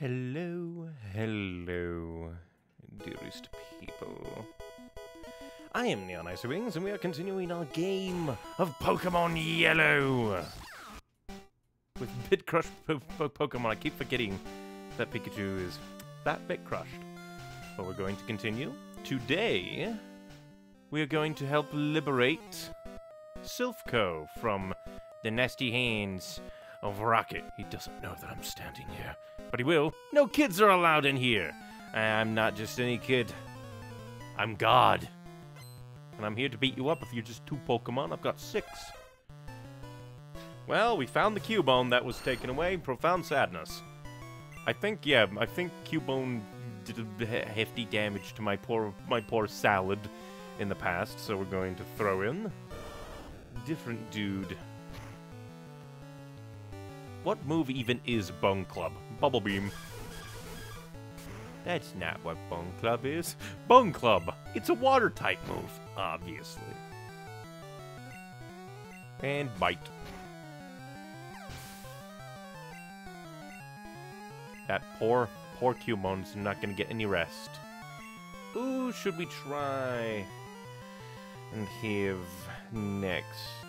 Hello, hello, dearest people. I am Neon Wings, and we are continuing our game of Pokemon Yellow. With Bit Crush po po Pokemon, I keep forgetting that Pikachu is that bit crushed. But we're going to continue. Today, we are going to help liberate Silph Co from the nasty hands of Rocket. He doesn't know that I'm standing here, but he will. No kids are allowed in here. I'm not just any kid. I'm God. And I'm here to beat you up if you're just two Pokemon. I've got six. Well, we found the Cubone that was taken away. Profound sadness. I think, yeah, I think Cubone did hefty damage to my poor, my poor salad in the past, so we're going to throw in different dude. What move even is Bone Club? Bubble Beam. That's not what Bone Club is. Bone Club! It's a water type move, obviously. And Bite. That poor, poor Cubone's not gonna get any rest. Who should we try and have next?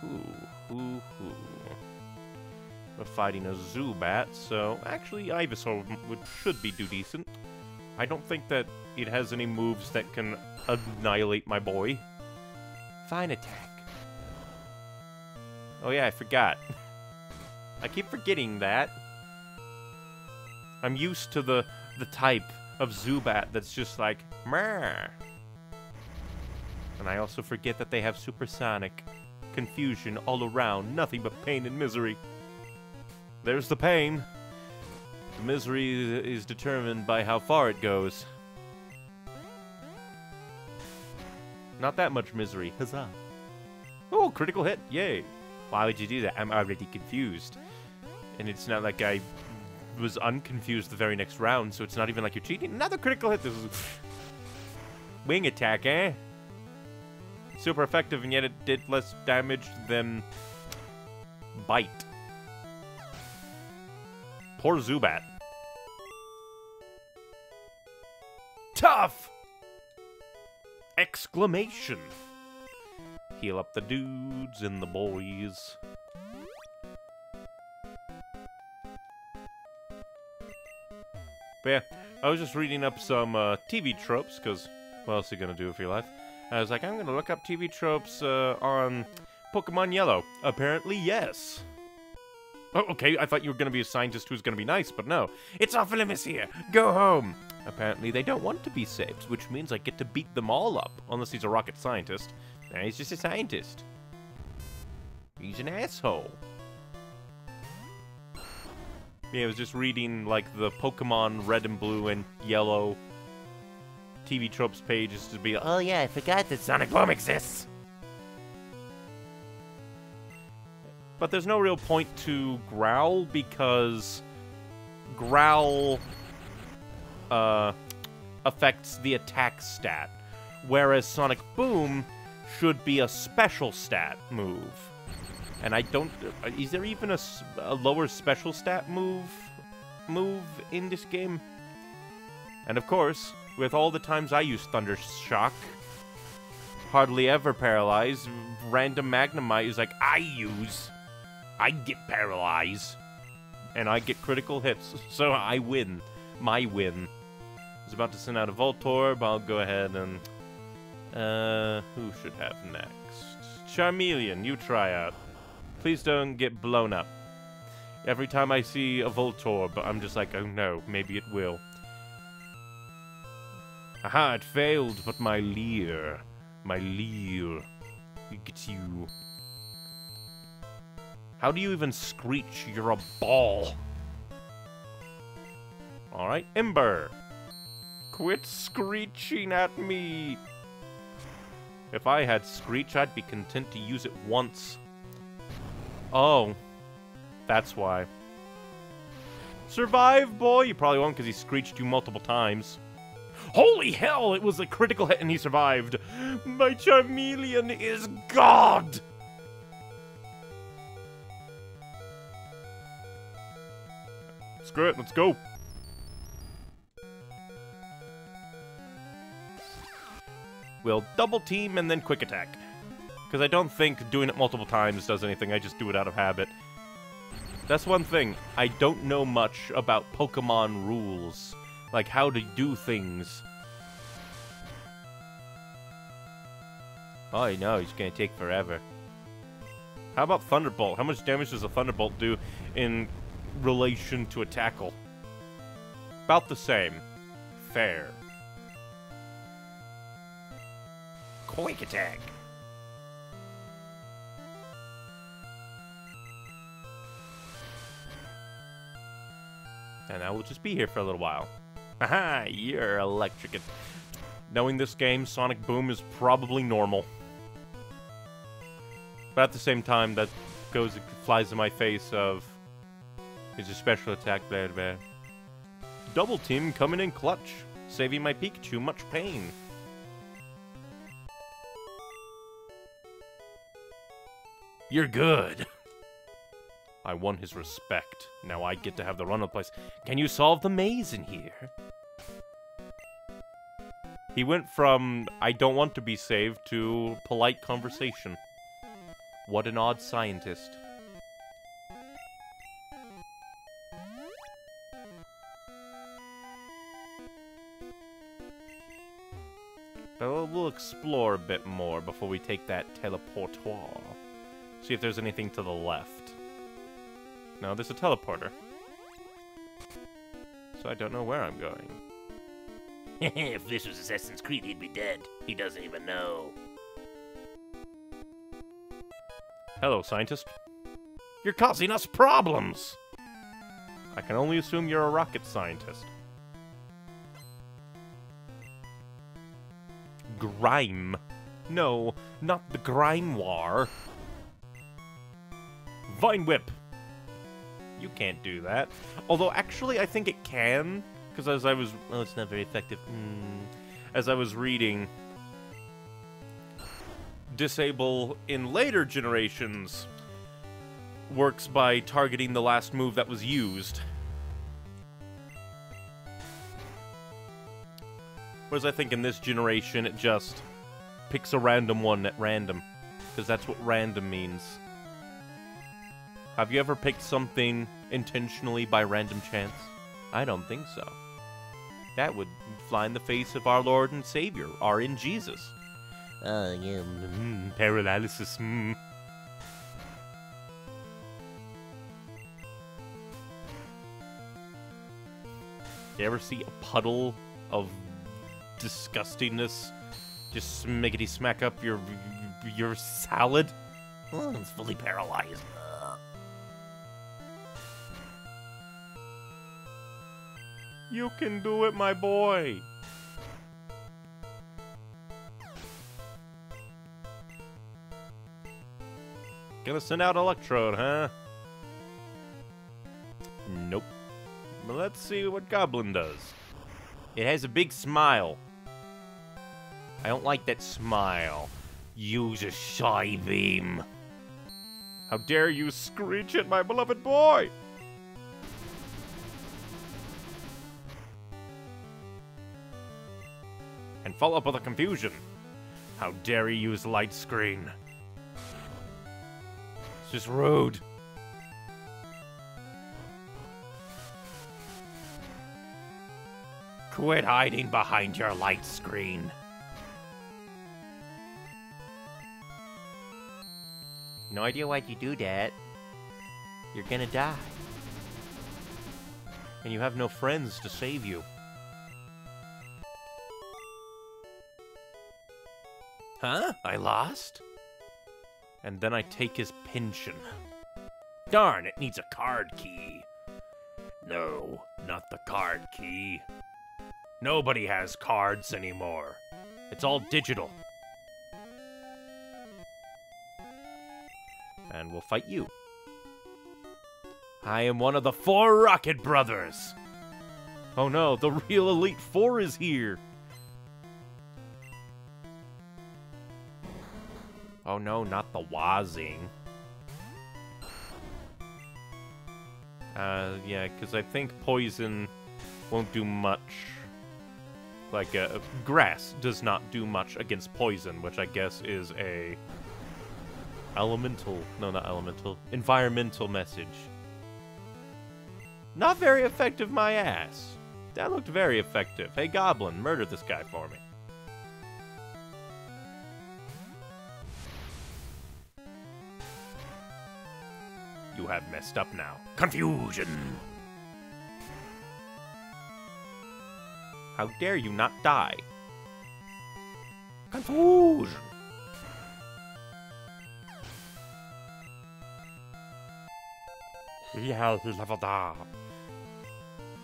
Who, who, who? We're fighting a Zubat, so actually Ivysaur would, should be do decent. I don't think that it has any moves that can annihilate my boy. Fine attack. Oh yeah, I forgot. I keep forgetting that. I'm used to the the type of Zubat that's just like Meh. And I also forget that they have supersonic confusion all around, nothing but pain and misery. There's the pain. The misery is determined by how far it goes. Not that much misery. Huzzah. Oh, critical hit. Yay. Why would you do that? I'm already confused. And it's not like I was unconfused the very next round, so it's not even like you're cheating. Another critical hit. This is wing attack, eh? Super effective, and yet it did less damage than bite. Poor Zubat. Tough! Exclamation. Heal up the dudes and the boys. But yeah, I was just reading up some uh, TV tropes, because what else are you going to do with your life? I was like, I'm to look up TV tropes uh, on Pokemon Yellow. Apparently, yes. Oh, okay, I thought you were to be a scientist who's to be nice, but no. It's off limits here. Go home. Apparently, they don't want to be saved, which means I get to beat them all up, unless he's a rocket scientist. Nah, he's just a scientist. He's an asshole. Yeah, I was just reading, like, the Pokemon Red and Blue and Yellow TV tropes page is to be, oh yeah, I forgot that Sonic Boom exists. But there's no real point to Growl because Growl uh, affects the attack stat, whereas Sonic Boom should be a special stat move. And I don't. Is there even a lower special stat move move in this game? And of course, with all the times I use Thunder Shock, hardly ever paralyzed, random Magnemite is like I use. I get paralyzed, and I get critical hits, so I win. My win. I was about to send out a Voltorb. I'll go ahead and. Uh, who should have next? Charmeleon, you try out. Please don't get blown up. Every time I see a Voltorb, I'm just like, oh no, maybe it will. Aha, it failed, but my Leer, my Leer, gets you. How do you even screech? You're a ball. Alright, Ember. Quit screeching at me. If I had Screech, I'd be content to use it once. Oh. That's why. Survive, boy! You probably won't because he screeched you multiple times. Holy hell! It was a critical hit and he survived. My Charmeleon is God! Screw it, let's go. We'll double team and then quick attack. Because I don't think doing it multiple times does anything, I just do it out of habit. That's one thing, I don't know much about Pokemon rules. Like how to do things. Oh, know, it's gonna take forever. How about Thunderbolt? How much damage does a Thunderbolt do in relation to a tackle? About the same. Fair. Quick attack. And I will just be here for a little while. Haha, you're electric. Knowing this game, Sonic Boom is probably normal. But at the same time, that goes flies in my face of it's a special attack, blah blah. Double team coming in clutch, saving my Pikachu much pain. You're good. I won his respect. Now I get to have the run of the place. Can you solve the maze in here? He went from, I don't want to be saved, to polite conversation. What an odd scientist. But we'll explore a bit more before we take that teleportoire. See if there's anything to the left. No, there's a teleporter. So I don't know where I'm going. if this was Assassin's Creed, he'd be dead. He doesn't even know. Hello, scientist. You're causing us problems! I can only assume you're a rocket scientist. Grimer. No, not the Grimoire. Vine Whip. You can't do that. Although, actually, I think it can. Because as I was... Well, it's not very effective. Mm, as I was reading... Disable in later generations works by targeting the last move that was used. Whereas I think in this generation it just picks a random one at random. Because that's what random means. Have you ever picked something intentionally by random chance? I don't think so. That would fly in the face of our Lord and Savior, our in Jesus. Oh, yeah. Mm, paralysis. Mm. You ever see a puddle of disgustingness just smiggity smack up your your salad? Oh, it's fully paralyzed. You can do it, my boy. Gonna send out Electrode, huh? Nope. But let's see what Goblin does. It has a big smile. I don't like that smile. Use a Psybeam. How dare you screech at my beloved boy! Follow up with a confusion. How dare you use light screen? It's just rude. Quit hiding behind your light screen. No idea why you do that. You're gonna die. And you have no friends to save you. Huh? I lost? And then I take his pension. Darn, it needs a card key. No, not the card key. Nobody has cards anymore. It's all digital. And we'll fight you. I am one of the four Rocket Brothers. Oh no, the real Elite Four is here. Oh no, not the Weezing. Uh, yeah, because I think poison won't do much. Like, uh, grass does not do much against poison, which I guess is a elemental, no, not elemental, environmental message. Not very effective, my ass. That looked very effective. Hey, Goblin, murder this guy for me. Have messed up now. Confusion. How dare you not die? Confusion. Has leveled up.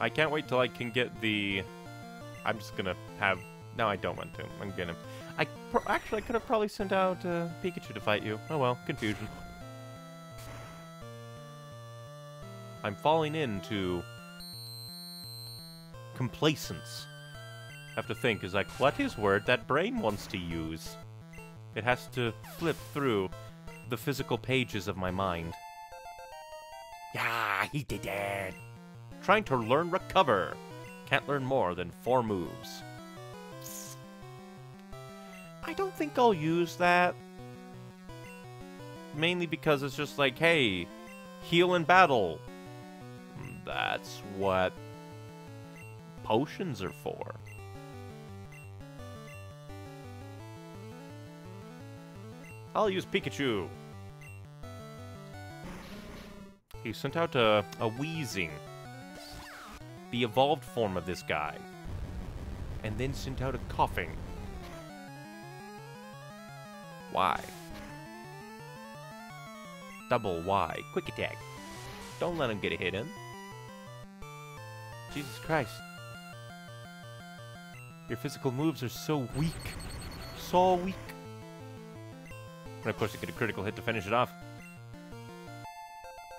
I can't wait till I can get the... I'm just gonna have... No, I don't want to. I'm gonna... I actually I could have probably sent out uh, Pikachu to fight you. Oh well, confusion. I'm falling into complacence. Have to think, is like, what is word that brain wants to use? It has to flip through the physical pages of my mind. Yeah, he did it. Trying to learn recover. Can't learn more than four moves. I don't think I'll use that. Mainly because it's just like, hey, heal in battle. That's what potions are for. I'll use Pikachu. He sent out a, a Weezing. The evolved form of this guy. And then sent out a Koffing. Why? Double Y. Quick attack. Don't let him get a hit in. Jesus Christ. Your physical moves are so weak. So weak. And of course you get a critical hit to finish it off.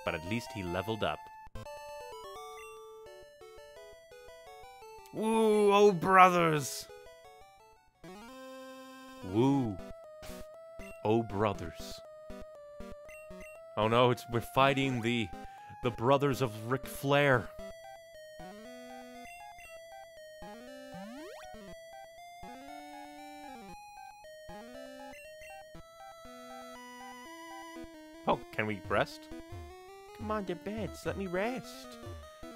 But at least he leveled up. Woo, oh brothers! Woo. Oh brothers. Oh no, it's we're fighting the the brothers of Ric Flair. Oh, can we rest? Come on to beds, let me rest.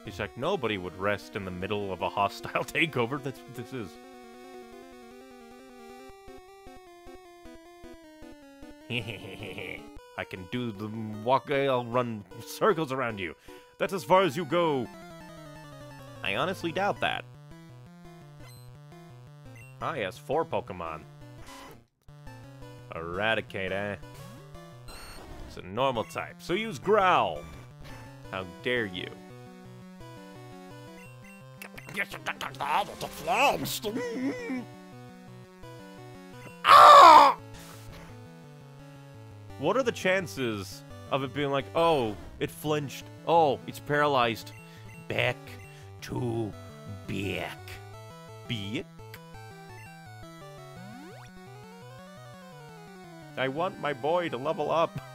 He's like, nobody would rest in the middle of a hostile takeover. That's what this is. I can do the walk, I'll run circles around you. That's as far as you go. I honestly doubt that. Ah, yes, four Pokemon. Eradicate, eh? It's a normal type, so use Growl. How dare you? What are the chances of it being like, oh, it flinched. Oh, it's paralyzed. Back to back. Back? I want my boy to level up.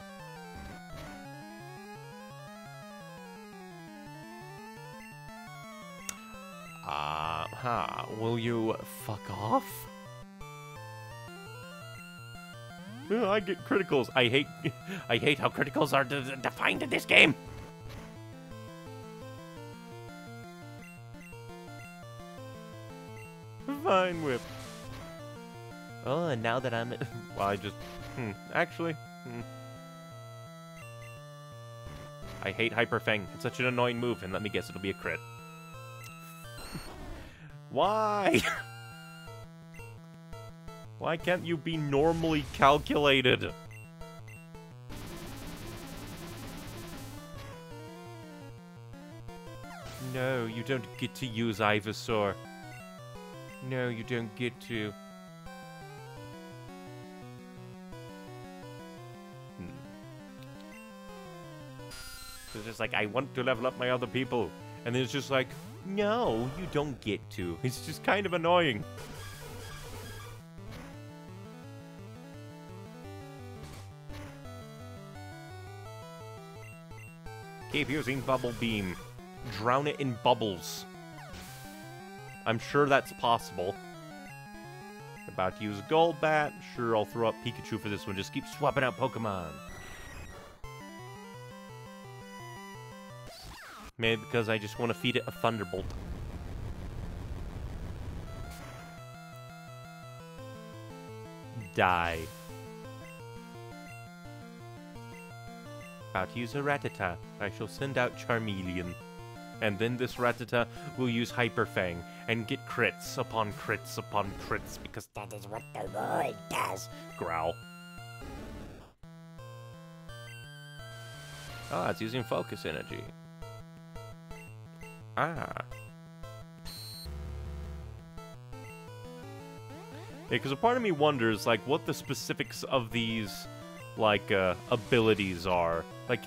You fuck off? I get criticals. I hate, I hate how criticals are de defined in this game. Vine whip. Oh, and now that I'm, well, I just, hmm, actually, hmm. I hate Hyper Fang. It's such an annoying move, and let me guess, it'll be a crit. Why? Why can't you be normally calculated? No, you don't get to use Ivysaur. No, you don't get to. Hmm. It's just like, I want to level up my other people. And it's just like, no, you don't get to. It's just kind of annoying. Keep using Bubble Beam. Drown it in bubbles. I'm sure that's possible. About to use Golbat. Sure, I'll throw up Pikachu for this one. Just keep swapping out Pokemon. Maybe because I just want to feed it a Thunderbolt. Die. About to use a Rattata. I shall send out Charmeleon. And then this Rattata will use Hyper Fang and get crits upon crits upon crits because that is what the Lord does. Growl. Ah, it's using focus energy. Ah. because a part of me wonders, like, what the specifics of these, like, uh, abilities are. Like,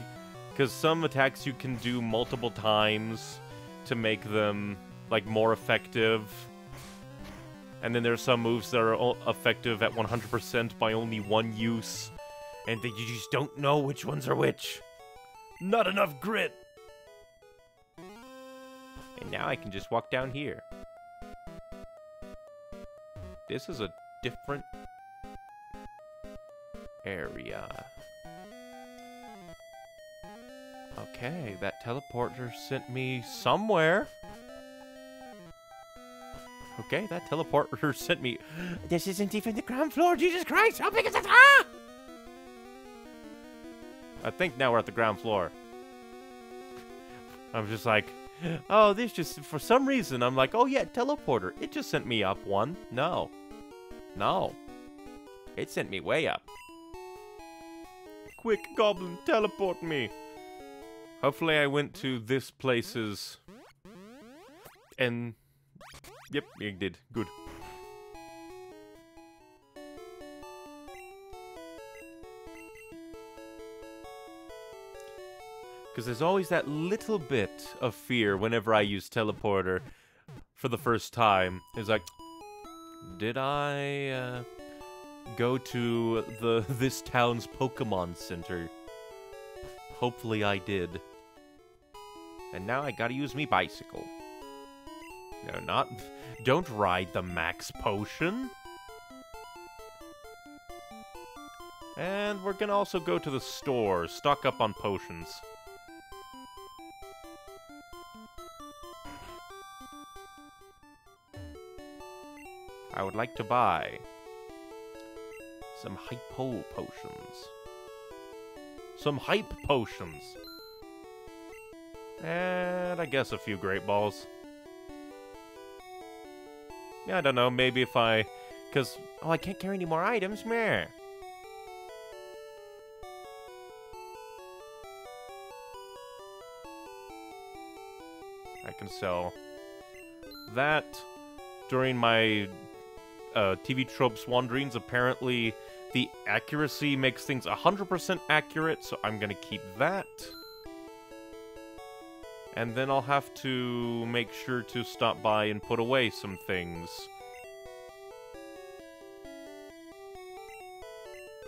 because some attacks you can do multiple times to make them, like, more effective. And then there's some moves that are effective at 100% by only one use. And that you just don't know which ones are which. Not enough grit! And now I can just walk down here. This is a different area. Okay, that teleporter sent me somewhere. Okay, that teleporter sent me... This isn't even the ground floor, Jesus Christ! How big is this? Ah! I think now we're at the ground floor. I'm just like, oh, this just, for some reason, I'm like, oh yeah, teleporter. It just sent me up one. No. No. It sent me way up. Quick, goblin, teleport me. Hopefully I went to this place's... And... Yep, it did. Good. Because there's always that little bit of fear whenever I use teleporter for the first time. It's like, did I uh, go to the this town's Pokemon Center? Hopefully I did. And now I gotta use me bicycle. No, not... Don't ride the max potion. And we're gonna also go to the store, stock up on potions. I would like to buy some hypo potions. Some hype potions. And I guess a few great balls. Yeah, I don't know, maybe if I... Because, oh, I can't carry any more items, meh. I can sell that during my uh, TV Tropes Wanderings, apparently the accuracy makes things 100% accurate, so I'm gonna keep that. And then I'll have to make sure to stop by and put away some things.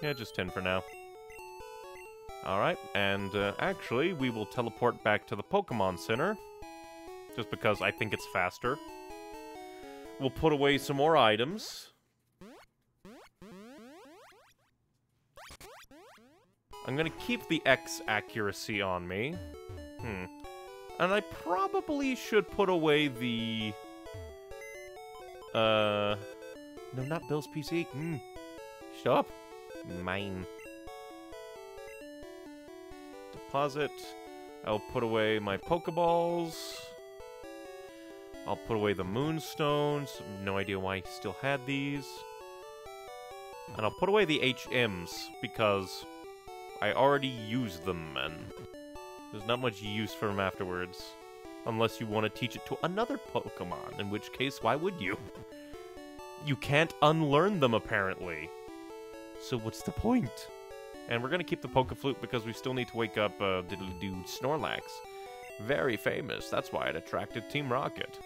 Yeah, just 10 for now. Alright, and uh, actually, we will teleport back to the Pokemon Center. Just because I think it's faster. We'll put away some more items. I'm gonna keep the X accuracy on me. Hmm. And I probably should put away the... Uh... No, not Bill's PC. Hmm. Stop. Mine. Deposit. I'll put away my Pokeballs. I'll put away the Moonstones. No idea why he still had these. And I'll put away the HMs, because I already used them, and there's not much use for them afterwards. Unless you want to teach it to another Pokemon, in which case, why would you? You can't unlearn them, apparently. So what's the point? And we're gonna keep the Pokeflute because we still need to wake up uh, Diddly Dude Snorlax. Very famous, that's why it attracted Team Rocket.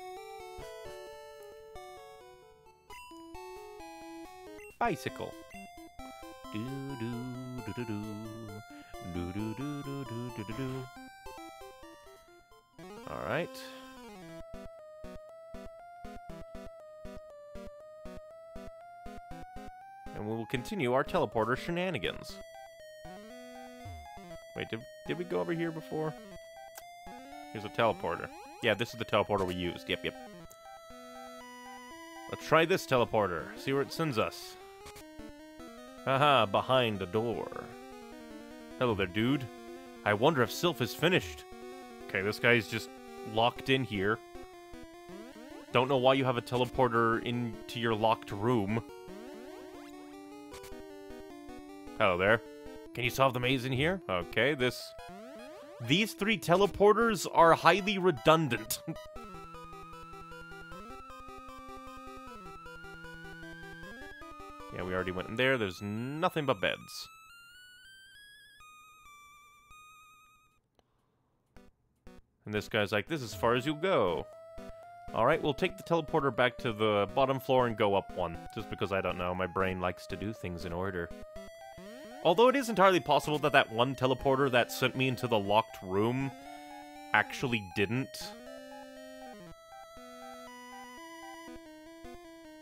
Bicycle. Do do do do do do do do do do do do do. Alright. And we will continue our teleporter shenanigans. Wait, did, did we go over here before? Here's a teleporter. Yeah, this is the teleporter we used. Yep, yep. Let's try this teleporter. See where it sends us. Haha, behind a door. Hello there, dude. I wonder if Silph is finished. Okay, this guy's just locked in here. Don't know why you have a teleporter into your locked room. Hello there. Can you solve the maze in here? Okay, this... These three teleporters are highly redundant. already went in there. There's nothing but beds. And this guy's like, this is as far as you'll go. Alright, we'll take the teleporter back to the bottom floor and go up one. Just because I don't know, my brain likes to do things in order. Although it is entirely possible that that one teleporter that sent me into the locked room actually didn't.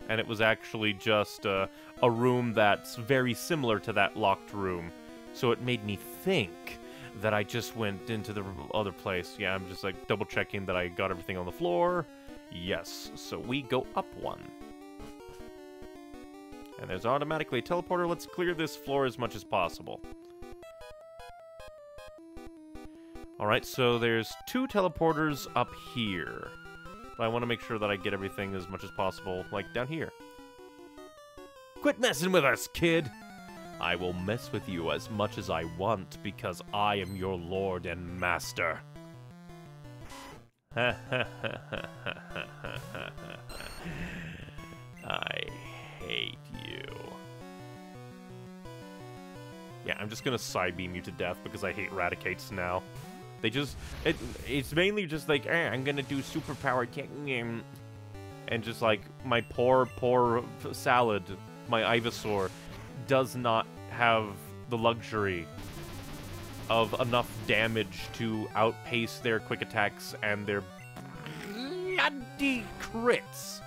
And it was actually just uh, a room that's very similar to that locked room. So it made me think that I just went into the other place. Yeah, I'm just like double checking that I got everything on the floor. Yes, so we go up one. And there's automatically a teleporter. Let's clear this floor as much as possible. Alright, so there's two teleporters up here. But I want to make sure that I get everything as much as possible, like down here. Quit messing with us, kid! I will mess with you as much as I want because I am your lord and master. I hate you. Yeah, I'm just gonna Psybeam you to death because I hate Raticates now. They just, it, it's mainly just like, eh, I'm gonna do superpower game. And just like, my poor, poor salad, my Ivysaur, does not have the luxury of enough damage to outpace their quick attacks and their bloody crits.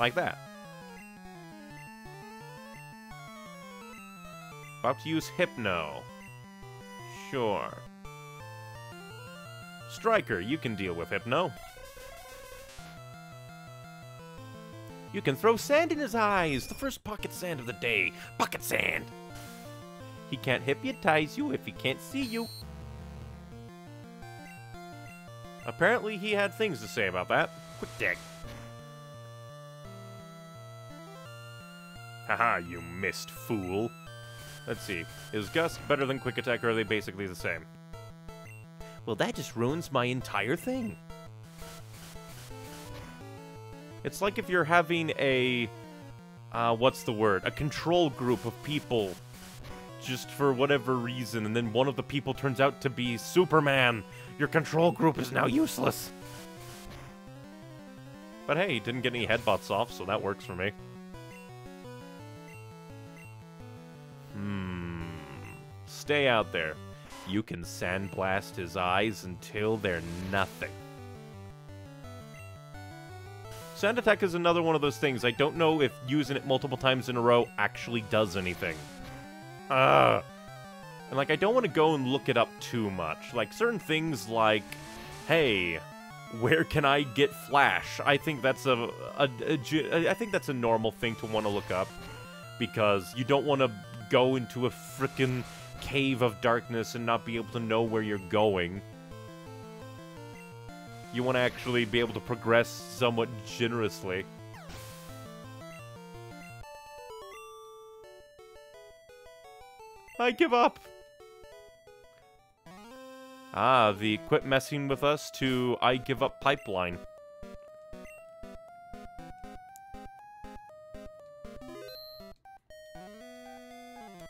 Like that. About to use Hypno. Sure. Striker, you can deal with Hypno. You can throw sand in his eyes! The first pocket sand of the day! Pocket sand! He can't hypnotize you if he can't see you. Apparently he had things to say about that. Quick deck. Haha, you missed, fool. Let's see. Is Gust better than Quick Attack, or are they basically the same? Well, that just ruins my entire thing. It's like if you're having a... Uh, what's the word? A control group of people just for whatever reason, and then one of the people turns out to be Superman. Your control group is now useless. But hey, didn't get any headbutts off, so that works for me. Hmm. Stay out there. You can sandblast his eyes until they're nothing. Sand attack is another one of those things. I don't know if using it multiple times in a row actually does anything. Uh, and, like, I don't want to go and look it up too much. Like, certain things like, hey, where can I get Flash? I think that's a, a, a I think that's a normal thing to want to look up. Because you don't want to go into a freaking cave of darkness and not be able to know where you're going. You want to actually be able to progress somewhat generously. I give up. Ah, the quit messing with us to I give up pipeline.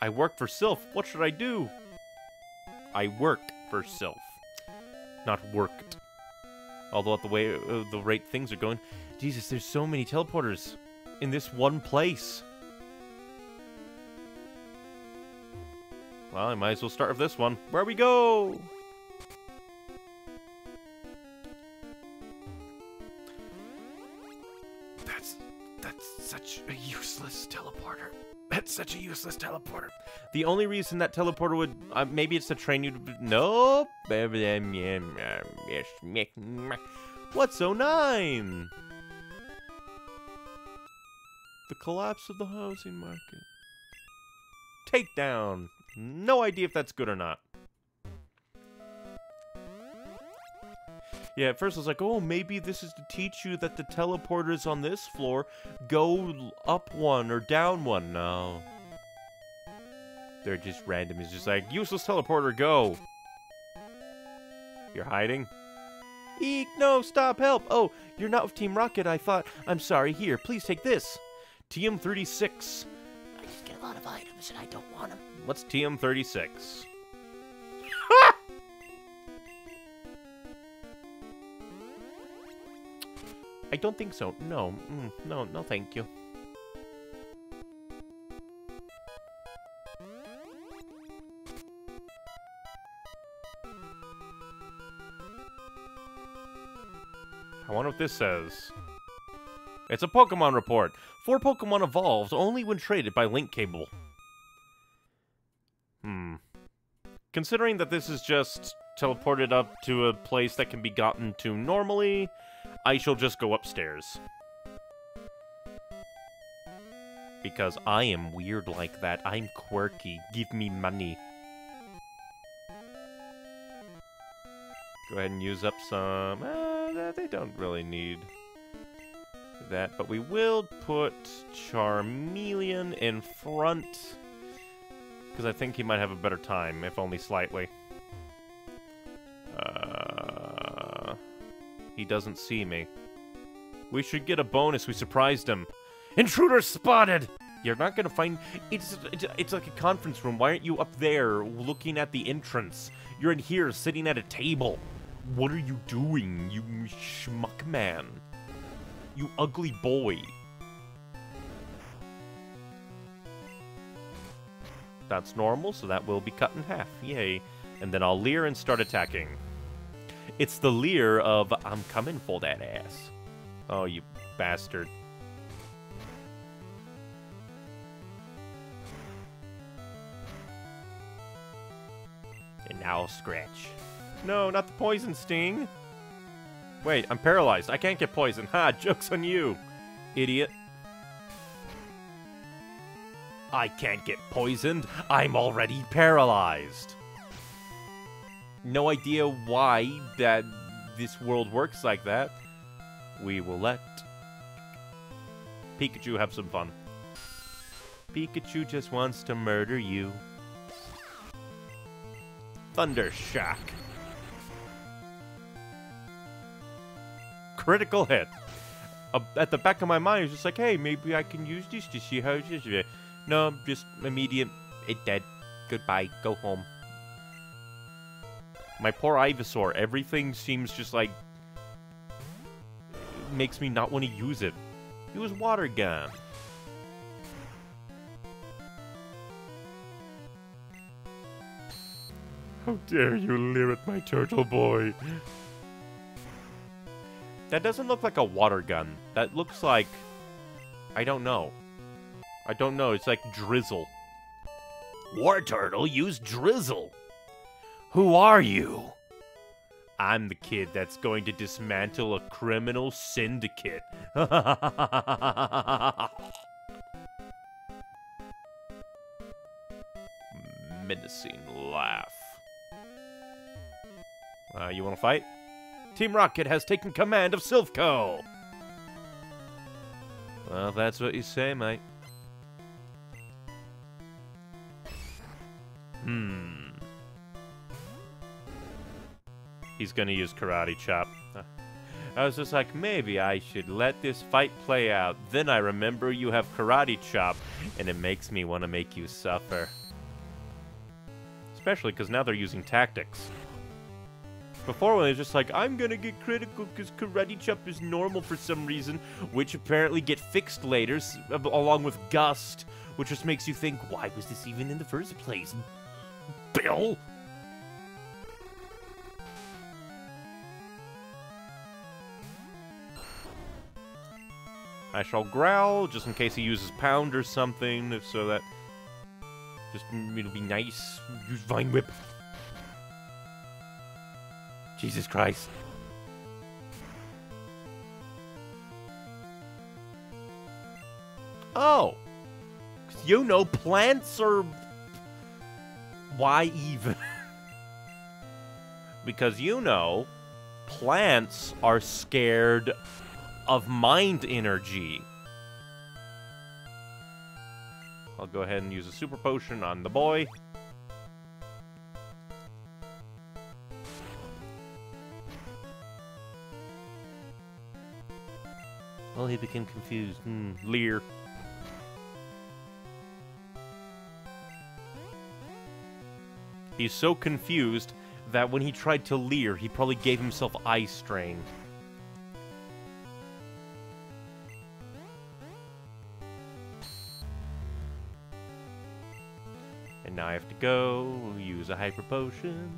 I work for Silph. What should I do? I work for Silph. Not worked. Although at the way uh, the rate things are going, Jesus, there's so many teleporters in this one place. Well, I might as well start with this one. Where we go? Such a useless teleporter. The only reason that teleporter would uh, maybe it's to train you to no. What's 09? The collapse of the housing market. Takedown. No idea if that's good or not. Yeah, at first I was like, oh, maybe this is to teach you that the teleporters on this floor go up one or down one. No. They're just random. It's just like, useless teleporter, go. You're hiding? Eek, no, stop, help. Oh, you're not with Team Rocket, I thought. I'm sorry, here, please take this. TM36. I just get a lot of items and I don't want them. What's TM36? I don't think so. No, mm, no, no, thank you. I wonder what this says. It's a Pokemon report. Four Pokemon evolved only when traded by link cable. Hmm. Considering that this is just teleported up to a place that can be gotten to normally, I shall just go upstairs. Because I am weird like that. I'm quirky. Give me money. Go ahead and use up some... Uh, they don't really need that, but we will put Charmeleon in front, because I think he might have a better time, if only slightly. Doesn't see me. We should get a bonus. We surprised him. Intruder spotted! You're not gonna find... It's, it's, it's like a conference room. Why aren't you up there looking at the entrance? You're in here sitting at a table. What are you doing, you schmuck man? You ugly boy. That's normal, so that will be cut in half. Yay. And then I'll leer and start attacking. It's the leer of, I'm coming for that ass. Oh, you bastard. And now I'll scratch. No, not the poison sting. Wait, I'm paralyzed. I can't get poisoned. Ha, joke's on you, idiot. I can't get poisoned. I'm already paralyzed. No idea why that this world works like that. We will let Pikachu have some fun. Pikachu just wants to murder you. Thunder Shock. critical hit. Uh, at the back of my mind, it's just like, hey, maybe I can use this to see how it is. No, just immediate. It dead. Goodbye. Go home. My poor Ivysaur. Everything seems just like makes me not want to use it. Use water gun. How dare you leer at my turtle boy? That doesn't look like a water gun. That looks like... I don't know. I don't know. It's like drizzle. Wartortle, use drizzle. Who are you? I'm the kid that's going to dismantle a criminal syndicate. Menacing laugh. Uh, you want to fight? Team Rocket has taken command of Silph Co. Well, that's what you say, mate. Hmm. He's gonna use Karate Chop. I was just like, maybe I should let this fight play out. Then I remember you have Karate Chop, and it makes me want to make you suffer. Especially because now they're using tactics. Before when it was just like, I'm gonna get critical because Karate Chop is normal for some reason, which apparently get fixed later, along with Gust, which just makes you think, why was this even in the first place? Bill? I shall growl, just in case he uses pound or something, so that Just, it'll be nice. Use Vine Whip. Jesus Christ. Oh! You know, plants are... Why even? because you know, plants are scared of mind energy. I'll go ahead and use a super potion on the boy. Well, he became confused. Hmm, Leer. He's so confused that when he tried to leer, he probably gave himself eye strain. Go use a hyper potion.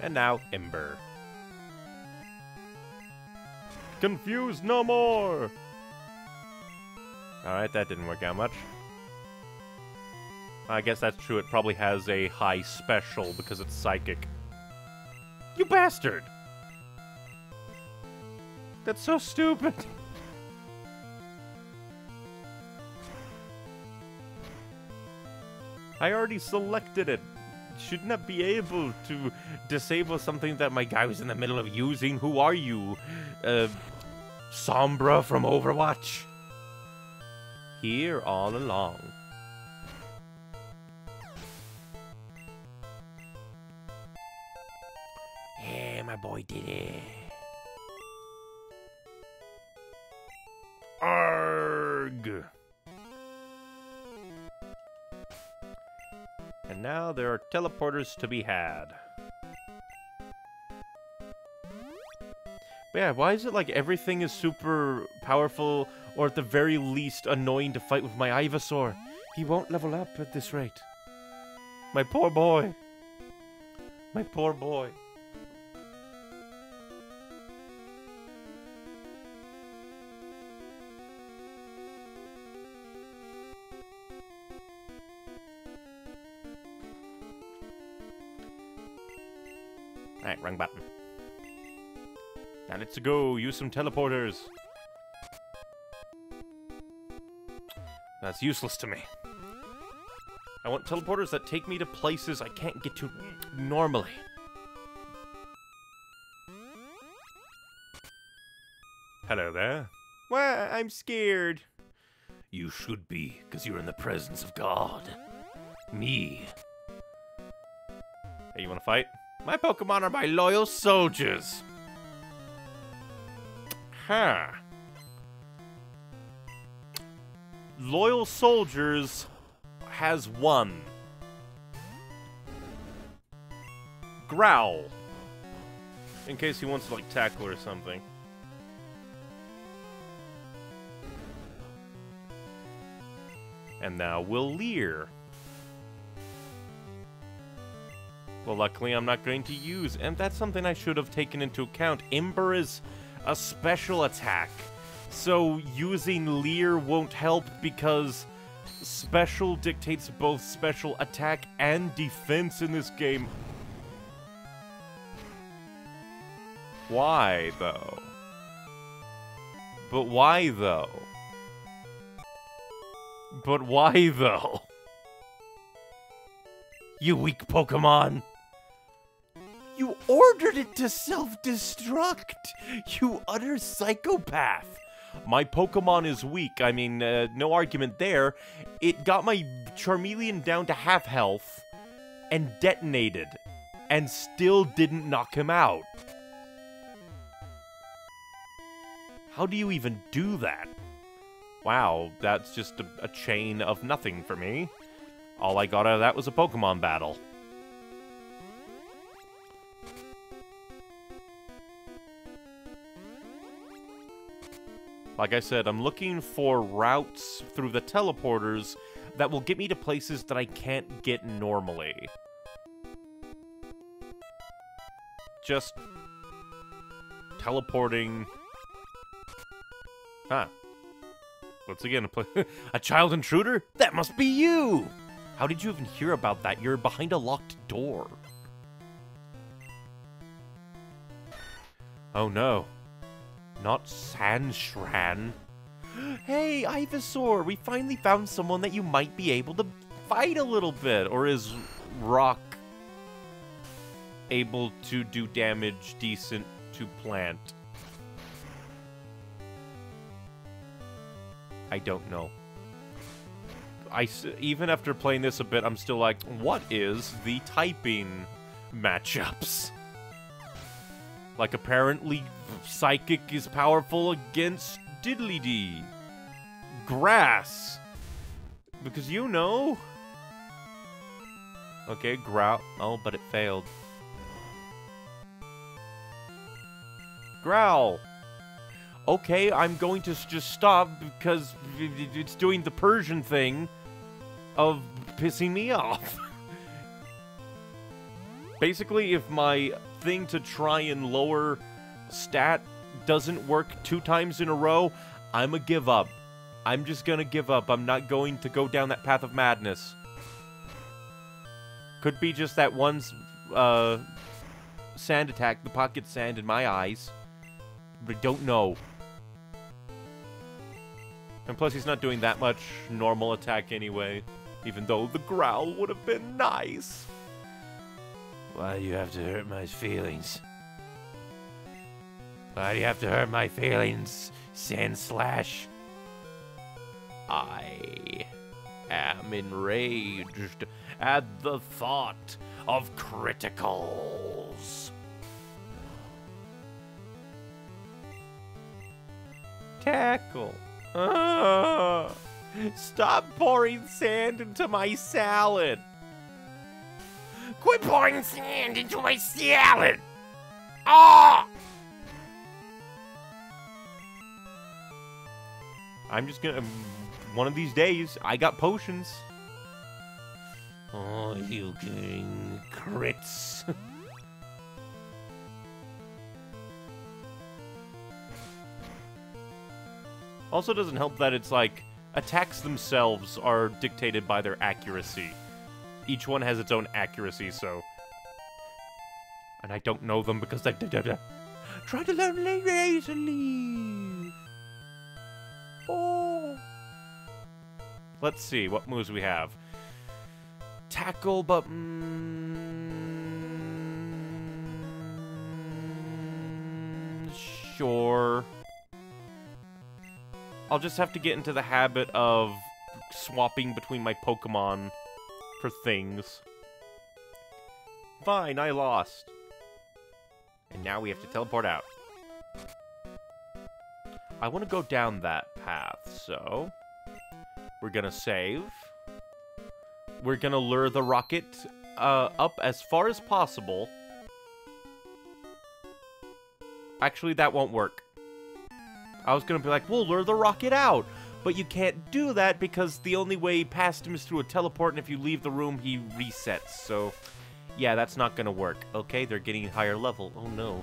And now Ember. Confused no more! Alright, that didn't work out much. I guess that's true, it probably has a high special because it's psychic. You bastard! That's so stupid! I already selected it. Shouldn't I be able to disable something that my guy was in the middle of using? Who are you? Uh, Sombra from Overwatch? Here all along. Yeah, my boy did it. Now there are teleporters to be had. But yeah, why is it like everything is super powerful, or at the very least annoying to fight with my Ivysaur? He won't level up at this rate. My poor boy. My poor boy. Wrong button. Now let's go, use some teleporters. That's useless to me. I want teleporters that take me to places I can't get to normally. Hello there. Why, I'm scared. You should be, because you're in the presence of God. Me. Hey, you wanna fight? My Pokemon are my loyal soldiers. Huh. Loyal soldiers has one. Growl. In case he wants to, like, tackle or something. And now we'll leer. Well, luckily I'm not going to use, and that's something I should have taken into account. Ember is a special attack, so using Leer won't help because special dictates both special attack and defense in this game. Why, though? But why, though? But why, though? You weak Pokemon! You ordered it to self-destruct! You utter psychopath! My Pokemon is weak, I mean, uh, no argument there. It got my Charmeleon down to half health and detonated, and still didn't knock him out. How do you even do that? Wow, that's just a, a chain of nothing for me. All I got out of that was a Pokemon battle. Like I said, I'm looking for routes through the teleporters that will get me to places that I can't get normally. Just teleporting Huh. Once again, a, a child intruder? That must be you! How did you even hear about that? You're behind a locked door. Oh no. Not Sandshrew. Hey, Ivysaur, we finally found someone that you might be able to fight a little bit. Or is Rock able to do damage decent to plant? I don't know. I, even after playing this a bit, I'm still like, what is the typing matchups? Like, apparently, Psychic is powerful against Diddly Dee. Grass. Because you know. Okay, Growl. Oh, but it failed. Growl. Okay, I'm going to just stop because it's doing the Persian thing of pissing me off. Basically, if my thing to try and lower stat doesn't work two times in a row, I'm a give up. I'm just gonna give up. I'm not going to go down that path of madness. Could be just that one uh, sand attack, the pocket sand in my eyes. But I don't know. And plus, he's not doing that much normal attack anyway. Even though the growl would have been nice. Why do you have to hurt my feelings? Why do you have to hurt my feelings, Sandslash? I am enraged at the thought of criticals. Tackle. Ah, stop pouring sand into my salad. Quit pouring sand into my salad! Ah! I'm just gonna. One of these days, I got potions. Oh, you getting crits. Also, doesn't help that it's like attacks themselves are dictated by their accuracy. Each one has its own accuracy, so. And I don't know them because I try to learn Leaf. Oh. Let's see what moves we have. Tackle, but mm, sure. I'll just have to get into the habit of swapping between my Pokemon for things. Fine, I lost. And now we have to teleport out. I want to go down that path, so... We're gonna save. We're gonna lure the rocket uh, up as far as possible. Actually, that won't work. I was gonna be like, we'll lure the rocket out. But you can't do that because the only way past him is through a teleport, and if you leave the room, he resets. So, yeah, that's not gonna work. Okay, they're getting higher level. Oh no.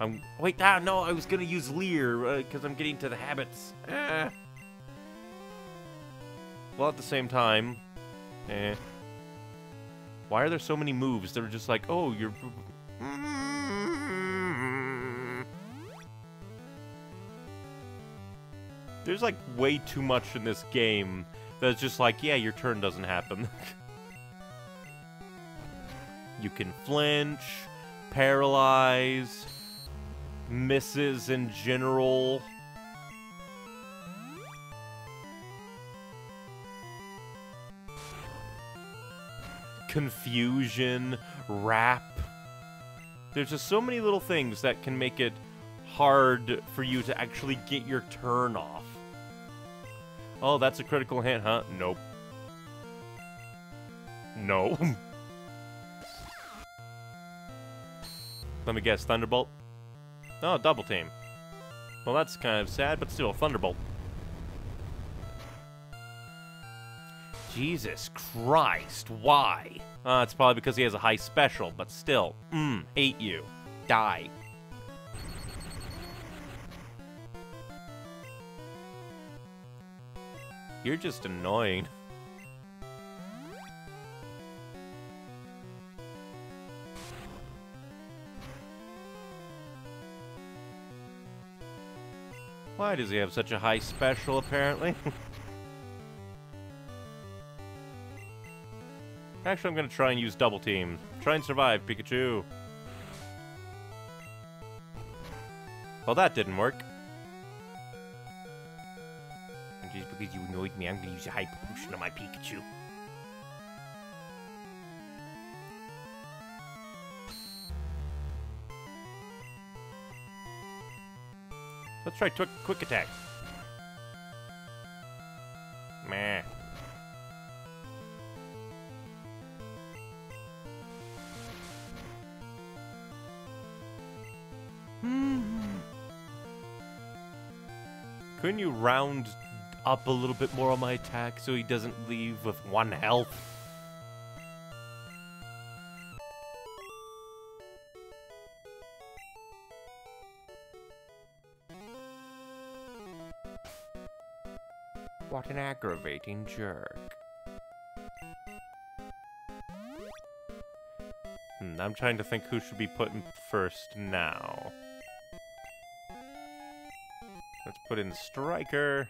I'm wait. Ah, no, I was gonna use Leer because I'm getting to the habits. Ah. Well, at the same time, eh. Why are there so many moves? They're just like, oh, you're. There's like way too much in this game that's just like, yeah, your turn doesn't happen. you can flinch, paralyze, misses in general. Confusion, wrap. There's just so many little things that can make it hard for you to actually get your turn off. Oh, that's a critical hit, huh? Nope. No. Let me guess, Thunderbolt? Oh, double team. Well, that's kind of sad, but still, Thunderbolt. Jesus Christ, why? Uh, it's probably because he has a high special, but still. Mmm, hate you. Die. You're just annoying. Why does he have such a high special, apparently? Actually, I'm gonna try and use double team. Try and survive, Pikachu. Well, that didn't work. Because you annoyed me, I'm gonna use a hyper potion on my Pikachu. Let's try quick attack. Meh. Mm-hmm. Couldn't you round up a little bit more on my attack so he doesn't leave with one health? What an aggravating jerk. Hmm, I'm trying to think who should be put in first now. Let's put in Striker.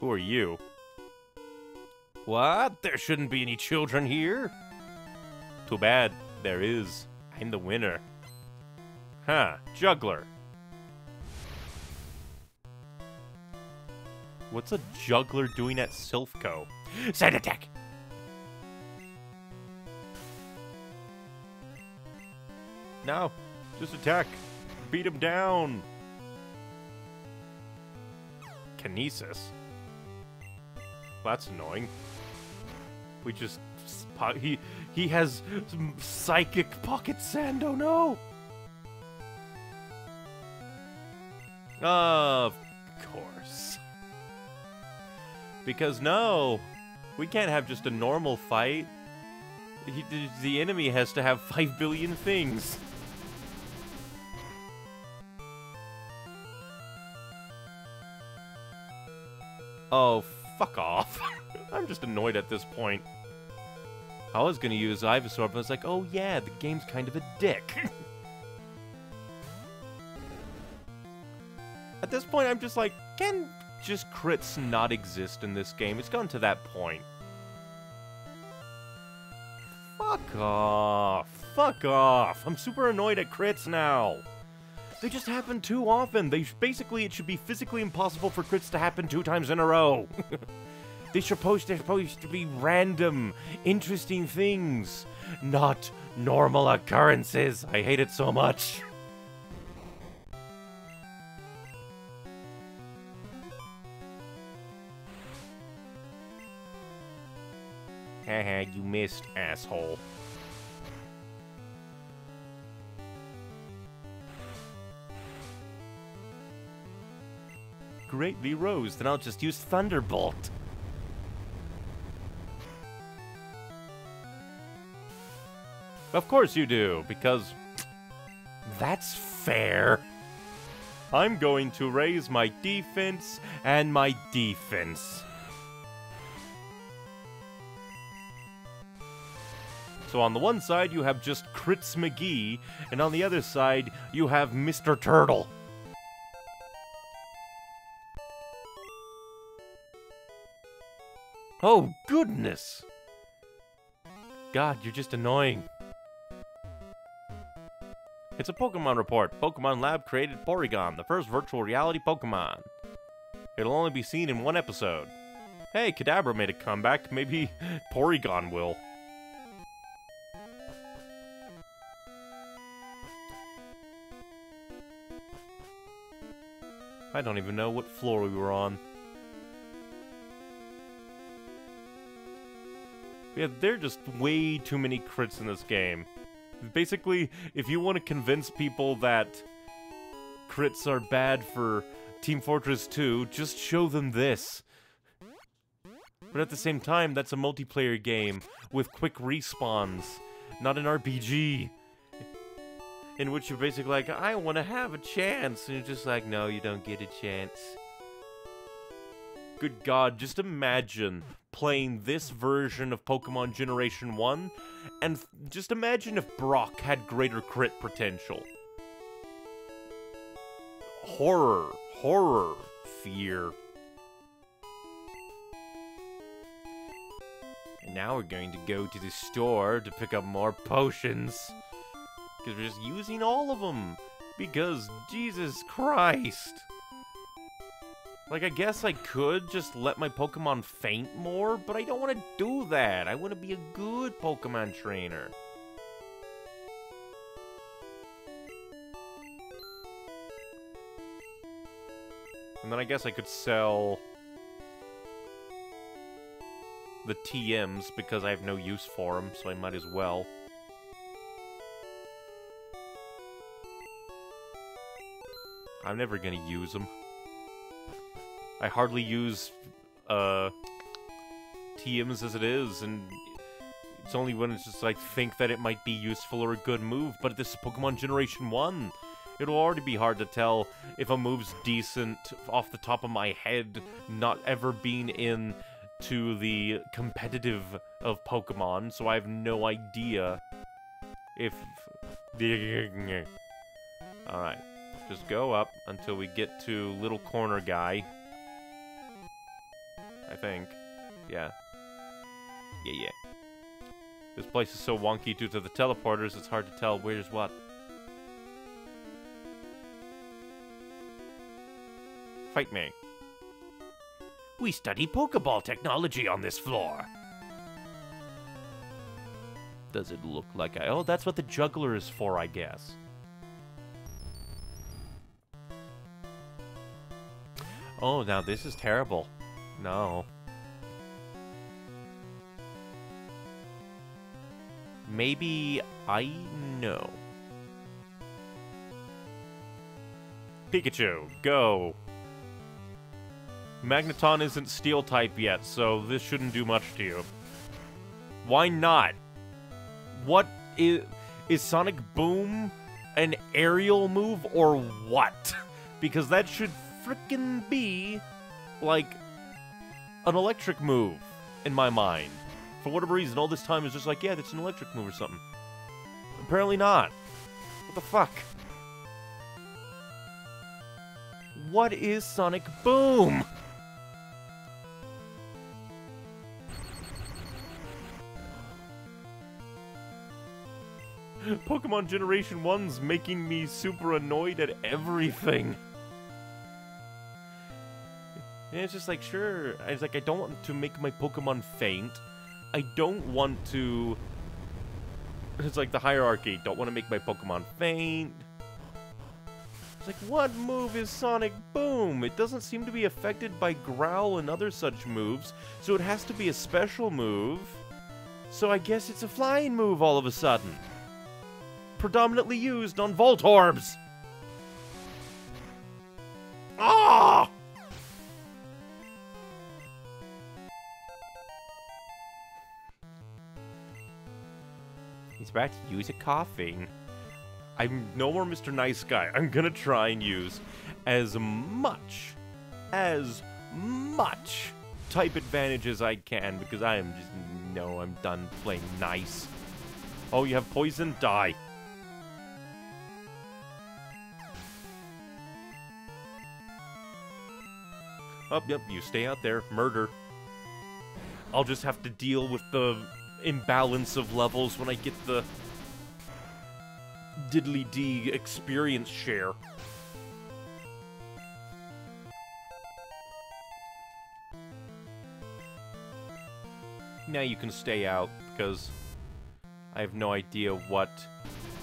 Who are you? What? There shouldn't be any children here? Too bad. There is. I'm the winner. Huh. Juggler. What's a juggler doing at Silph Co? Side attack! No, just attack. Beat him down. Kinesis. That's annoying. We just he he has psychic pocket sand. Oh no. Of course. Because no, we can't have just a normal fight. He, the- enemy has to have 5 billion things. Oh, just annoyed at this point. I was gonna use Ivysaur, but I was like, oh yeah, the game's kind of a dick. at this point, I'm just like, can just crits not exist in this game? It's gone to that point. Fuck off. Fuck off. I'm super annoyed at crits now. They just happen too often. They basically it should be physically impossible for crits to happen two times in a row. they supposed they're supposed to be random, interesting things, not normal occurrences. I hate it so much. Haha, you missed, asshole. Greatly rose, then I'll just use Thunderbolt. Of course you do, because that's fair. I'm going to raise my defense and my defense. So on the one side, you have just Crits McGee, and on the other side, you have Mr. Turtle. Oh, goodness! God, you're just annoying. It's a Pokemon report. Pokemon Lab created Porygon, the first virtual reality Pokemon. It'll only be seen in one episode. Hey, Kadabra made a comeback. Maybe Porygon will. I don't even know what floor we were on. Yeah, there are just way too many crits in this game. Basically, if you want to convince people that crits are bad for Team Fortress 2, just show them this. But at the same time, that's a multiplayer game with quick respawns, not an RPG. in which you're basically like, I want to have a chance, and you're just like, no, you don't get a chance. Good God, just imagine playing this version of Pokemon Generation 1, and just imagine if Brock had greater crit potential. Horror, horror, fear. And now we're going to go to the store to pick up more potions. Because we're just using all of them. Because, Jesus Christ. Like, I guess I could just let my Pokemon faint more, but I don't want to do that. I want to be a good Pokemon trainer. And then I guess I could sell the TMs because I have no use for them, so I might as well. I'm never gonna use them. I hardly use uh, TMs as it is, and it's only when it's just like think that it might be useful or a good move. But this is Pokemon Generation 1. It'll already be hard to tell if a move's decent off the top of my head, not ever being in to the competitive of Pokemon, so I have no idea if... Alright, just go up until we get to little corner guy. I think. Yeah. Yeah, yeah. This place is so wonky due to the teleporters, it's hard to tell where's what. Fight me. We study Pokeball technology on this floor. Does it look like I... Oh, that's what the juggler is for, I guess. Oh, now this is terrible. No. Maybe I know. Pikachu, go! Magneton isn't steel type yet, so this shouldn't do much to you. Why not? What is is Sonic Boom an aerial move or what? because that should frickin' be like an electric move in my mind. For whatever reason, all this time is just like, yeah, that's an electric move or something. Apparently not. What the fuck? What is Sonic Boom? Pokemon Generation 1's making me super annoyed at everything. And it's just like, sure. I like, I don't want to make my Pokemon faint. I don't want to... It's like the hierarchy. Don't want to make my Pokemon faint. It's like, what move is Sonic Boom? It doesn't seem to be affected by Growl and other such moves, so it has to be a special move. So I guess it's a flying move all of a sudden. Predominantly used on Voltorbs. About to use a Koffing. I'm no more Mr. Nice Guy. I'm gonna try and use as much, as much type advantage as I can because I am just, no, I'm done playing nice. Oh, you have poison? Die. Oh, yep, you stay out there. Murder. I'll just have to deal with the imbalance of levels when I get the diddly D experience share. Now you can stay out, because I have no idea what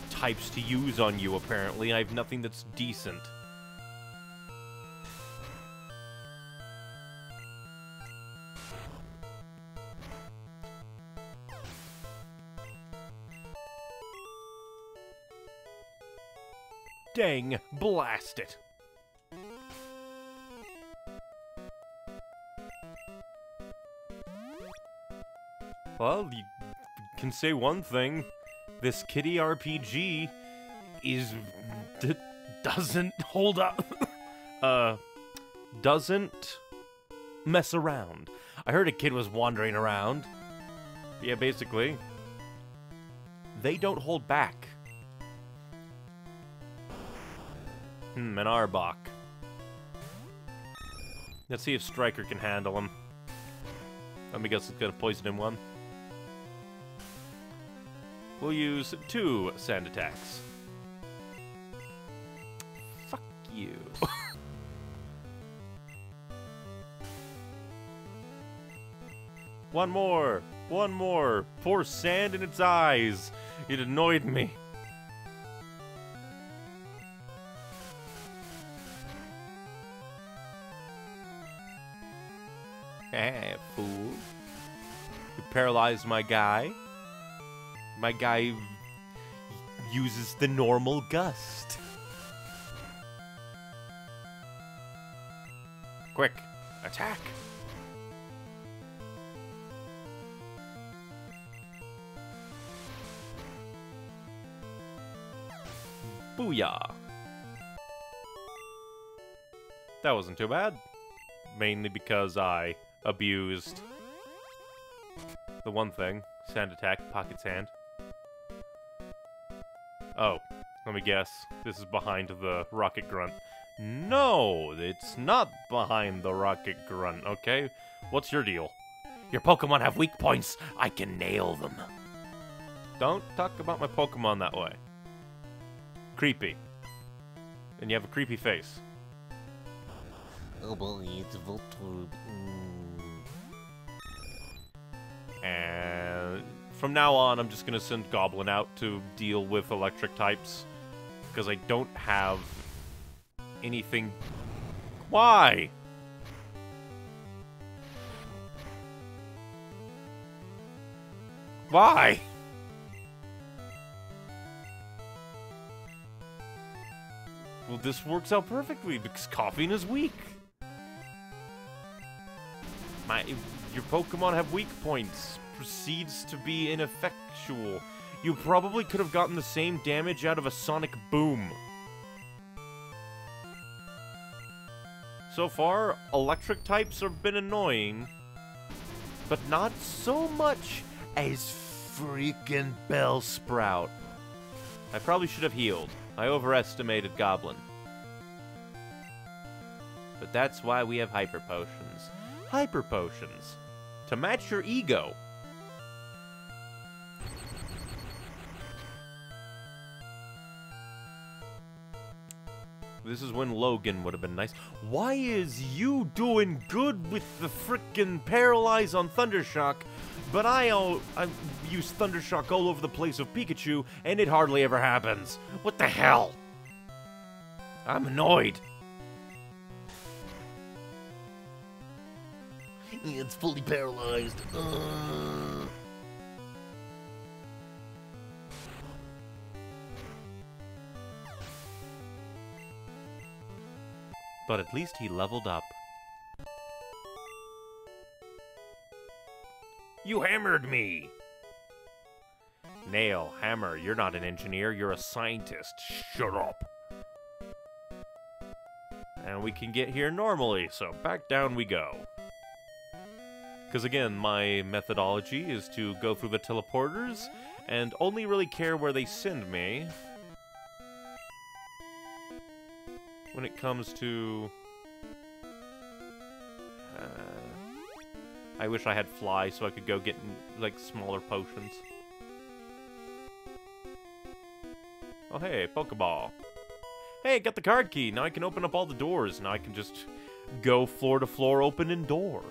types to use on you, apparently. I have nothing that's decent. Dang, blast it. Well, you can say one thing. This kitty RPG is doesn't hold up. uh, doesn't mess around. I heard a kid was wandering around. Yeah, basically, they don't hold back. Hmm, an Arbok. Let's see if Striker can handle him. Let me guess it's got poison him one. We'll use two sand attacks. Fuck you. one more! One more! Pour sand in its eyes! It annoyed me. My guy. My guy uses the normal gust. Quick, attack! Booyah! That wasn't too bad. Mainly because I abused the one thing. Sand attack, pocket sand. Oh, let me guess. This is behind the rocket grunt. No, it's not behind the rocket grunt, okay? What's your deal? Your Pokemon have weak points. I can nail them. Don't talk about my Pokemon that way. Creepy. And you have a creepy face. Oh boy, it's Voltorb. Mm. From now on, I'm just gonna send Goblin out to deal with electric types. Because I don't have anything. Why? Why? Well, this works out perfectly because Koffing is weak. My, your Pokemon have weak points. Proceeds to be ineffectual. You probably could have gotten the same damage out of a Sonic Boom. So far, electric types have been annoying, but not so much as freaking Bellsprout. I probably should have healed. I overestimated Goblin. But that's why we have Hyper Potions. Hyper Potions. To match your ego. This is when Logan would have been nice. Why is you doing good with the frickin' Paralyze on Thundershock, but I, all, I use Thundershock all over the place of Pikachu, and it hardly ever happens? What the hell? I'm annoyed. It's fully paralyzed. Uh... But at least he leveled up. You hammered me! Nail, hammer, you're not an engineer, you're a scientist. Shut up! And we can get here normally, so back down we go. Because again, my methodology is to go through the teleporters and only really care where they send me. When it comes to... Uh, I wish I had fly so I could go get, like, smaller potions. Oh hey, Pokeball. Hey, got the card key. Now I can open up all the doors. Now I can just go floor to floor, opening door.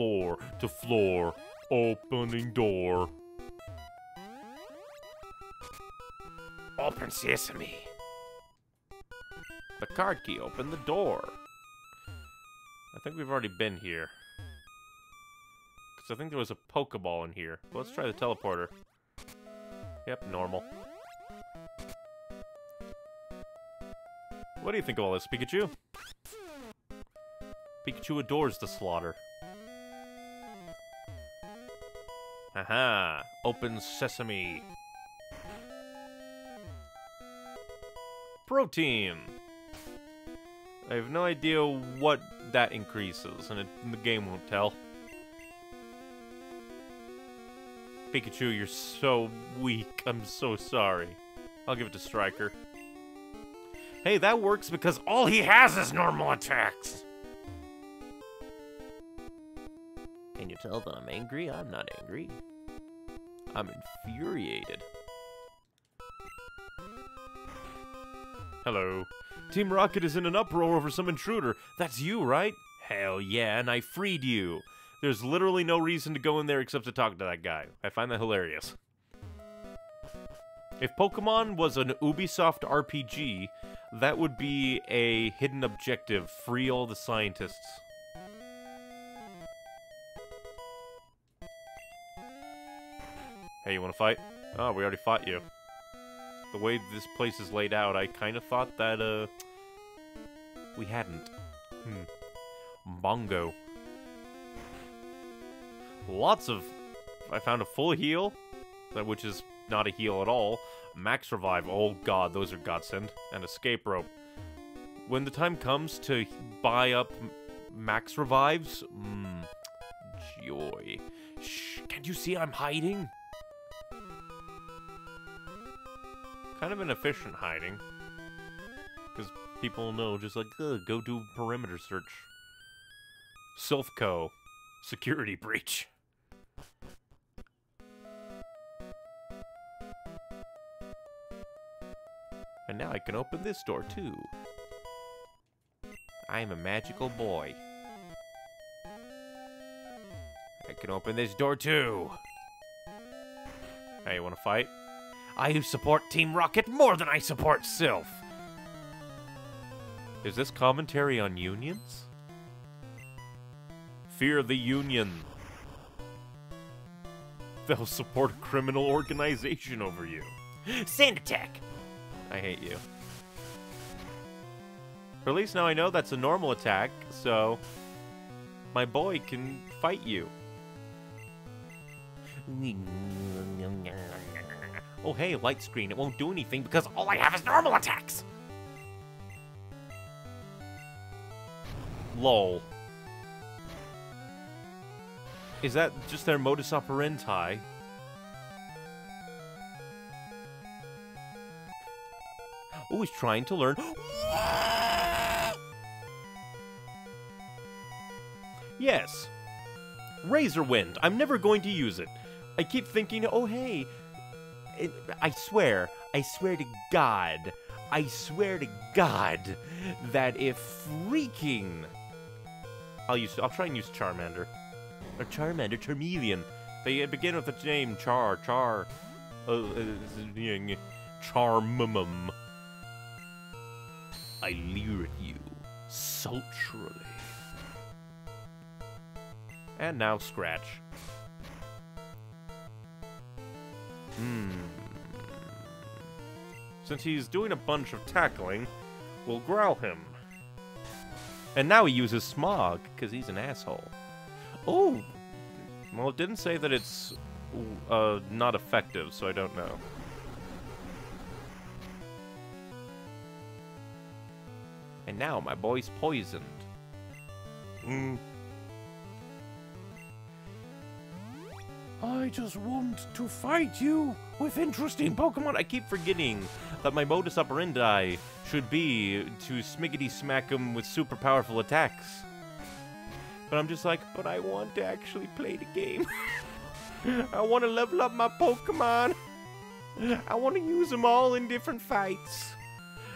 Floor to floor, opening door. Oh, Open sesame. The card key opened the door. I think we've already been here. Because I think there was a Pokeball in here. Let's try the teleporter. Yep, normal. What do you think of all this, Pikachu? Pikachu adores the slaughter. Aha! Open sesame. protein. I have no idea what that increases, and, it, the game won't tell. Pikachu, you're so weak. I'm so sorry. I'll give it to Striker. Hey, that works because all he has is normal attacks. Can you tell that I'm angry? I'm not angry. I'm infuriated. Hello. Team Rocket is in an uproar over some intruder. That's you, right? Hell yeah, and I freed you. There's literally no reason to go in there except to talk to that guy. I find that hilarious. If Pokemon was an Ubisoft RPG, that would be a hidden objective. Free all the scientists. Hey, you wanna fight? Oh, we already fought you. The way this place is laid out, I kind of thought that, uh... We hadn't. Hmm. Bongo. Lots of... I found a full heal, which is not a heal at all. Max revive, oh god, those are godsend. And escape rope. When the time comes to buy up max revives, mmm, joy. Shh, can't you see I'm hiding? Kind of an efficient hiding. Because people know, just like, go do perimeter search. Silph Co. Security breach. And now I can open this door too. I am a magical boy. I can open this door too. Hey, you wanna fight? I support Team Rocket more than I support Silph. Is this commentary on unions? Fear the union. They'll support a criminal organization over you. Sand attack! I hate you. Or at least now I know that's a normal attack, so my boy can fight you. Oh hey, light screen, it won't do anything because all I have is normal attacks! Lol. Is that just their modus operandi? Oh, he's trying to learn. yes. Razor Wind. I'm never going to use it. I keep thinking, oh hey, I swear, I swear to God, I swear to God, that if freaking, I'll use, I'll try and use Charmander, or Charmander, Charmeleon. They begin with the name Char, Char, uh, uh, Charmumum. I leer at you, sultrily. And now Scratch. Hmm. Since he's doing a bunch of tackling, we'll growl him. And now he uses Smog, because he's an asshole. Oh! Well, it didn't say that it's uh, not effective, so I don't know. And now my boy's poisoned. Hmm. I just want to fight you with interesting Pokemon. I keep forgetting that my modus operandi should be to smiggity smack him with super powerful attacks. But I'm just like, but I want to actually play the game. I want to level up my Pokemon. I want to use them all in different fights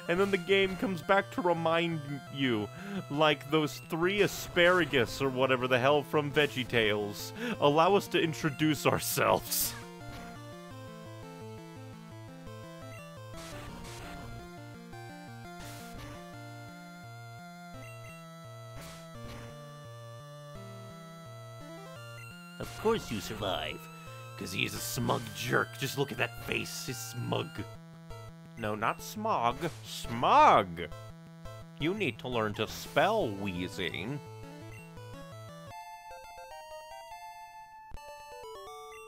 and then the game comes back to remind you, like those three asparagus or whatever the hell from Veggie Tales. Allow us to introduce ourselves. Of course you survive. Because he is a smug jerk. Just look at that face. He's smug. No, not smog. Smog! You need to learn to spell Weezing.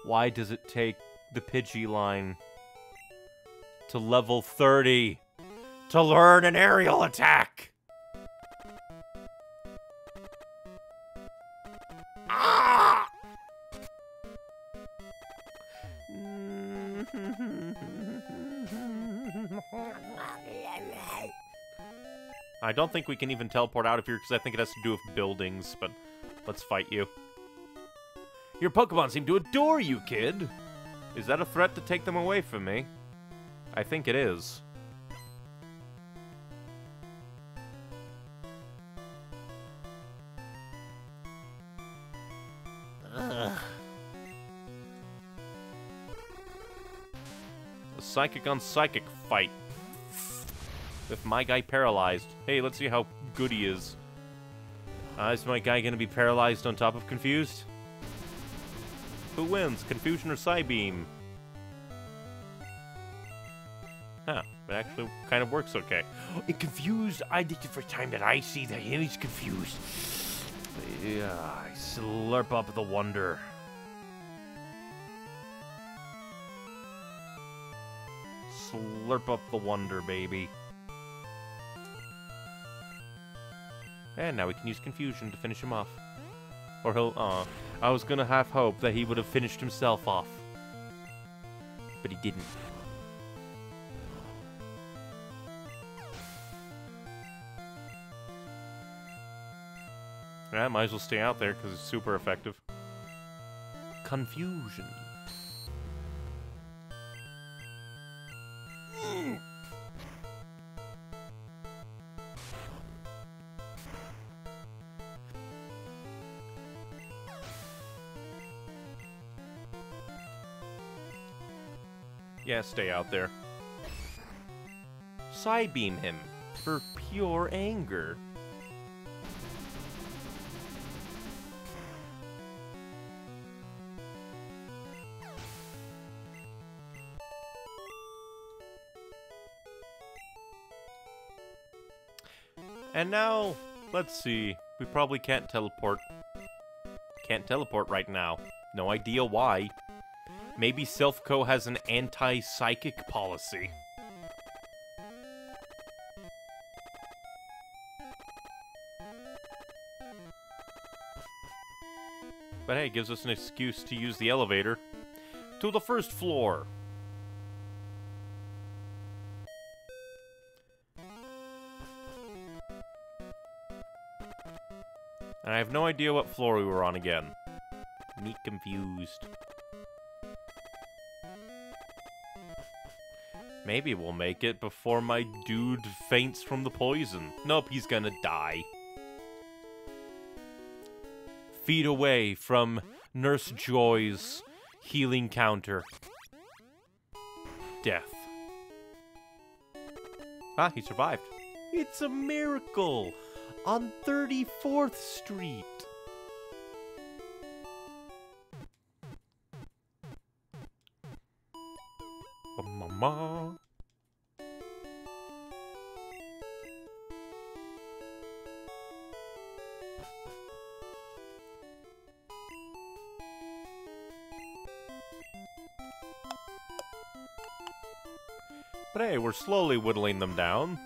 Why does it take the Pidgey line to level 30? to learn an aerial attack. I don't think we can even teleport out of here because I think it has to do with buildings, but let's fight you. Your Pokemon seem to adore you, kid. Is that a threat to take them away from me? I think it is. Ugh. A psychic on psychic fight. With my guy paralyzed. Hey, let's see how good he is. Uh, is my guy gonna be paralyzed on top of confused? Who wins, confusion or Psybeam? Huh, it actually kind of works okay. It confused. I think the first time that I see that he's confused. Yeah, I slurp up the wonder. Slurp up the wonder, baby. And now we can use confusion to finish him off. Or he'll, uh, I was gonna have hope that he would have finished himself off. But he didn't. Yeah, might as well stay out there because it's super effective. Confusion. Yeah, stay out there. Psybeam him for pure anger. And now, let's see. We probably can't teleport. Can't teleport right now. No idea why. Maybe Silph Co has an anti-psychic policy. But hey, it gives us an excuse to use the elevator. To the first floor. And I have no idea what floor we were on again. Me confused. Maybe we'll make it before my dude faints from the poison. Nope, he's gonna die. Feet away from Nurse Joy's healing counter. Death. Ah, he survived. It's a miracle! On 34th Street! Slowly whittling them down.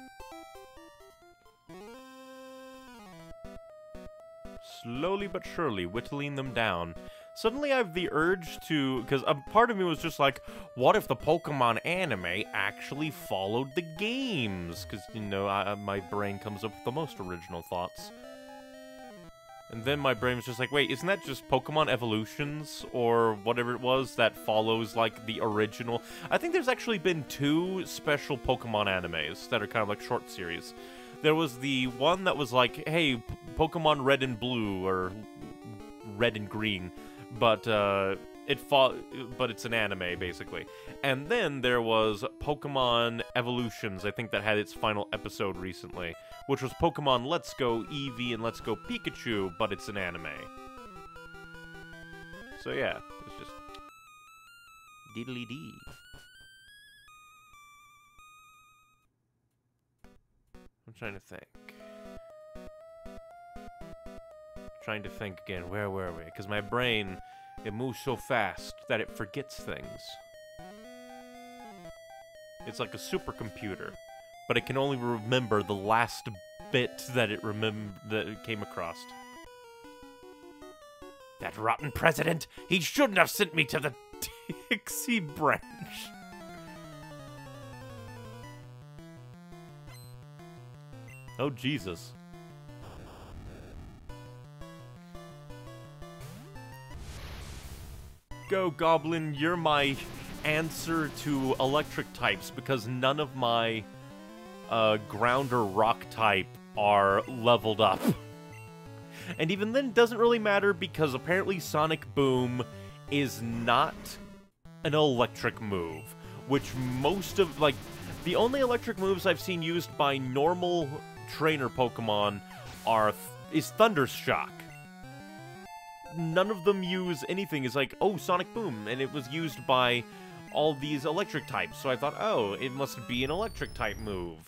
Slowly but surely whittling them down. Suddenly I have the urge to, because a part of me was just like, what if the Pokemon anime actually followed the games? Because, you know, I, my brain comes up with the most original thoughts. And then my brain was just like, wait, isn't that just Pokemon Evolutions or whatever it was that follows like the original? I think there's actually been two special Pokemon animes that are kind of like short series. There was the one that was like, hey, Pokemon Red and Blue or Red and Green, but uh, it but it's an anime basically. And then there was Pokemon Evolutions, I think that had its final episode recently, which was Pokemon Let's Go Eevee and Let's Go Pikachu, but it's an anime. So yeah, it's just diddly dee. I'm trying to think. Trying to think again. Where were we? Because my brain, it moves so fast that it forgets things. It's like a supercomputer, but it can only remember the last bit that it remem that it came across. That rotten president, he shouldn't have sent me to the. Tiksi branch. Oh Jesus. Go Goblin, you're my answer to electric types because none of my uh, ground or rock type are leveled up. And even then, doesn't really matter because apparently Sonic Boom is not an electric move, which most of, like, the only electric moves I've seen used by normal trainer Pokemon are, is Thundershock. None of them use anything as like, oh, Sonic Boom, and it was used by all these electric types, so I thought, oh, it must be an electric type move.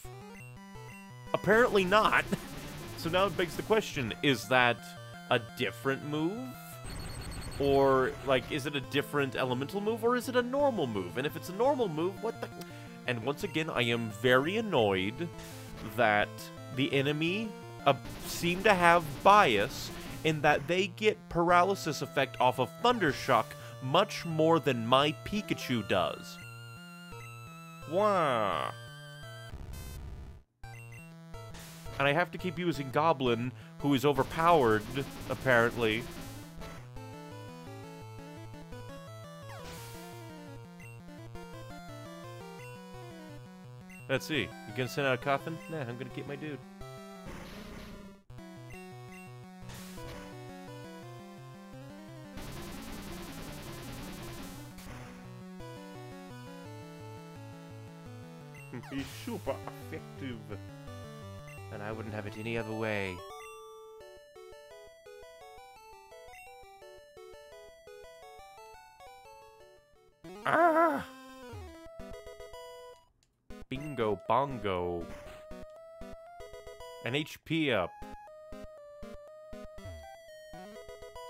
Apparently not. So now it begs the question, is that a different move? Or, like, is it a different elemental move, or is it a normal move? And if it's a normal move, what the... And once again, I am very annoyed that the enemy uh, seem to have bias in that they get paralysis effect off of Thundershock much more than my Pikachu does. Wow. And I have to keep using Goblin, who is overpowered, apparently. Let's see. You gonna send out a Koffing? Nah, I'm gonna keep my dude. He's super effective. And I wouldn't have it any other way. Ah! Bingo bongo. An HP up.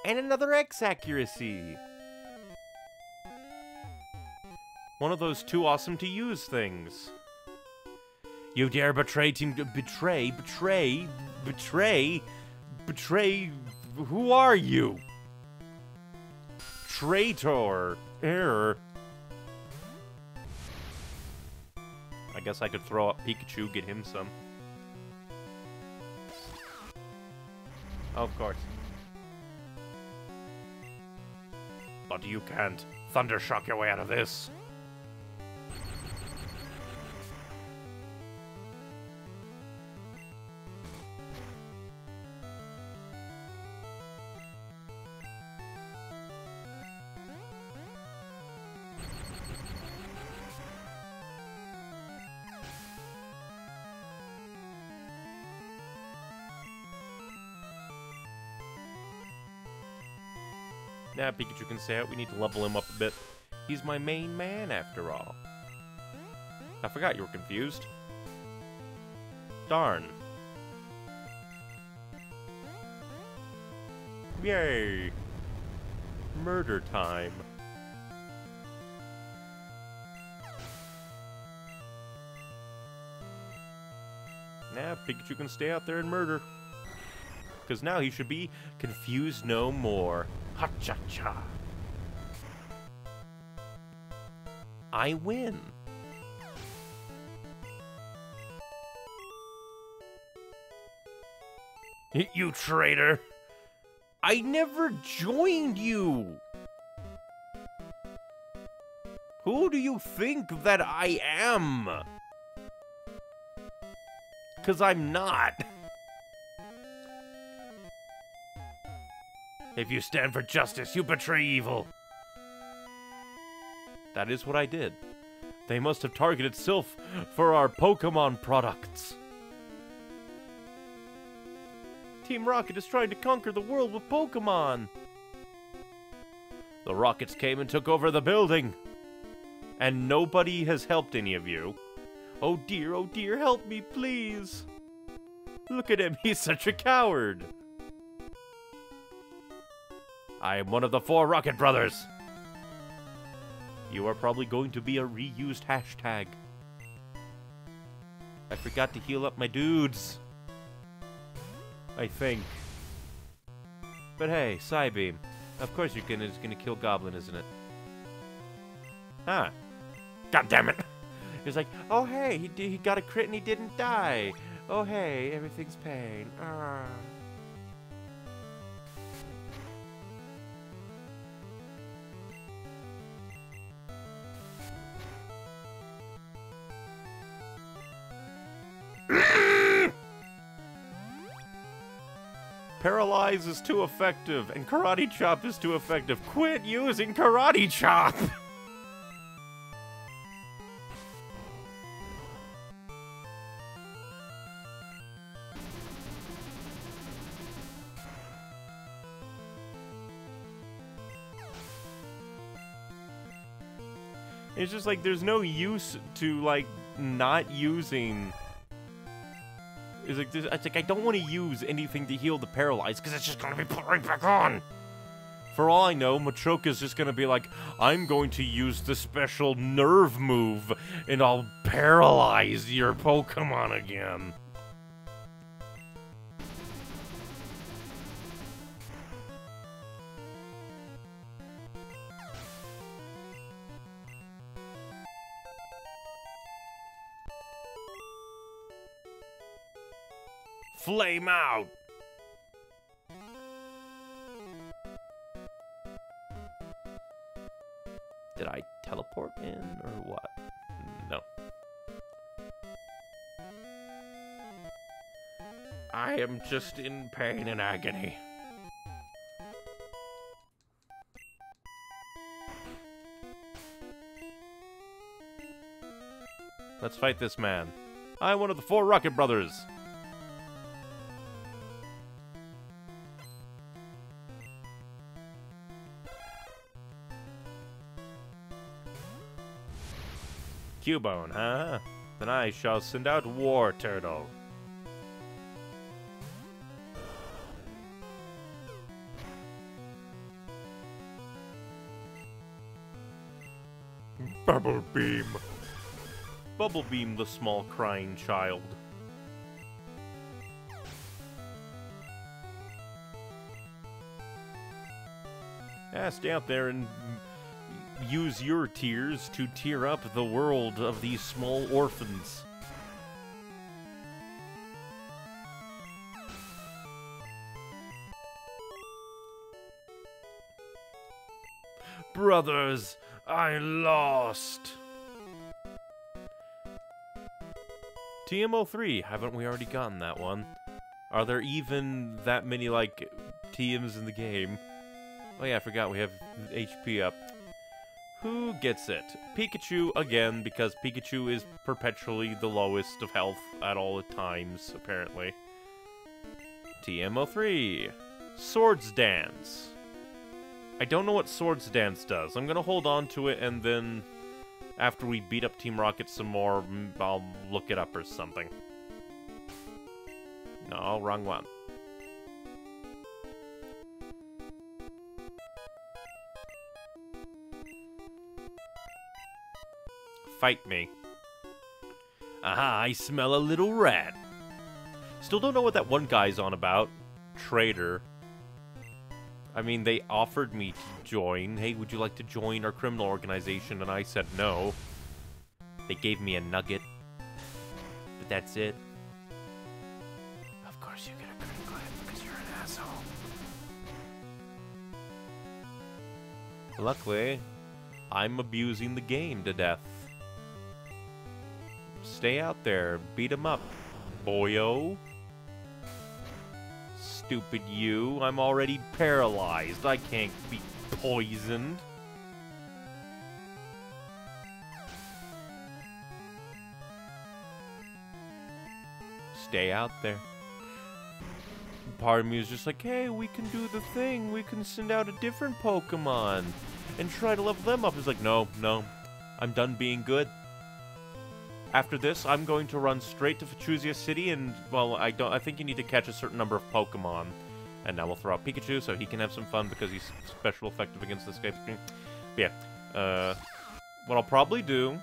And another X accuracy. One of those too awesome to use things. You dare betray team betray betray betray betray who are you? Traitor. Error. I guess I could throw up Pikachu, get him some. Of course. But you can't Thundershock your way out of this. Nah, Pikachu can stay out. We need to level him up a bit. He's my main man, after all. I forgot you were confused. Darn. Yay! Murder time. Nah, Pikachu can stay out there and murder. Because now he should be confused no more. Ha-cha-cha. I win. You traitor! I never joined you! Who do you think that I am? Because I'm not. If you stand for justice, you betray evil. That is what I did. They must have targeted Silph for our Pokemon products. Team Rocket is trying to conquer the world with Pokemon. The Rockets came and took over the building. And nobody has helped any of you. Oh dear, oh dear, help me, please. Look at him, he's such a coward. I am one of the four Rocket Brothers. You are probably going to be a reused hashtag. I forgot to heal up my dudes. I think. But hey, Psybeam. Of course you're gonna, gonna kill Goblin, isn't it? Huh. God damn it! He's like, oh hey, he, he got a crit and he didn't die. Oh hey, everything's pain. Ah. Paralyze is too effective, and Karate Chop is too effective. Quit using Karate Chop! It's just like there's no use to like not using. It's like this, it's like I don't want to use anything to heal the paralyzed because it's just gonna be put right back on. For all I know, Machoke's just gonna be like, I'm going to use the special nerve move and I'll paralyze your Pokemon again. Flame out! Did I teleport in or what? No. I am just in pain and agony. Let's fight this man. I'm one of the four Rocket Brothers. Cubone, huh? Then I shall send out Wartortle. Bubble Beam. Bubble Beam, the small crying child. Yeah, stay out there and use your tears to tear up the world of these small orphans. Brothers, I lost. TM03, haven't we already gotten that one? Are there even that many, like, TMs in the game? Oh yeah, I forgot we have HP up. Gets it? Pikachu again, because Pikachu is perpetually the lowest of health at all times, apparently. TM03. Swords Dance. I don't know what Swords Dance does. I'm gonna hold on to it, and then after we beat up Team Rocket some more, I'll look it up or something. No, wrong one. Fight me. Aha, I smell a little rat. Still don't know what that one guy's on about. Traitor. I mean, they offered me to join. Hey, would you like to join our criminal organization? And I said no. They gave me a nugget. But that's it. Of course you get a hit because you're an asshole. Luckily, I'm abusing the game to death. Stay out there. Beat him up, boyo. Stupid you. I'm already paralyzed. I can't be poisoned. Stay out there. Part of me is just like, hey, we can do the thing. We can send out a different Pokemon and try to level them up. It's like, no, no. I'm done being good. After this, I'm going to run straight to Fuchsia City, and, well, I don't. I think you need to catch a certain number of Pokemon. And now we'll throw out Pikachu so he can have some fun because he's special effective against the Escape Screen. But yeah, uh, what I'll probably do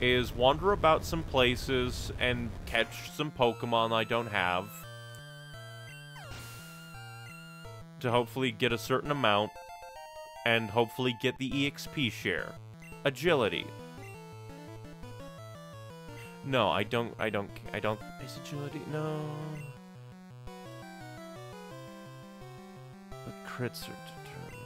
is wander about some places and catch some Pokemon I don't have. To hopefully get a certain amount and hopefully get the EXP share. Agility. No, I don't, I don't, I don't, is agility, no. But crits are determined.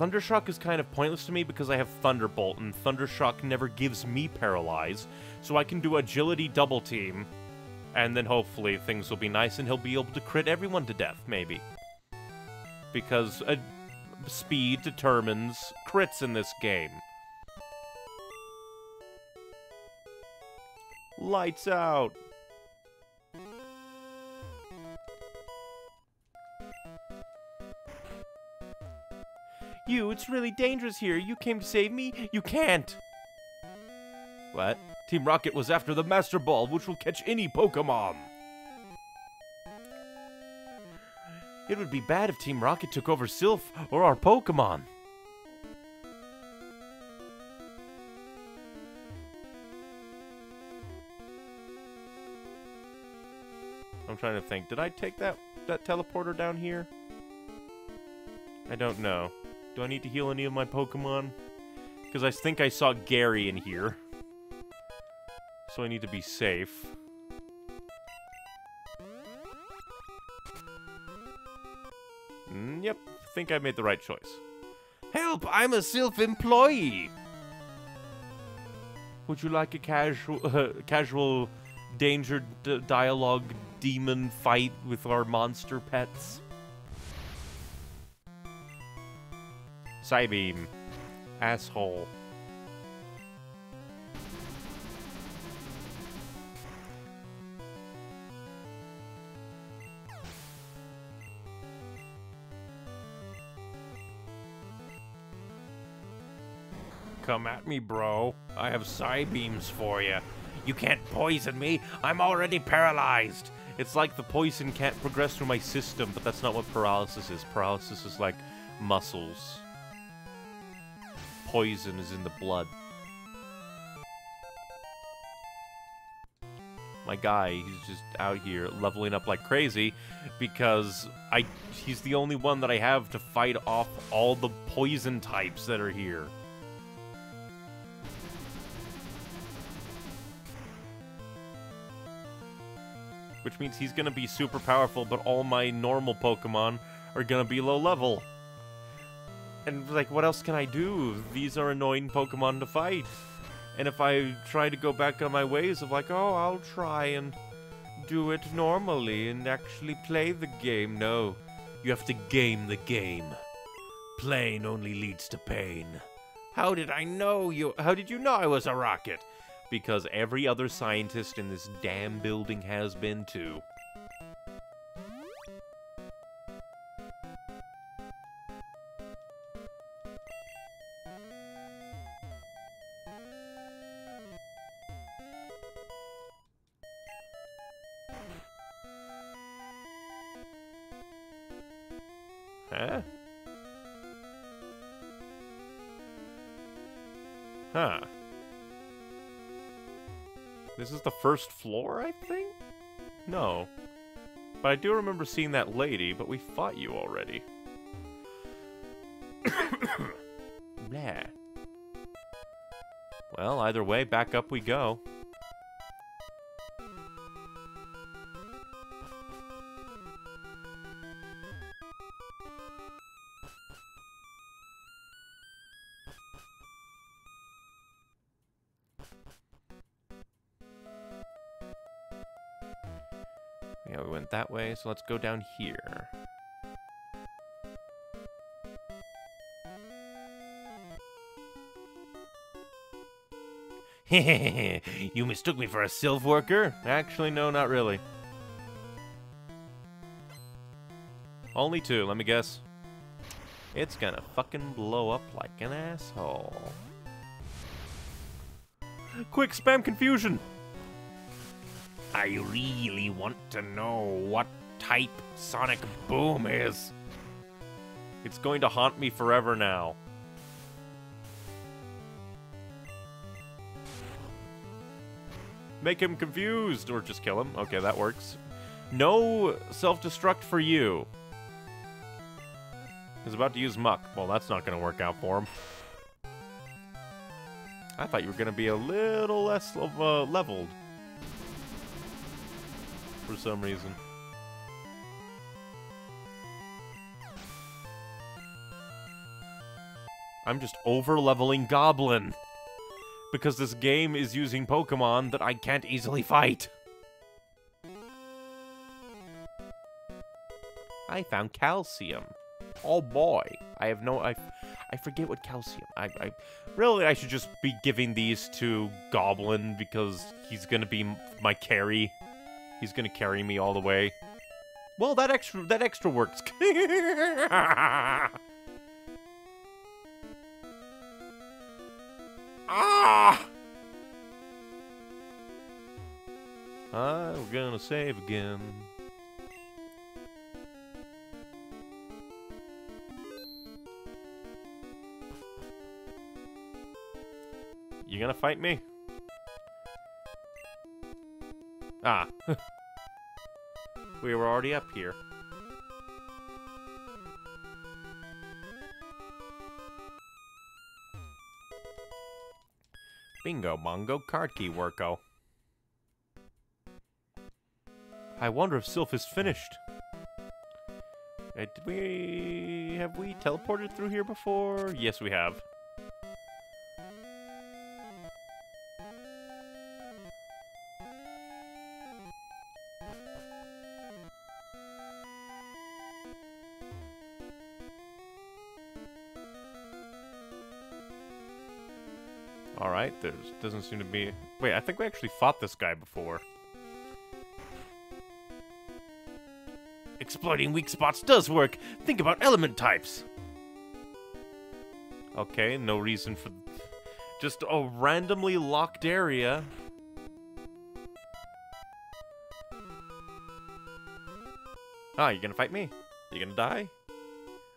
Thundershock is kind of pointless to me because I have Thunderbolt, and Thundershock never gives me Paralyze, so I can do Agility Double Team, and then hopefully things will be nice and he'll be able to crit everyone to death, maybe. Because uh, speed determines crits in this game. Lights out! You, it's really dangerous here. You came to save me? You can't! What? Team Rocket was after the Master Ball, which will catch any Pokemon. It would be bad if Team Rocket took over Silph or our Pokemon. I'm trying to think. Did I take that that teleporter down here? I don't know. Do I need to heal any of my Pokemon? Because I think I saw Gary in here. So I need to be safe. Yep, think I made the right choice. Help! I'm a Silph employee! Would you like a casual, uh, casual danger dialogue demon fight with our monster pets? Psybeam. Asshole. Come at me, bro. I have Psybeams for you. You can't poison me. I'm already paralyzed. It's like the poison can't progress through my system, but that's not what paralysis is. Paralysis is like muscles. Poison is in the blood. My guy, he's just out here leveling up like crazy because I he's the only one that I have to fight off all the poison types that are here. Which means he's gonna be super powerful, but all my normal Pokemon are gonna be low level. And, like, what else can I do? These are annoying Pokemon to fight. And if I try to go back on my ways of, like, oh, I'll try and do it normally and actually play the game, no. You have to game the game. Playing only leads to pain. How did I know you- how did you know I was a rocket? Because every other scientist in this damn building has been too. First floor, I think? No. But I do remember seeing that lady, but we fought you already. Blah. Well, either way, back up we go. Way, so let's go down here. you mistook me for a Silph worker? Actually, no, not really. Only two, let me guess. It's gonna fucking blow up like an asshole. Quick, spam confusion! I really want to know what type Sonic Boom is. It's going to haunt me forever now. Make him confused, or just kill him. Okay, that works. No self-destruct for you. He's about to use Muck. Well, that's not going to work out for him. I thought you were going to be a little less uh, leveled. For some reason. I'm just over-leveling Goblin. Because this game is using Pokemon that I can't easily fight. I found calcium. Oh boy. I have no... I, I forget what calcium... I, I Really, I should just be giving these to Goblin because he's gonna be my carry. He's gonna carry me all the way. Well, that extra that extra works. ah! I'm gonna save again. You gonna fight me? Ah. we were already up here. Bingo bongo card key worko. I wonder if Silph is finished. Uh, did we... have we teleported through here before? Yes, we have. Doesn't seem to be... Wait, I think we actually fought this guy before. Exploiting weak spots does work. Think about element types. Okay, no reason for... Just a randomly locked area. Ah, you gonna fight me? You gonna die?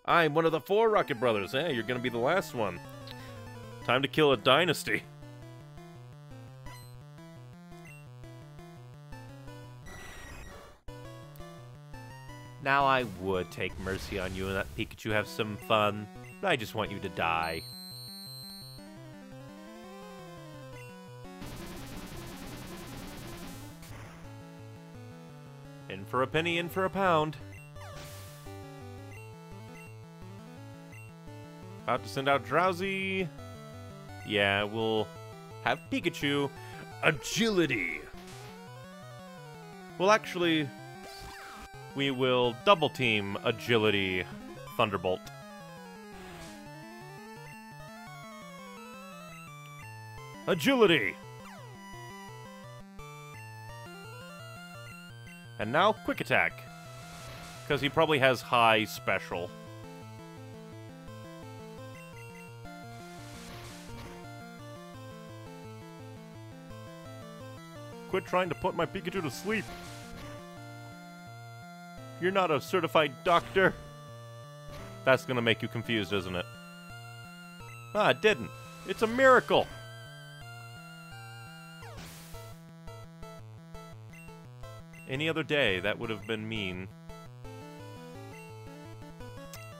I'm one of the four Rocket Brothers. Eh, you're gonna be the last one. Time to kill a dynasty. Now I would take mercy on you and let Pikachu have some fun, but I just want you to die. In for a penny, in for a pound. About to send out Drowzee. Yeah, we'll have Pikachu. Agility! Well, actually, we will double team Agility Thunderbolt. Agility! And now Quick Attack. Because he probably has high special. Quit trying to put my Pikachu to sleep. You're not a certified doctor. That's gonna make you confused, isn't it? Ah, it didn't. It's a miracle. Any other day, that would have been mean.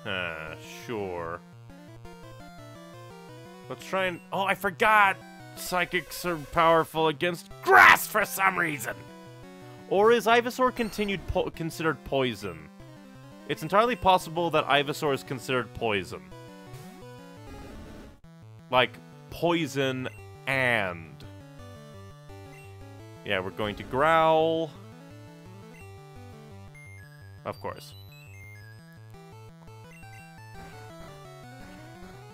Ah, sure. Let's try and... Oh, I forgot! Psychics are powerful against grass for some reason! Or is Ivysaur continued po considered poison? It's entirely possible that Ivysaur is considered poison. Like, poison and... Yeah, we're going to growl. Of course.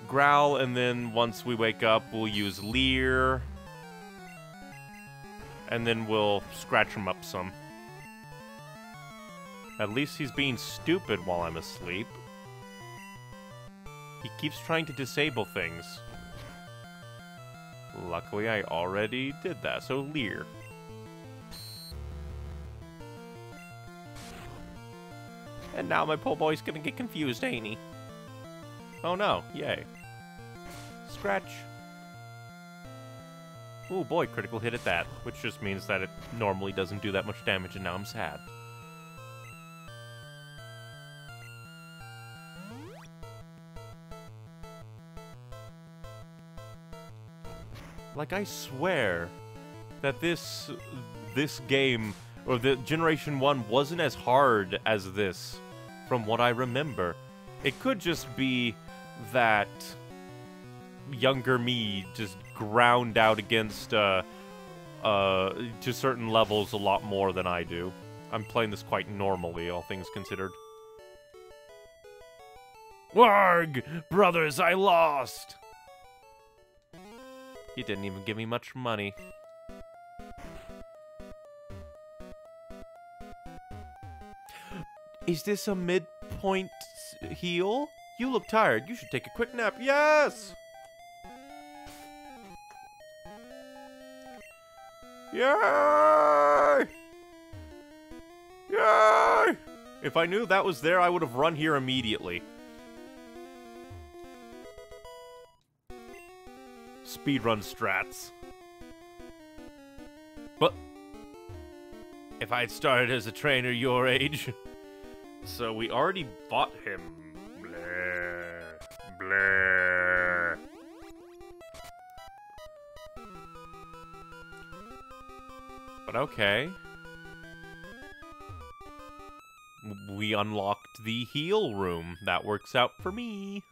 Growl, and then once we wake up, we'll use Leer. And then we'll scratch him up some. At least he's being stupid while I'm asleep. He keeps trying to disable things. Luckily, I already did that, so Leer. And now my poor boy's gonna get confused, ain't he? Oh no, yay. Scratch. Oh boy, critical hit at that, which just means that it normally doesn't do that much damage, and now I'm sad. Like, I swear that this this game, or the Generation 1, wasn't as hard as this, from what I remember. It could just be that younger me just ground out against uh, uh, to certain levels a lot more than I do. I'm playing this quite normally, all things considered. Warg! Brothers, I lost! He didn't even give me much money. Is this a midpoint heal? You look tired. You should take a quick nap. Yes! Yay! Yay! If I knew that was there, I would have run here immediately. Speedrun strats. But if I had started as a trainer your age, so we already bought him. But okay. We unlocked the heal room. That works out for me.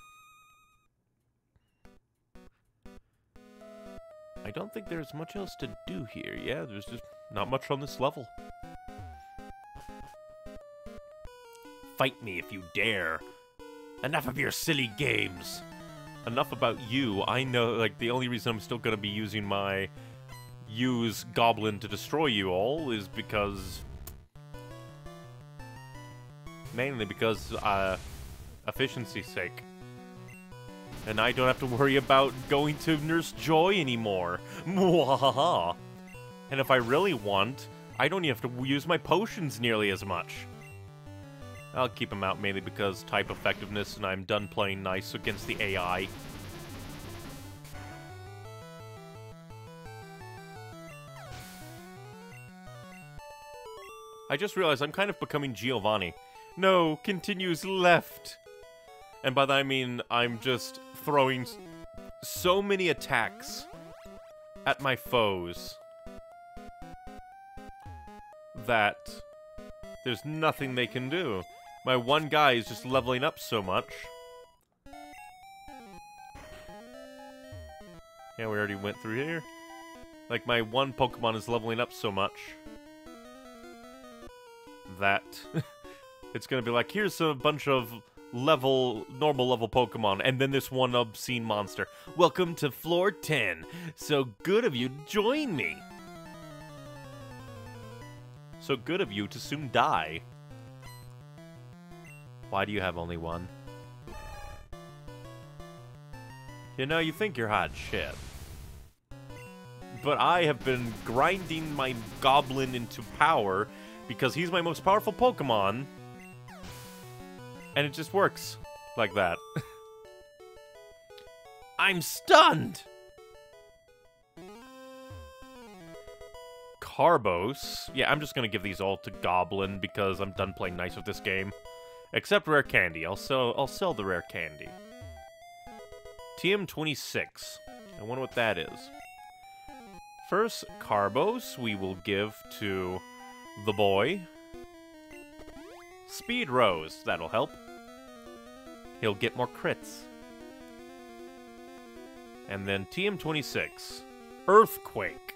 I don't think there's much else to do here. Yeah, there's just not much on this level. Fight me if you dare. Enough of your silly games. Enough about you. I know, like, the only reason I'm still gonna be using my use Goblin to destroy you all is because. Mainly because, uh, efficiency's sake. And I don't have to worry about going to Nurse Joy anymore. Mwahaha. And if I really want, I don't even have to use my potions nearly as much. I'll keep them out mainly because type effectiveness and I'm done playing nice against the AI. I just realized I'm kind of becoming Giovanni. No, continues left. And by that I mean I'm just throwing so many attacks at my foes that there's nothing they can do. My one guy is just leveling up so much. Yeah, we already went through here. Like, my one Pokemon is leveling up so much that it's gonna be like, here's a bunch of level, normal level Pokemon, and then this one obscene monster. Welcome to floor 10. So good of you to join me. So good of you to soon die. Why do you have only one? You know, you think you're hot shit. But I have been grinding my goblin into power because he's my most powerful Pokemon. And it just works like that. I'm stunned! Carbos. Yeah, I'm just gonna give these all to Goblin because I'm done playing nice with this game. Except rare candy. I'll sell I'll sell the rare candy. TM26. I wonder what that is. First, Carbos we will give to the boy. Speed Rose, that'll help. He'll get more crits. And then TM26. Earthquake.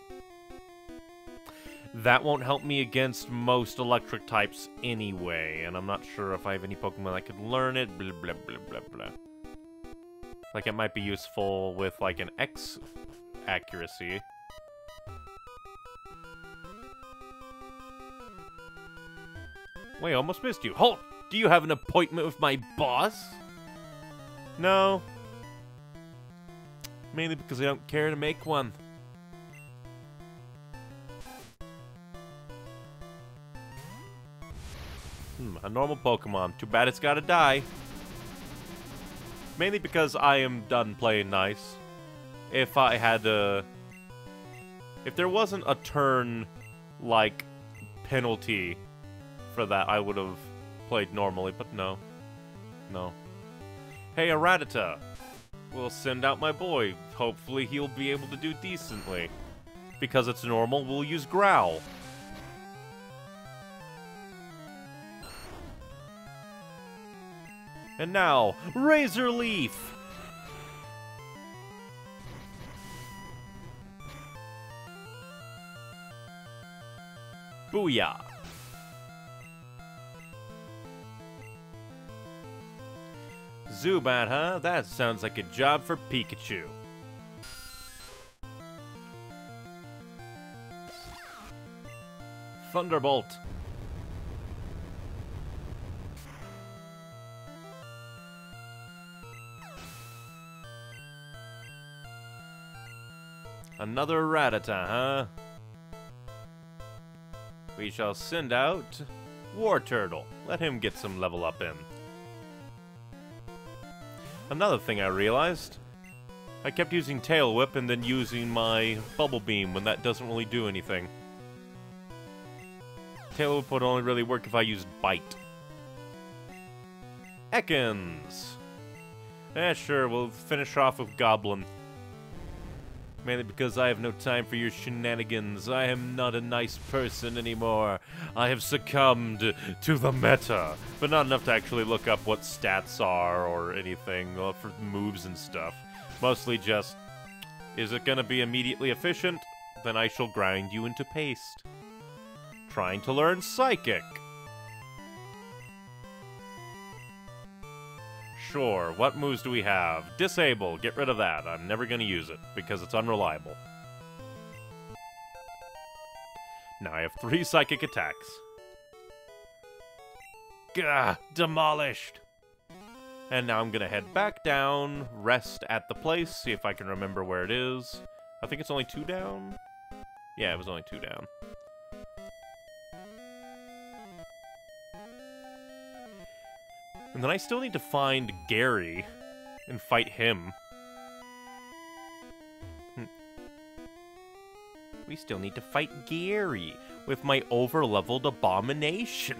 That won't help me against most electric types anyway, and I'm not sure if I have any Pokemon that could learn it, blah blah blah blah blah. Like, it might be useful with, like, an X accuracy. Wait, I almost missed you. Halt! Do you have an appointment with my boss? No. Mainly because I don't care to make one. Hmm, a normal Pokemon. Too bad it's gotta die. Mainly because I am done playing nice. If I had a... If there wasn't a turn, like, penalty for that, I would have played normally, but no. No. Hey, a Rattata. We'll send out my boy. Hopefully he'll be able to do decently. Because it's normal, we'll use Growl. And now, Razor Leaf! Booyah! Zubat, huh? That sounds like a job for Pikachu. Thunderbolt. Another Rattata, huh? We shall send out Wartortle. Let him get some level up in. Another thing I realized. I kept using Tail Whip and then using my Bubble Beam when that doesn't really do anything. Tail Whip would only really work if I used Bite. Ekans! Eh, sure, we'll finish off with Goblin. Mainly because I have no time for your shenanigans. I am not a nice person anymore. I have succumbed to the meta. But not enough to actually look up what stats are or anything for moves and stuff. Mostly just, is it gonna be immediately efficient? Then I shall grind you into paste. Trying to learn Psychic. Sure, what moves do we have? Disable, get rid of that. I'm never gonna use it, because it's unreliable. Now I have three psychic attacks. Gah, demolished! And now I'm gonna head back down, rest at the place, see if I can remember where it is. I think it's only two down? Yeah, it was only two down. And then I still need to find Gary and fight him. Hmm. We still need to fight Gary with my over-leveled abomination.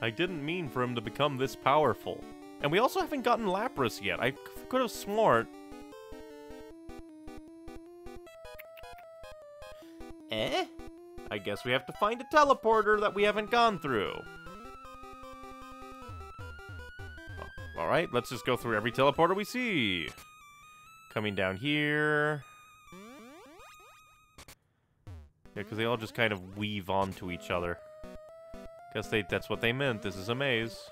I didn't mean for him to become this powerful. And we also haven't gotten Lapras yet. I could have sworn... guess we have to find a teleporter that we haven't gone through. Alright, let's just go through every teleporter we see. Coming down here. Yeah, because they all just kind of weave onto each other. Guess they that's what they meant. This is a maze.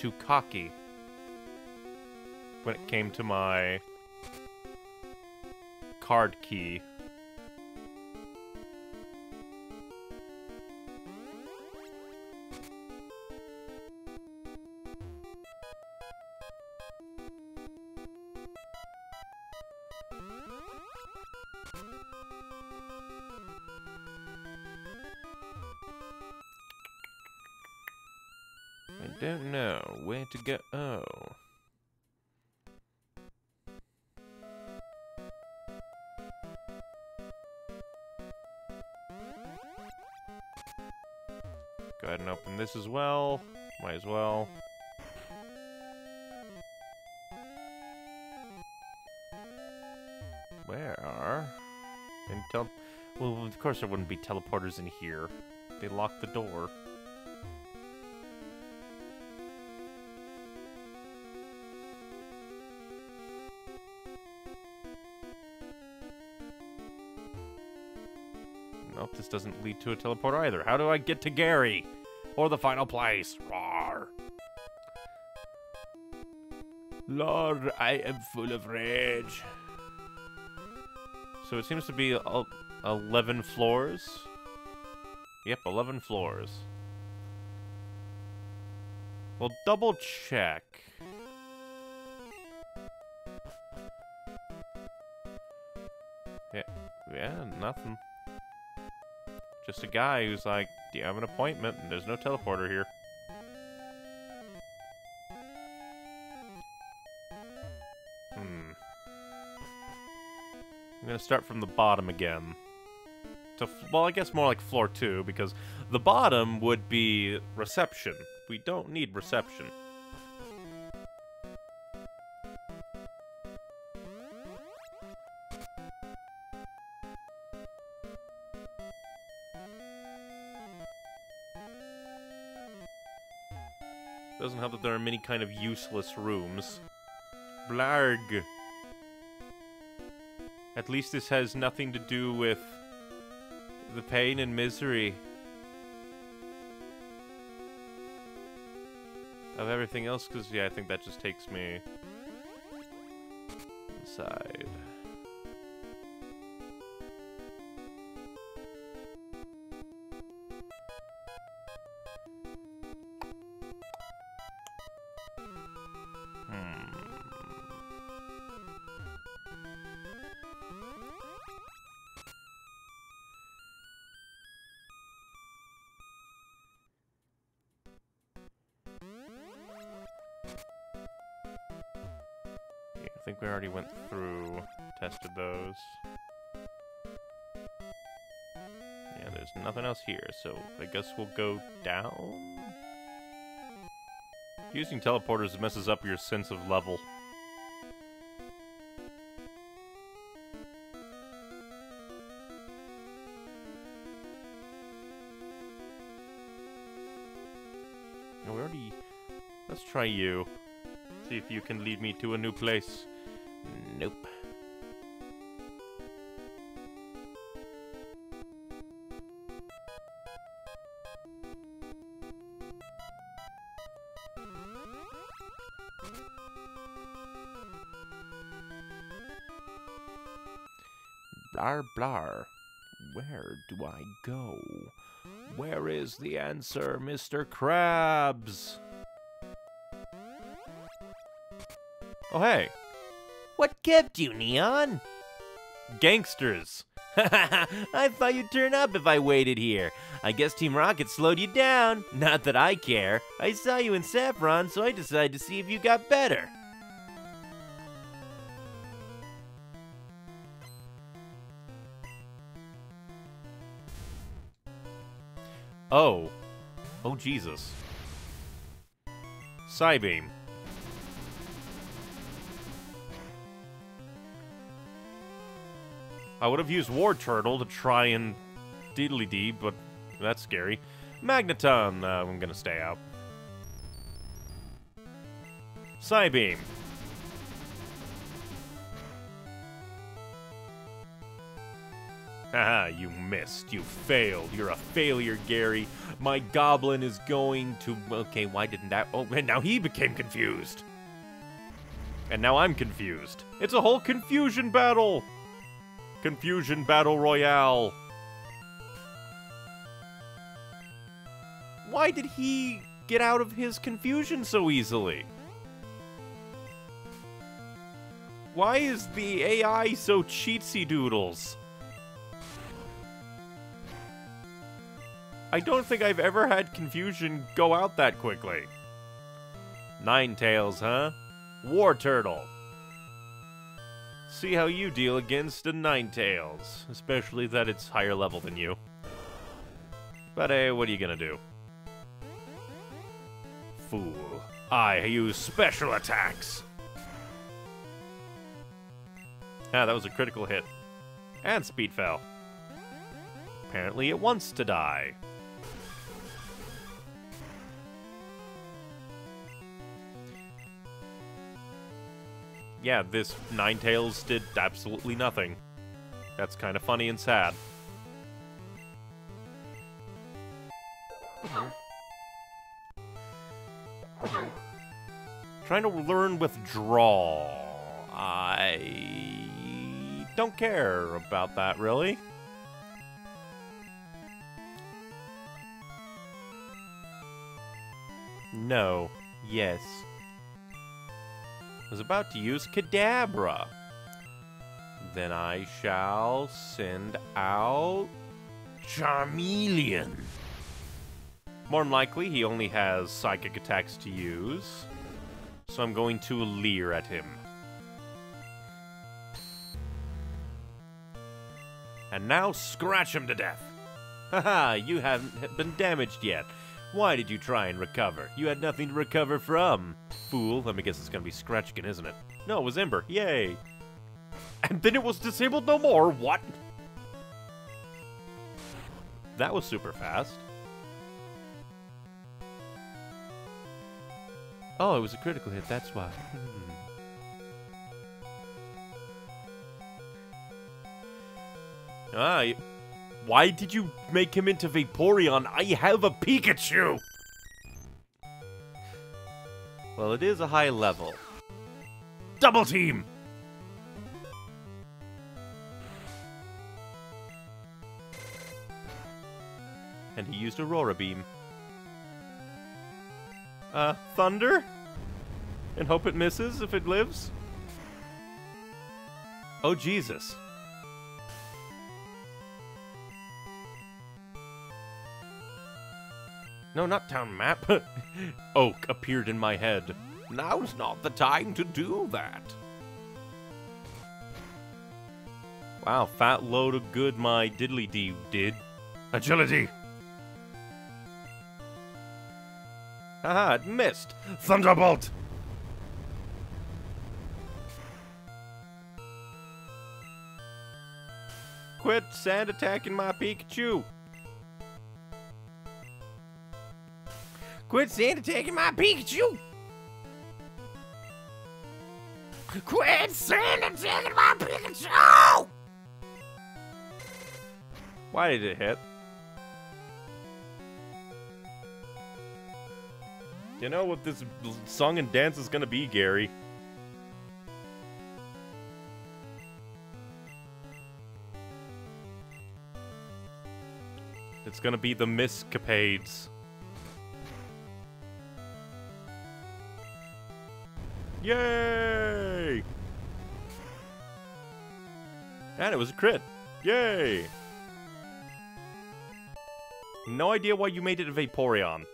Too cocky when it came to my card key. This as well. Might as well. Where are? And tel well, of course there wouldn't be teleporters in here. They locked the door. Nope, this doesn't lead to a teleporter either. How do I get to Gary? Or the final place? Rawr. Lord, I am full of rage. So it seems to be 11 floors. Yep, 11 floors. Well, double check. Yeah, yeah, nothing. Just a guy who's like, do you have an appointment? And there's no teleporter here. Hmm. I'm gonna start from the bottom again. Well, I guess more like floor two, because the bottom would be reception. We don't need reception. That there are many kind of useless rooms. Blarg. At least this has nothing to do with the pain and misery of everything else, because, yeah, I think that just takes me inside. Nothing else here, so I guess we'll go down? Using teleporters messes up your sense of level. We already... Let's try you. See if you can lead me to a new place. Blar. Where do I go? Where is the answer, Mr. Krabs? Oh, hey. What kept you, Neon? Gangsters. I thought you'd turn up if I waited here. I guess Team Rocket slowed you down. Not that I care. I saw you in Saffron, so I decided to see if you got better. Jesus. Psybeam. I would have used Wartortle to try and diddly dee, but that's scary. Magneton, uh, I'm gonna stay out. Psybeam. You missed. You failed. You're a failure, Gary. My goblin is going to. Okay, why didn't that. Oh, and now he became confused. And now I'm confused. It's a whole confusion battle! Confusion Battle Royale. Why did he get out of his confusion so easily? Why is the AI so cheatsy doodles? I don't think I've ever had confusion go out that quickly. Ninetales, huh? Wartortle. See how you deal against a Ninetales, especially that it's higher level than you. But hey, what are you gonna do? Fool. I use special attacks! Ah, that was a critical hit. And speed fell. Apparently it wants to die. Yeah, this Ninetales did absolutely nothing. That's kind of funny and sad. Trying to learn withdraw. I don't care about that, really. No. Yes. Was about to use Kadabra. Then I shall send out Charmeleon. More than likely, he only has psychic attacks to use. So I'm going to leer at him. And now scratch him to death. Haha, you haven't been damaged yet. Why did you try and recover? You had nothing to recover from. Fool. Let me guess it's gonna be Scratchkin, isn't it? No, it was Ember. Yay. And then it was disabled no more. What? That was super fast. Oh, it was a critical hit, that's why. Ah, why did you make him into Vaporeon? I have a Pikachu! Well, it is a high level. Double team! And he used Aurora Beam. Uh, Thunder? And hope it misses if it lives? Oh, Jesus. No, not town map. Oak appeared in my head. Now's not the time to do that. Wow, fat load of good my diddly dee did. Agility! Haha, it missed! Thunderbolt! Quit sand attacking my Pikachu! Quit Santa taking my Pikachu! Quit Santa taking my Pikachu! Why did it hit? You know what this song and dance is gonna be, Gary? It's gonna be the Miscapades. Yay! And it was a crit. Yay! No idea why you made it a Vaporeon.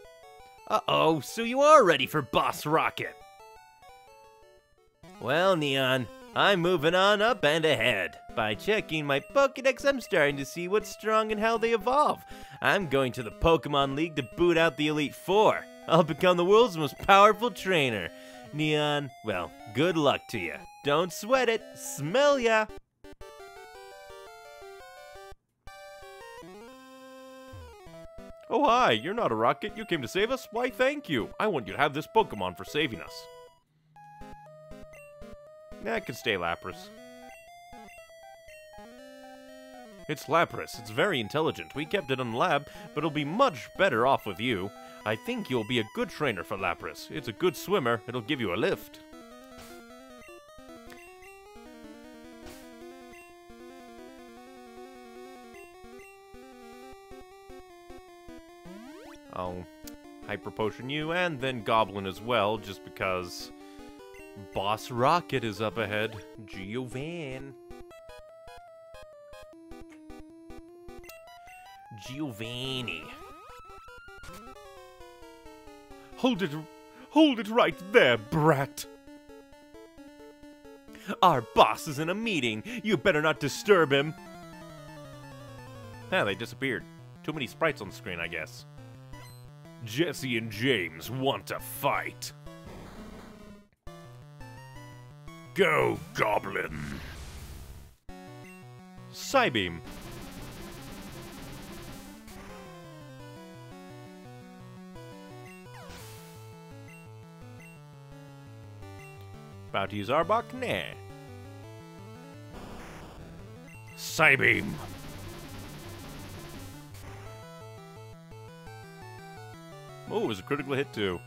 Uh-oh, so you are ready for Boss Rocket. Well, Neon, I'm moving on up and ahead. By checking my Pokedex, I'm starting to see what's strong and how they evolve. I'm going to the Pokemon League to boot out the Elite Four. I'll become the world's most powerful trainer. Neon, well, good luck to you. Don't sweat it. Smell ya! Oh, hi, you're not a rocket. You came to save us? Why, thank you. I want you to have this Pokemon for saving us. That can stay Lapras. It's Lapras. It's very intelligent. We kept it in the lab, but it'll be much better off with you. I think you'll be a good trainer for Lapras. It's a good swimmer. It'll give you a lift. I'll Hyper Potion you, and then Goblin as well, just because Boss Rocket is up ahead. Giovanni. Giovanni. Hold it, hold it right there, brat. Our boss is in a meeting. You better not disturb him. Ah, they disappeared. Too many sprites on screen, I guess. Jessie and James want to fight. Go, Goblin! Psybeam. about to Spouty Zarbok? Nah. Psybeam! Oh, it was a critical hit too.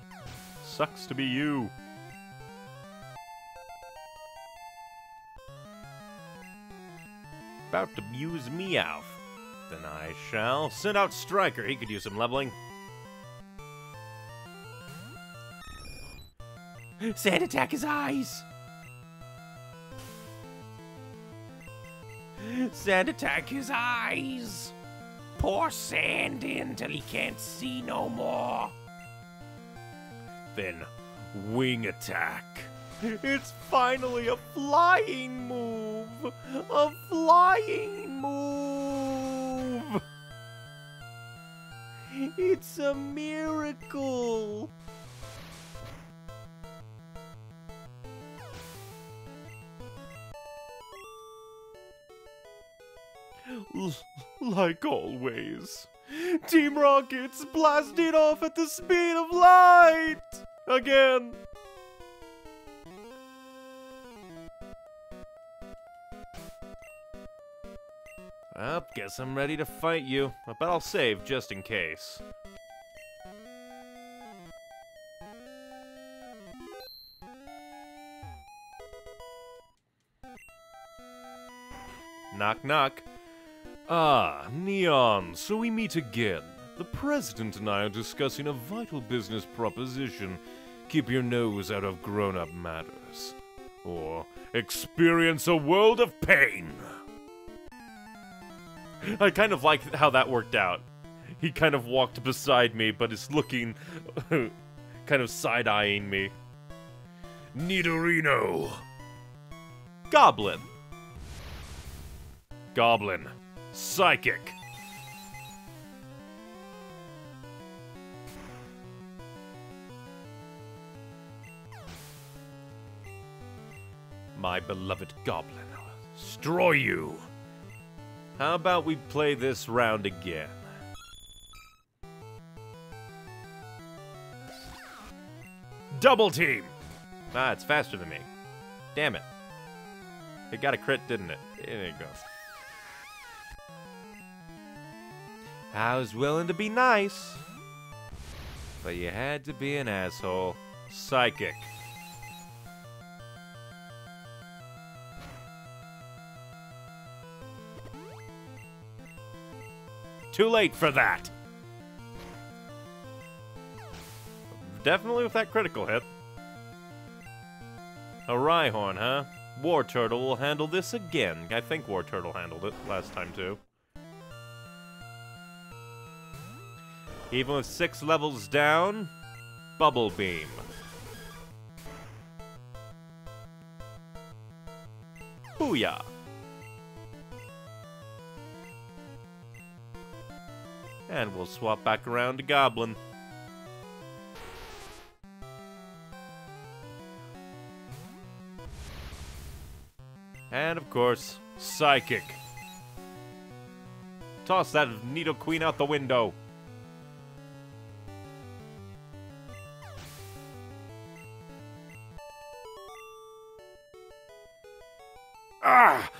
Sucks to be you. About to muse Meowth. Then I shall send out Striker. He could use some leveling. Sand attack his eyes! Sand attack his eyes! Pour sand in till he can't see no more. Then wing attack. It's finally a flying move! A flying move! It's a miracle! L- like always. Team Rocket's blasting off at the speed of light! Again! Well, guess I'm ready to fight you. But I'll save just in case. Knock knock. Ah, Neon, so we meet again. The President and I are discussing a vital business proposition. Keep your nose out of grown up matters. Or experience a world of pain. I kind of like how that worked out. He kind of walked beside me, but is looking kind of side eyeing me. Nidorino. Goblin. Goblin. Psychic. My beloved goblin, destroy you. How about we play this round again? Double team! Ah, it's faster than me. Damn it. It got a crit, didn't it? There you go. I was willing to be nice. But you had to be an asshole. Psychic. Too late for that. Definitely with that critical hit. A Rhyhorn, huh? Wartortle will handle this again. I think Wartortle handled it last time too. Even with six levels down, Bubble Beam. Booyah! And we'll swap back around to Goblin. And of course, Psychic. Toss that Nidoqueen out the window.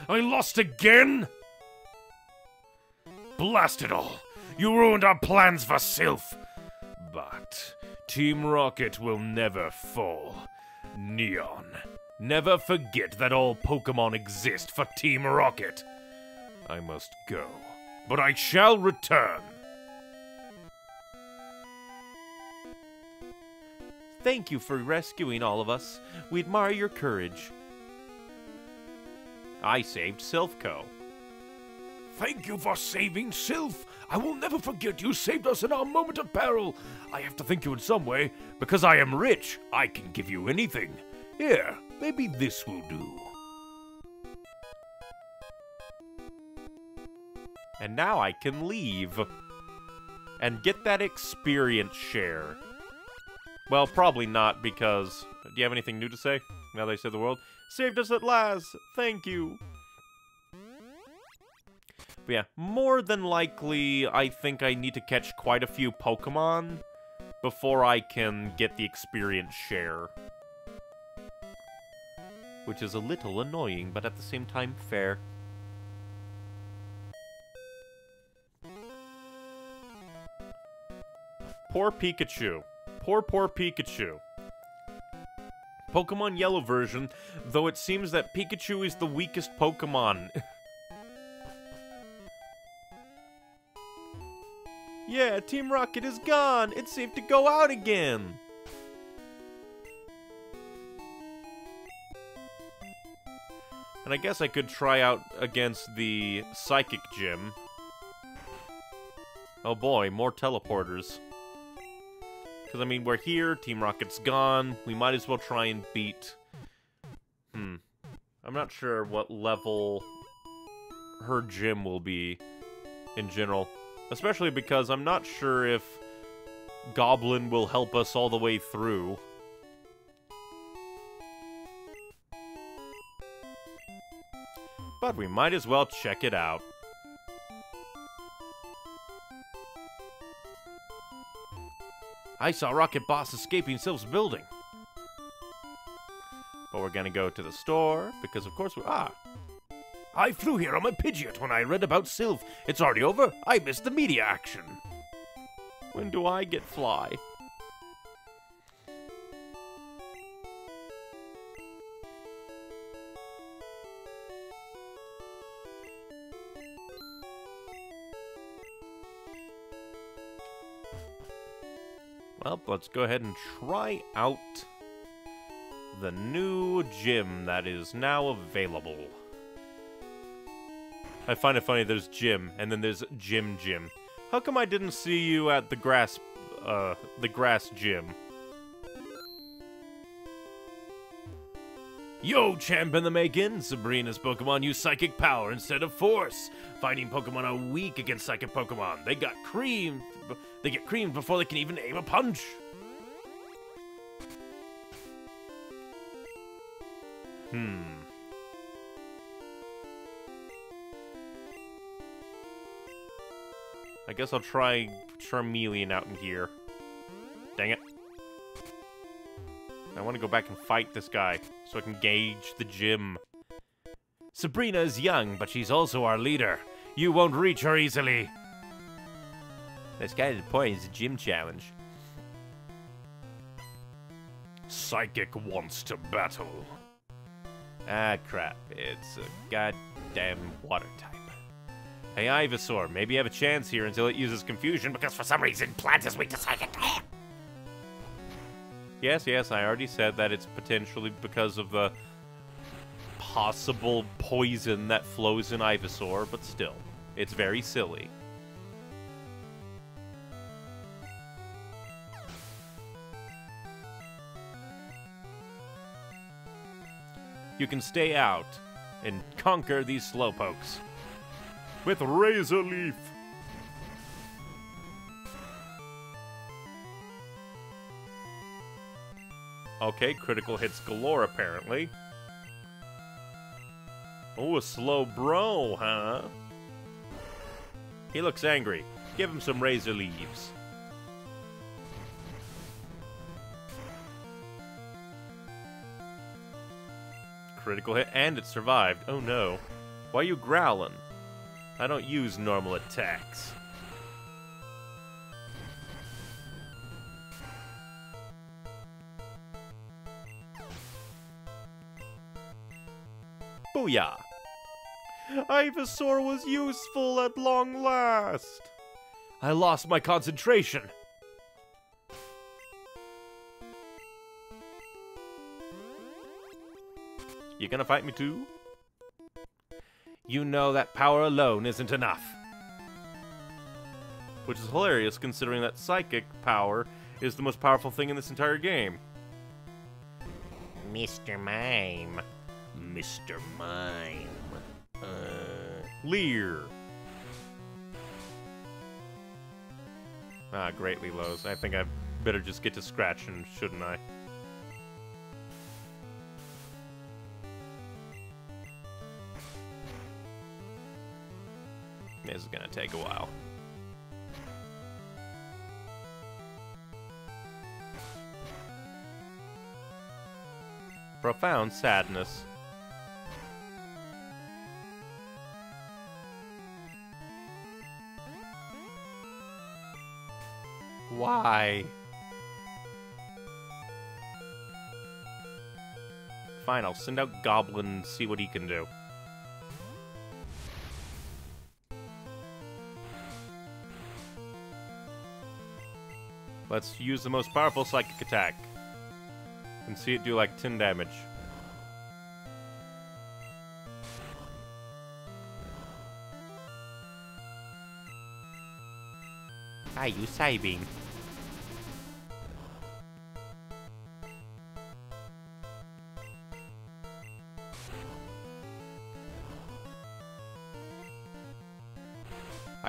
I lost again? Blast it all! You ruined our plans for Silph! But Team Rocket will never fall. Neon, never forget that all Pokemon exist for Team Rocket. I must go, but I shall return. Thank you for rescuing all of us. We admire your courage. I saved Silph Co. Thank you for saving Silph. I will never forget you saved us in our moment of peril. I have to thank you in some way. Because I am rich, I can give you anything. Here, maybe this will do. And now I can leave. And get that experience share. Well, probably not, because... Do you have anything new to say? Now they say the world. Saved us at last! Thank you! But yeah, more than likely, I think I need to catch quite a few Pokemon before I can get the experience share. Which is a little annoying, but at the same time, fair. Poor Pikachu. Poor, poor Pikachu. Pokemon Yellow version, though it seems that Pikachu is the weakest Pokemon. yeah, Team Rocket is gone! It's safe to go out again! And I guess I could try out against the Psychic Gym. Oh boy, more teleporters. Because, I mean, we're here, Team Rocket's gone, we might as well try and beat... Hmm. I'm not sure what level her gym will be in general. Especially because I'm not sure if Goblin will help us all the way through. But we might as well check it out. I saw Rocket Boss escaping Silph's building. But we're gonna go to the store, because of course we- ah! I flew here on my Pidgeot when I read about Silph. It's already over. I missed the media action. When do I get fly? Well, let's go ahead and try out the new gym that is now available. I find it funny there's gym, and then there's Gym Gym. How come I didn't see you at the grass, uh, the grass gym? Yo, champ in the making! Sabrina's Pokemon use psychic power instead of force. Fighting Pokemon are weak against psychic Pokemon. They got creamed. They get creamed before they can even aim a punch. Hmm. I guess I'll try Charmeleon out in here. Dang it. I want to go back and fight this guy so I can gauge the gym. Sabrina is young, but she's also our leader. You won't reach her easily. That's kind of the point, it's a gym challenge. Psychic wants to battle. Ah, crap. It's a goddamn water type. Hey, Ivysaur, maybe you have a chance here until it uses confusion because for some reason Plant is weak to psychic. Yes, yes, I already said that it's potentially because of the possible poison that flows in Ivysaur, but still, it's very silly. You can stay out and conquer these slowpokes with Razor Leaf. Okay, critical hits galore, apparently. Oh, a Slowbro, huh? He looks angry. Give him some razor leaves. Critical hit, and it survived. Oh no. Why are you growling? I don't use normal attacks. Booyah! Ivysaur was useful at long last! I lost my concentration. You gonna fight me too? You know that power alone isn't enough. Which is hilarious considering that psychic power is the most powerful thing in this entire game. Mr. Mime. Mr. Mime. Uh, Leer. Ah, greatly lows. I think I better just get to scratching, shouldn't I? This is gonna take a while. Profound sadness. Why? Fine, I'll send out Goblin and see what he can do. Let's use the most powerful psychic attack. And see it do like 10 damage. Are you saving?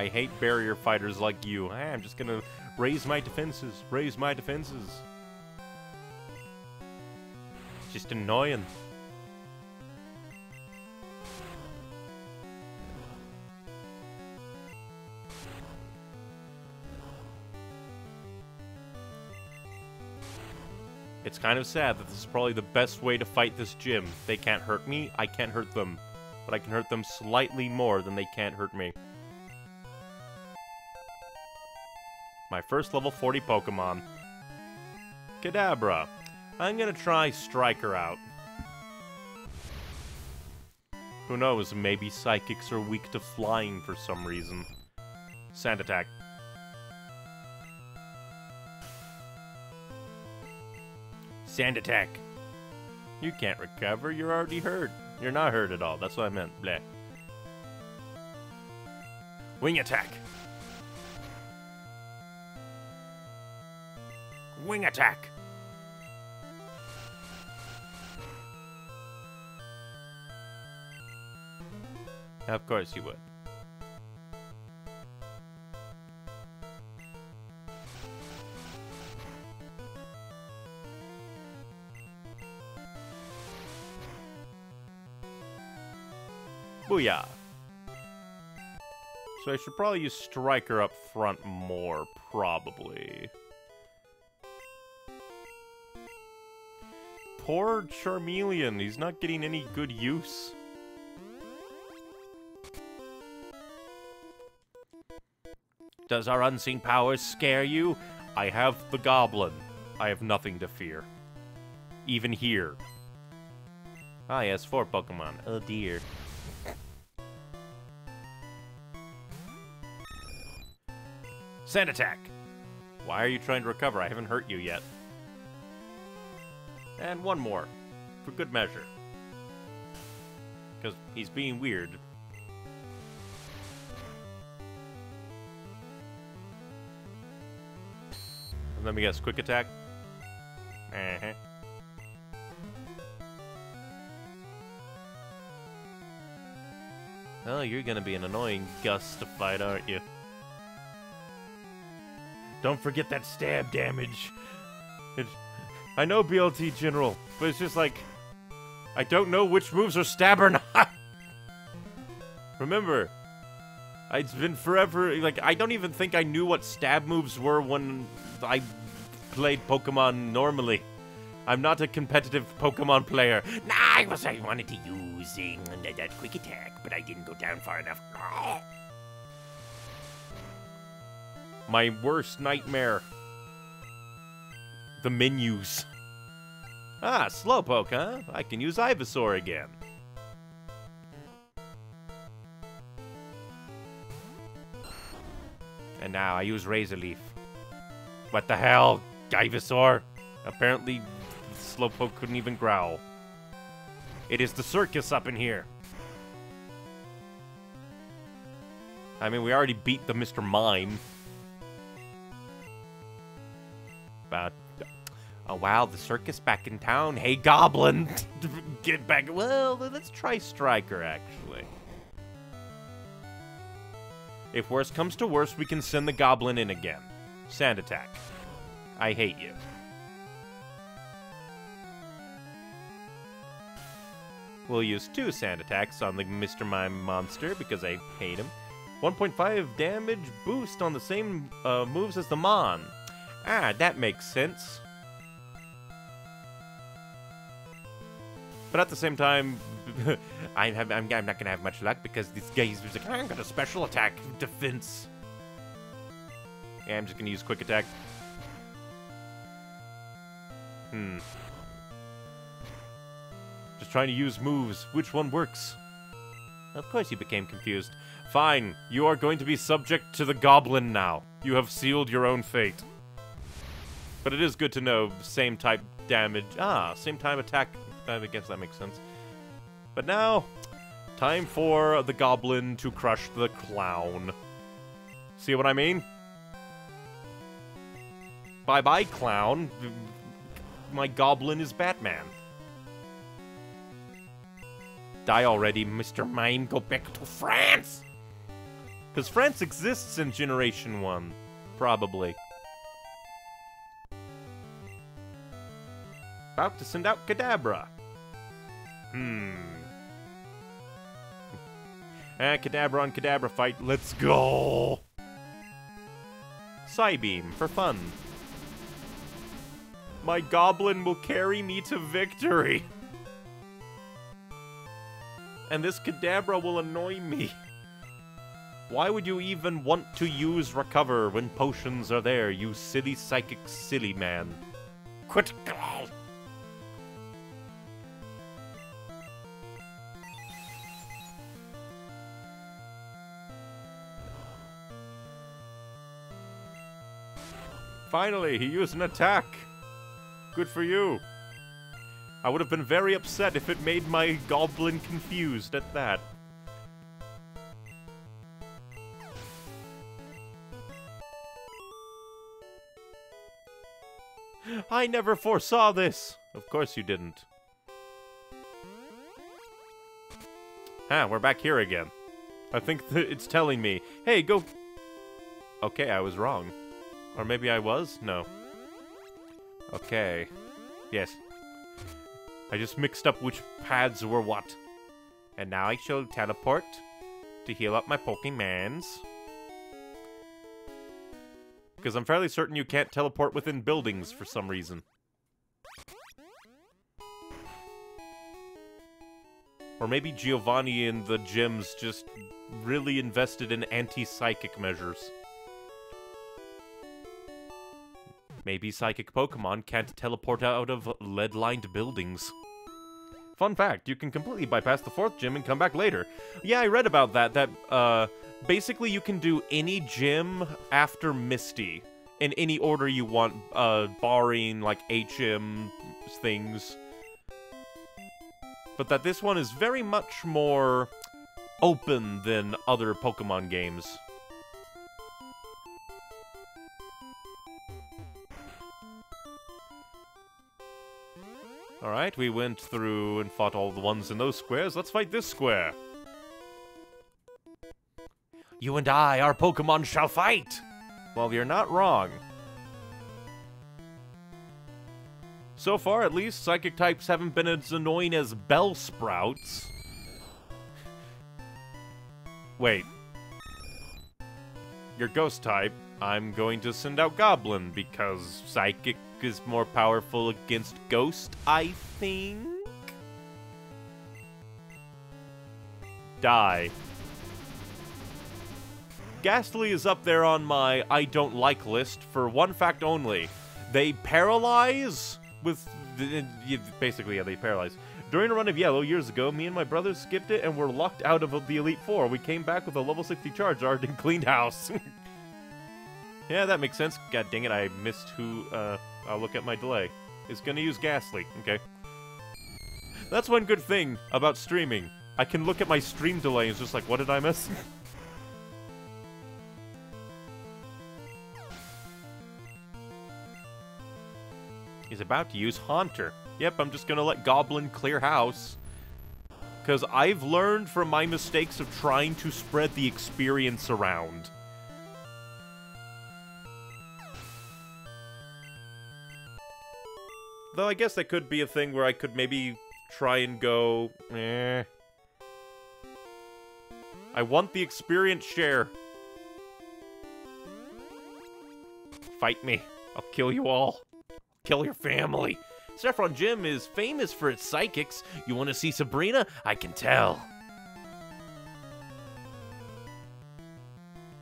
I hate barrier fighters like you. I'm just gonna raise my defenses, raise my defenses. Just annoying. It's kind of sad that this is probably the best way to fight this gym. They can't hurt me, I can't hurt them. But I can hurt them slightly more than they can't hurt me. My first level 40 Pokemon. Kadabra. I'm gonna try Striker out. Who knows, maybe Psychics are weak to flying for some reason. Sand Attack. Sand Attack. You can't recover, you're already hurt. You're not hurt at all, that's what I meant. Bleh. Wing Attack. Wing Attack. Of course you would. Booyah! So I should probably use Striker up front more, probably. Poor Charmeleon, he's not getting any good use. Does our unseen powers scare you? I have the Goblin. I have nothing to fear. Even here. Ah, yes, four Pokemon. Oh dear. Sand Attack! Why are you trying to recover? I haven't hurt you yet. And one more, for good measure. Because he's being weird. And Let me guess, quick attack? Uh-huh. Oh, you're gonna be an annoying Gus to fight, aren't you? Don't forget that stab damage. It, I know BLT General, but it's just like... I don't know which moves are stab or not. Remember, it's been forever. Like, I don't even think I knew what stab moves were when I played Pokemon normally. I'm not a competitive Pokemon player. Nah, I was I wanted to use uh, that quick attack, but I didn't go down far enough. My worst nightmare. The menus. Ah, Slowpoke, huh? I can use Ivysaur again. And now I use Razor Leaf. What the hell, Ivysaur? Apparently, Slowpoke couldn't even growl. It is the circus up in here. I mean, we already beat the Mr. Mime. But, oh wow, the circus back in town. Hey, Goblin, get back. Well, let's try Striker, actually. If worst comes to worst, we can send the Goblin in again. Sand attack. I hate you. We'll use two sand attacks on the Mr. Mime monster because I hate him. 1.5 damage boost on the same uh, moves as the Mon. Ah, that makes sense. But at the same time, I have, I'm, I'm, not gonna have much luck because this guy's like, I'm got a special attack defense. Yeah, I'm just gonna use quick attack. Hmm. Just trying to use moves. Which one works? Of course you became confused. Fine, you are going to be subject to the goblin now. You have sealed your own fate. But it is good to know same type damage. Ah, same time attack. I guess that makes sense. But now, time for the goblin to crush the clown. See what I mean? Bye-bye, clown. My goblin is Batman. Die already, Mr. Mime. Go back to France! Because France exists in Generation 1. Probably. About to send out Kadabra. Hmm. Ah, Kadabra on Kadabra fight. Let's go! Psybeam, for fun. My goblin will carry me to victory. And this Kadabra will annoy me. Why would you even want to use Recover when potions are there, you silly psychic silly man? Critical! Finally, he used an attack! Good for you. I would have been very upset if it made my goblin confused at that. I never foresaw this! Of course you didn't. Ah, we're back here again. I think it's telling me, hey, go... Okay, I was wrong. Or maybe I was? No. Okay. Yes. I just mixed up which pads were what. And now I shall teleport to heal up my Pokemans. Because I'm fairly certain you can't teleport within buildings for some reason. Or maybe Giovanni and the gyms just really invested in anti-psychic measures. Maybe psychic Pokemon can't teleport out of lead-lined buildings. Fun fact, you can completely bypass the fourth gym and come back later. Yeah, I read about that, that, uh, basically you can do any gym after Misty in any order you want, uh, barring, like, HM things. But that this one is very much more open than other Pokemon games. Alright, we went through and fought all the ones in those squares. Let's fight this square. You and I, our Pokemon shall fight! Well, you're not wrong. So far, at least, Psychic types haven't been as annoying as Bellsprouts. Wait. You're Ghost type. I'm going to send out Goblin, because Psychic is more powerful against Ghost, I think? Die. Gastly is up there on my I don't like list for one fact only. They paralyze with... Basically, yeah, they paralyze. During a run of Yellow years ago, me and my brother skipped it and were locked out of the Elite Four. We came back with a level 60 Charizard and cleaned house. yeah, that makes sense. God dang it, I missed who, uh, I'll look at my delay. It's gonna use Gastly. Okay. That's one good thing about streaming. I can look at my stream delay and it's just like, what did I miss? He's about to use Haunter. Yep, I'm just gonna let Goblin clear house. Because I've learned from my mistakes of trying to spread the experience around. Though I guess that could be a thing where I could maybe try and go, eh. I want the experience share. Fight me. I'll kill you all. Kill your family. Saffron Gym is famous for its psychics. You want to see Sabrina? I can tell.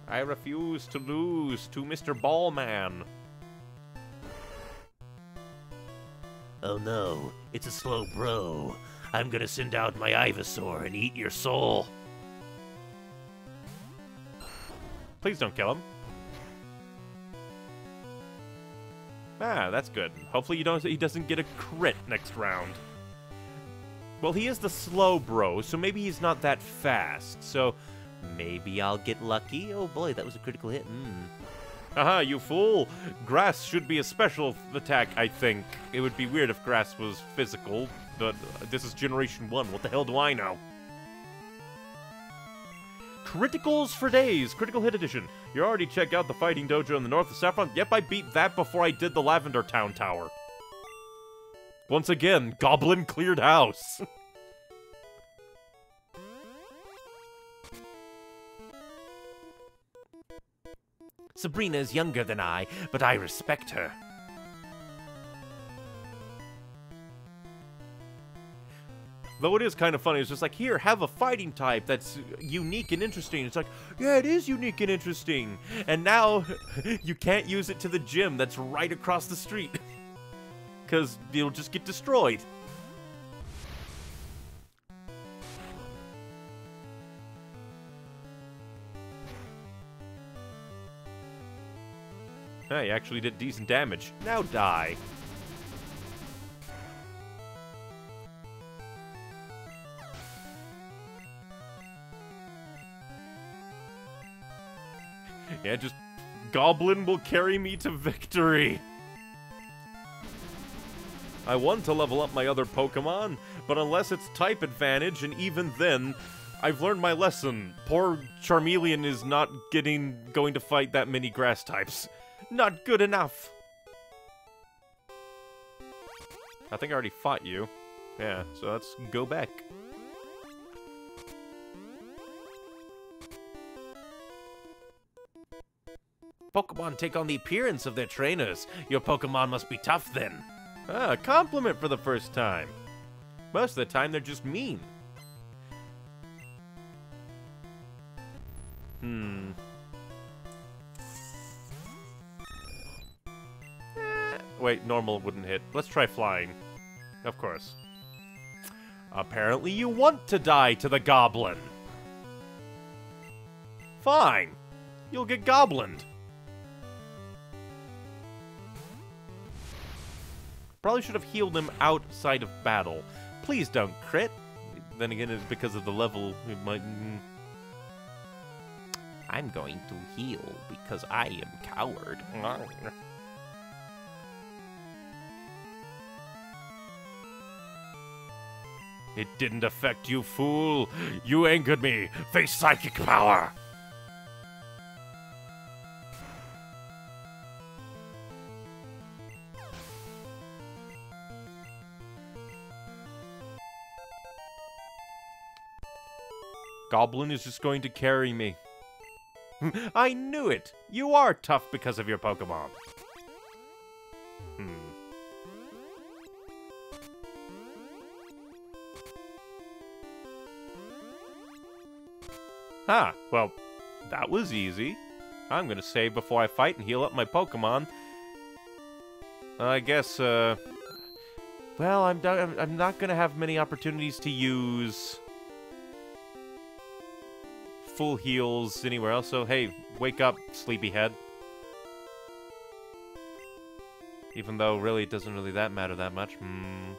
I refuse to lose to Mr. Ballman. Oh no, it's a slow bro. I'm gonna send out my Ivysaur and eat your soul. Please don't kill him. Ah, that's good. Hopefully you don't he doesn't get a crit next round. Well, he is the Slowbro, so maybe he's not that fast. So maybe I'll get lucky. Oh boy, that was a critical hit. Mm. Haha, you fool! Grass should be a special attack, I think. It would be weird if grass was physical, but uh, this is Generation 1. What the hell do I know? Criticals for days, Critical Hit Edition. You already checked out the fighting dojo in the north of Saffron? Yep, I beat that before I did the Lavender Town Tower. Once again, Goblin cleared house. Sabrina is younger than I, but I respect her. Though it is kind of funny, it's just like, here, have a fighting type that's unique and interesting. It's like, yeah, it is unique and interesting. And now, you can't use it to the gym that's right across the street. Because you'll just get destroyed. Hey, actually did decent damage. Now die. Yeah, just Goblin will carry me to victory. I want to level up my other Pokemon, but unless it's type advantage, and even then, I've learned my lesson. Poor Charmeleon is not getting going to fight that many grass types. Not good enough. I think I already fought you. Yeah, so let's go back. Pokemon take on the appearance of their trainers. Your Pokemon must be tough then. Ah, a compliment for the first time. Most of the time, they're just mean. Hmm. Wait, normal wouldn't hit. Let's try flying. Of course. Apparently you want to die to the goblin. Fine. You'll get goblined. Probably should have healed him outside of battle. Please don't crit. Then again, it's because of the level. It might. mm. I'm going to heal because I am coward. It didn't affect you, fool. You angered me. Face psychic power. Goblin is just going to carry me. I knew it! You are tough because of your Pokemon. Hmm. Ah, well, that was easy. I'm gonna save before I fight and heal up my Pokemon. I guess, uh... Well, I'm, I'm I'm not gonna have many opportunities to use full heals anywhere else, so hey, wake up, sleepyhead. Even though, really, it doesn't really that matter that much. Hmm.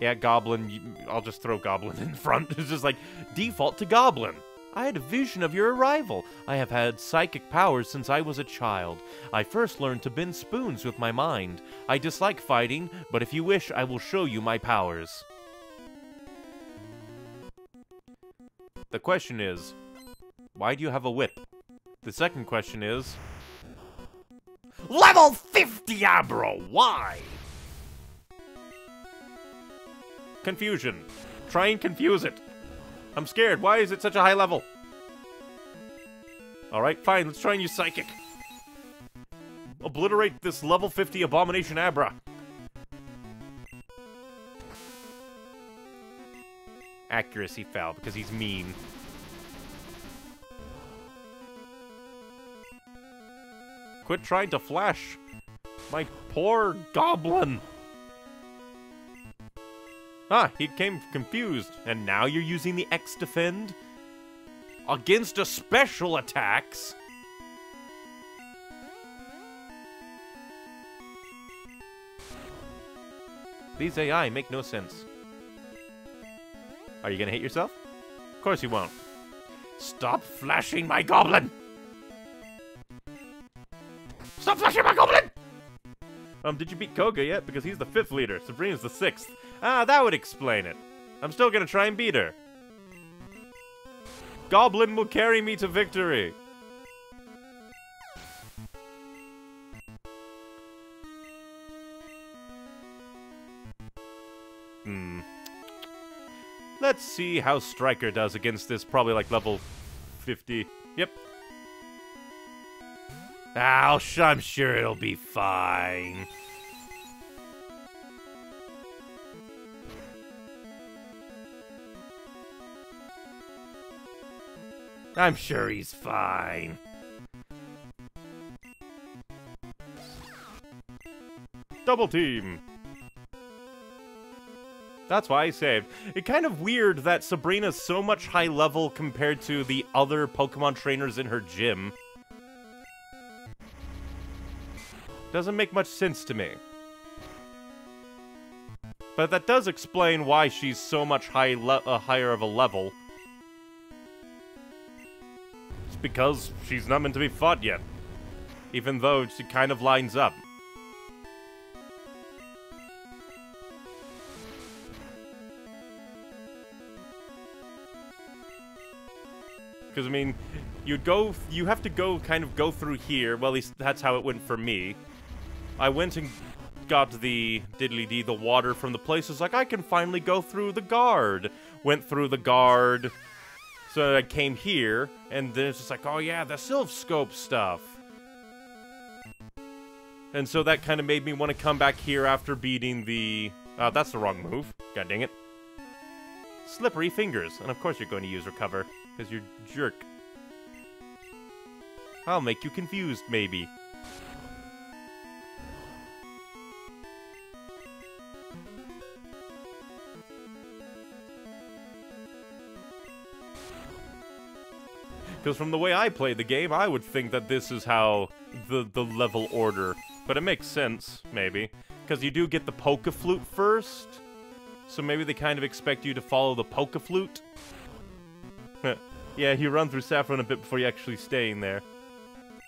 Yeah, Goblin, I'll just throw Goblin in front. It's just like, default to Goblin. I had a vision of your arrival. I have had psychic powers since I was a child. I first learned to bend spoons with my mind. I dislike fighting, but if you wish, I will show you my powers. The question is, why do you have a whip? The second question is, Level 50 Abra, why? Confusion. Try and confuse it. I'm scared. Why is it such a high level? Alright, fine. Let's try and use Psychic. Obliterate this level 50 Abomination Abra. Accuracy fell because he's mean. Quit trying to flash. My poor goblin. Ah, he came confused, and now you're using the X-Defend? Against a special attacks? These AI make no sense. Are you gonna hit yourself? Of course you won't. Stop flashing my goblin! Stop flashing my goblin! Um, did you beat Koga yet? Because he's the fifth leader. Sabrina's the sixth. Ah, that would explain it. I'm still gonna try and beat her. Goblin will carry me to victory. Hmm. Let's see how Striker does against this probably like level 50. Yep. I'll I'm sure it'll be fine. I'm sure he's fine. Double team. That's why I saved. It kind of weird that Sabrina's so much high level compared to the other Pokemon trainers in her gym. Doesn't make much sense to me. But that does explain why she's so much high uh, higher of a level. Because she's not meant to be fought yet. Even though she kind of lines up. Because, I mean, you'd go, you have to go, kind of go through here. Well, at least that's how it went for me. I went and got the diddly dee, the water from the place. It's like, I can finally go through the guard. Went through the guard. So I came here, and then it's just like, oh yeah, the Silph Scope stuff. And so that kind of made me want to come back here after beating the... Uh, that's the wrong move. God dang it. Slippery fingers. And of course you're going to use Recover, because you're jerk. I'll make you confused, maybe. Because from the way I play the game, I would think that this is how the, the level order. But it makes sense, maybe. Because you do get the Poke Flute first. So maybe they kind of expect you to follow the Poke Flute. yeah, you run through Saffron a bit before you actually stay in there.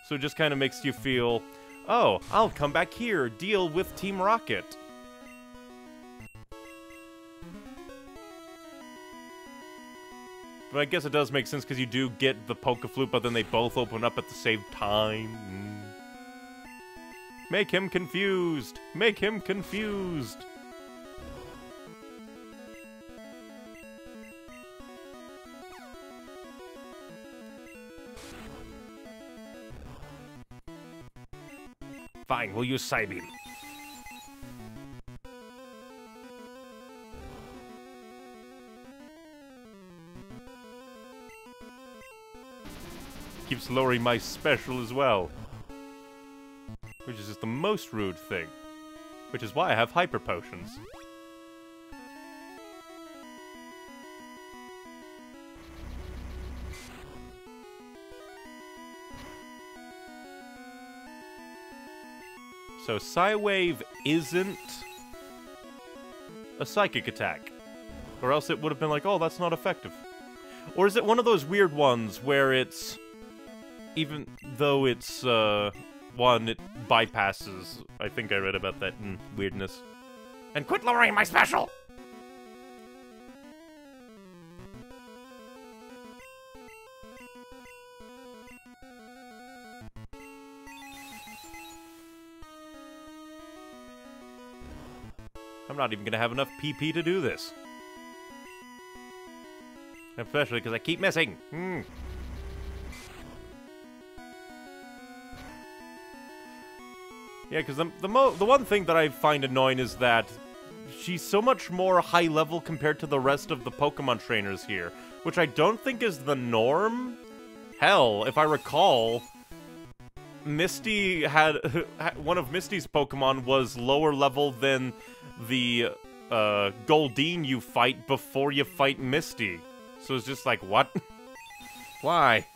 So it just kind of makes you feel, oh, I'll come back here, deal with Team Rocket. But I guess it does make sense because you do get the Poke Flute, but then they both open up at the same time. Mm. Make him confused! Make him confused! Fine, we'll use Psybeam. Keeps lowering my special as well. Which is just the most rude thing. Which is why I have hyper potions. So Psywave isn't a psychic attack. Or else it would have been like, oh, that's not effective. Or is it one of those weird ones where it's even though it's, uh, one, it bypasses. I think I read about that in Weirdness. And quit lowering my special! I'm not even gonna have enough PP to do this. Especially because I keep missing. Hmm. Yeah, because the the, mo the one thing that I find annoying is that she's so much more high level compared to the rest of the Pokemon trainers here, which I don't think is the norm. Hell, if I recall, Misty had one of Misty's Pokemon was lower level than the uh, Goldeen you fight before you fight Misty. So it's just like, what? Why?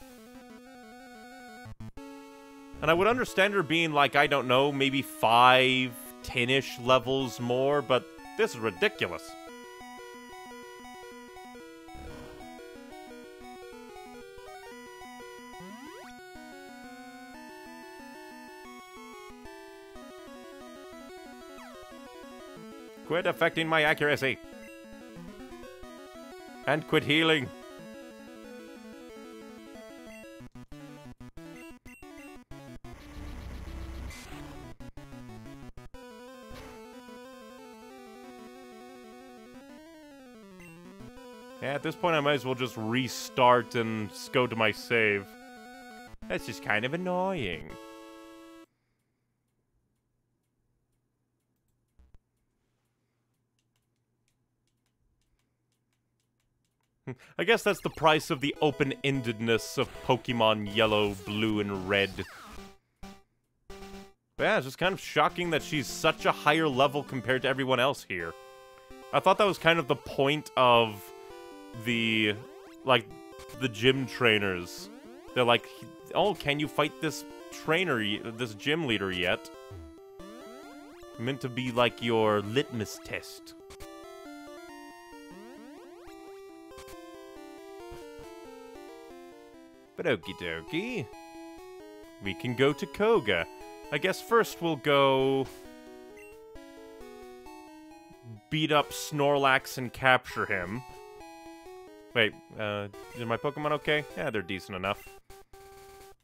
And I would understand her being like, I don't know, maybe five, ten-ish levels more, but This is ridiculous. Quit affecting my accuracy. And quit healing. At this point I might as well just restart and go to my save. That's just kind of annoying. Hmm, I guess that's the price of the open-endedness of Pokemon Yellow, Blue, and Red. But yeah, it's just kind of shocking that she's such a higher level compared to everyone else here. I thought that was kind of the point of the, like, the gym trainers. They're like, oh, can you fight this trainer, this gym leader yet? Meant to be like your litmus test. But okie dokie. We can go to Koga. I guess first we'll go... Beat up Snorlax and capture him. Wait, uh, is my Pokemon okay? Yeah, they're decent enough.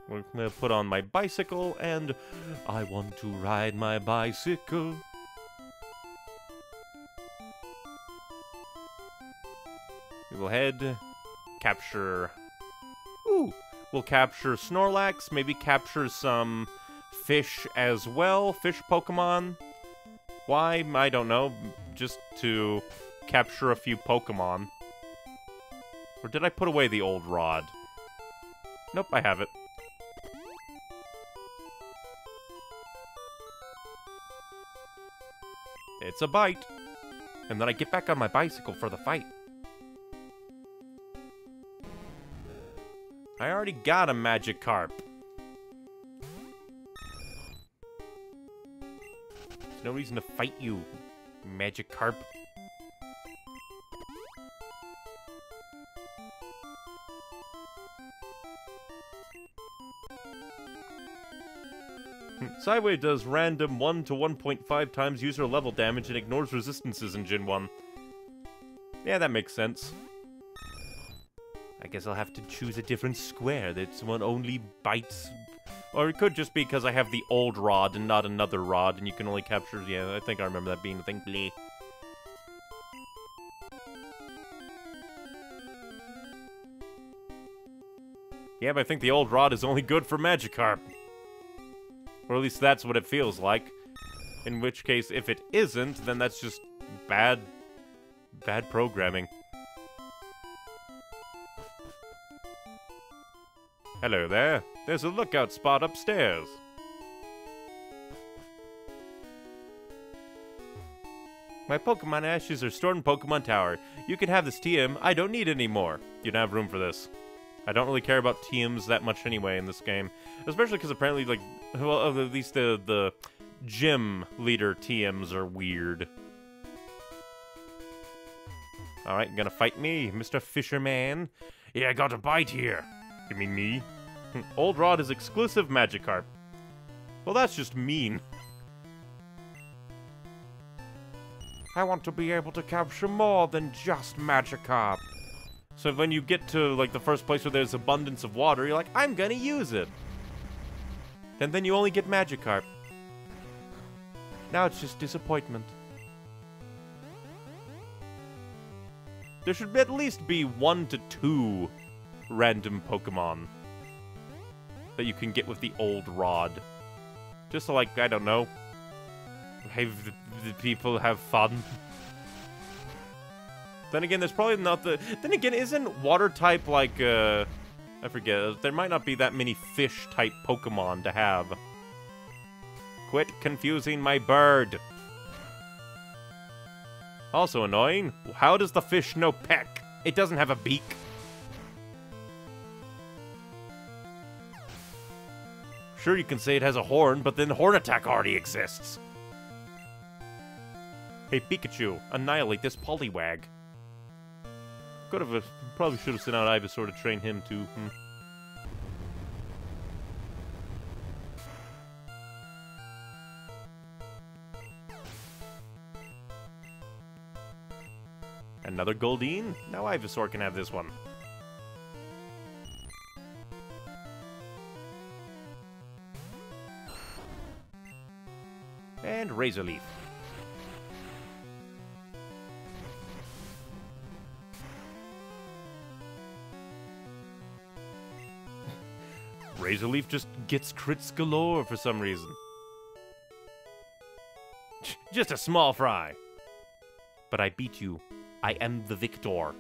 We're gonna put on my bicycle, and I want to ride my bicycle. We will head, capture Ooh, we'll capture Snorlax, maybe capture some fish as well, fish Pokemon. Why? I don't know. Just to capture a few Pokemon. Or did I put away the old rod? Nope, I have it. It's a bite. And then I get back on my bicycle for the fight. I already got a Magikarp. There's no reason to fight you, Magikarp. Psywave does random 1 to 1.5 times user level damage and ignores resistances in Gen 1. Yeah, that makes sense. I guess I'll have to choose a different square that one only bites. Or it could just be because I have the old rod and not another rod, and you can only capture... Yeah, I think I remember that being the thing. Bleh. Yeah, but I think the old rod is only good for Magikarp. Or at least that's what it feels like. In which case, if it isn't, then that's just bad... bad programming. Hello there. There's a lookout spot upstairs. My Pokemon ashes are stored in Pokemon Tower. You can have this TM. I don't need any more. You don't have room for this. I don't really care about TMs that much anyway in this game. Especially because apparently, like, well, uh, at least the, the gym leader TMs are weird. Alright, gonna fight me, Mr. Fisherman? Yeah, I got a bite here. You mean me? Hmm, Old Rod is exclusive Magikarp. Well, that's just mean. I want to be able to capture more than just Magikarp. So when you get to, like, the first place where there's abundance of water, you're like, I'm gonna use it. And then you only get Magikarp. Now it's just disappointment. There should at least be one to two random Pokemon that you can get with the old rod. Just to, like, I don't know, have the people have fun. then again, there's probably not the... Then again, isn't water type, like, uh... I forget. There might not be that many fish-type Pokemon to have. Quit confusing my bird. Also annoying, how does the fish know peck? It doesn't have a beak. Sure, you can say it has a horn, but then horn attack already exists. Hey, Pikachu, annihilate this Poliwag. Could have, uh, probably should have sent out Ivysaur to train him too. Hmm. Another Goldeen? Now Ivysaur can have this one. And Razor Leaf. Razor Leaf just gets crits galore for some reason. Just a small fry. But I beat you. I am the victor.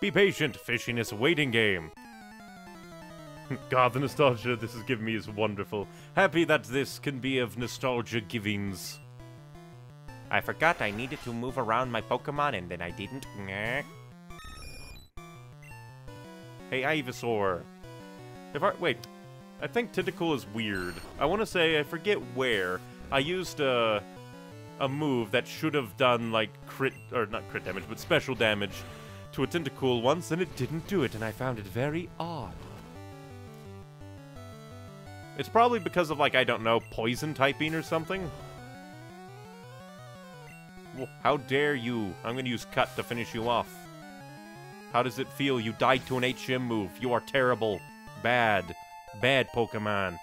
Be patient, fishiness waiting game. God, the nostalgia this is giving me is wonderful. Happy that this can be of nostalgia givings. I forgot I needed to move around my Pokemon and then I didn't. Hey, Ivysaur. If I, wait, I think Tentacool is weird. I want to say, I forget where, I used a, a move that should have done, like, crit, or not crit damage, but special damage to a Tentacool once, and it didn't do it, and I found it very odd. It's probably because of, like, I don't know, poison typing or something. How dare you? I'm gonna use Cut to finish you off. How does it feel? You died to an HM move. You are terrible. Bad. Bad Pokemon.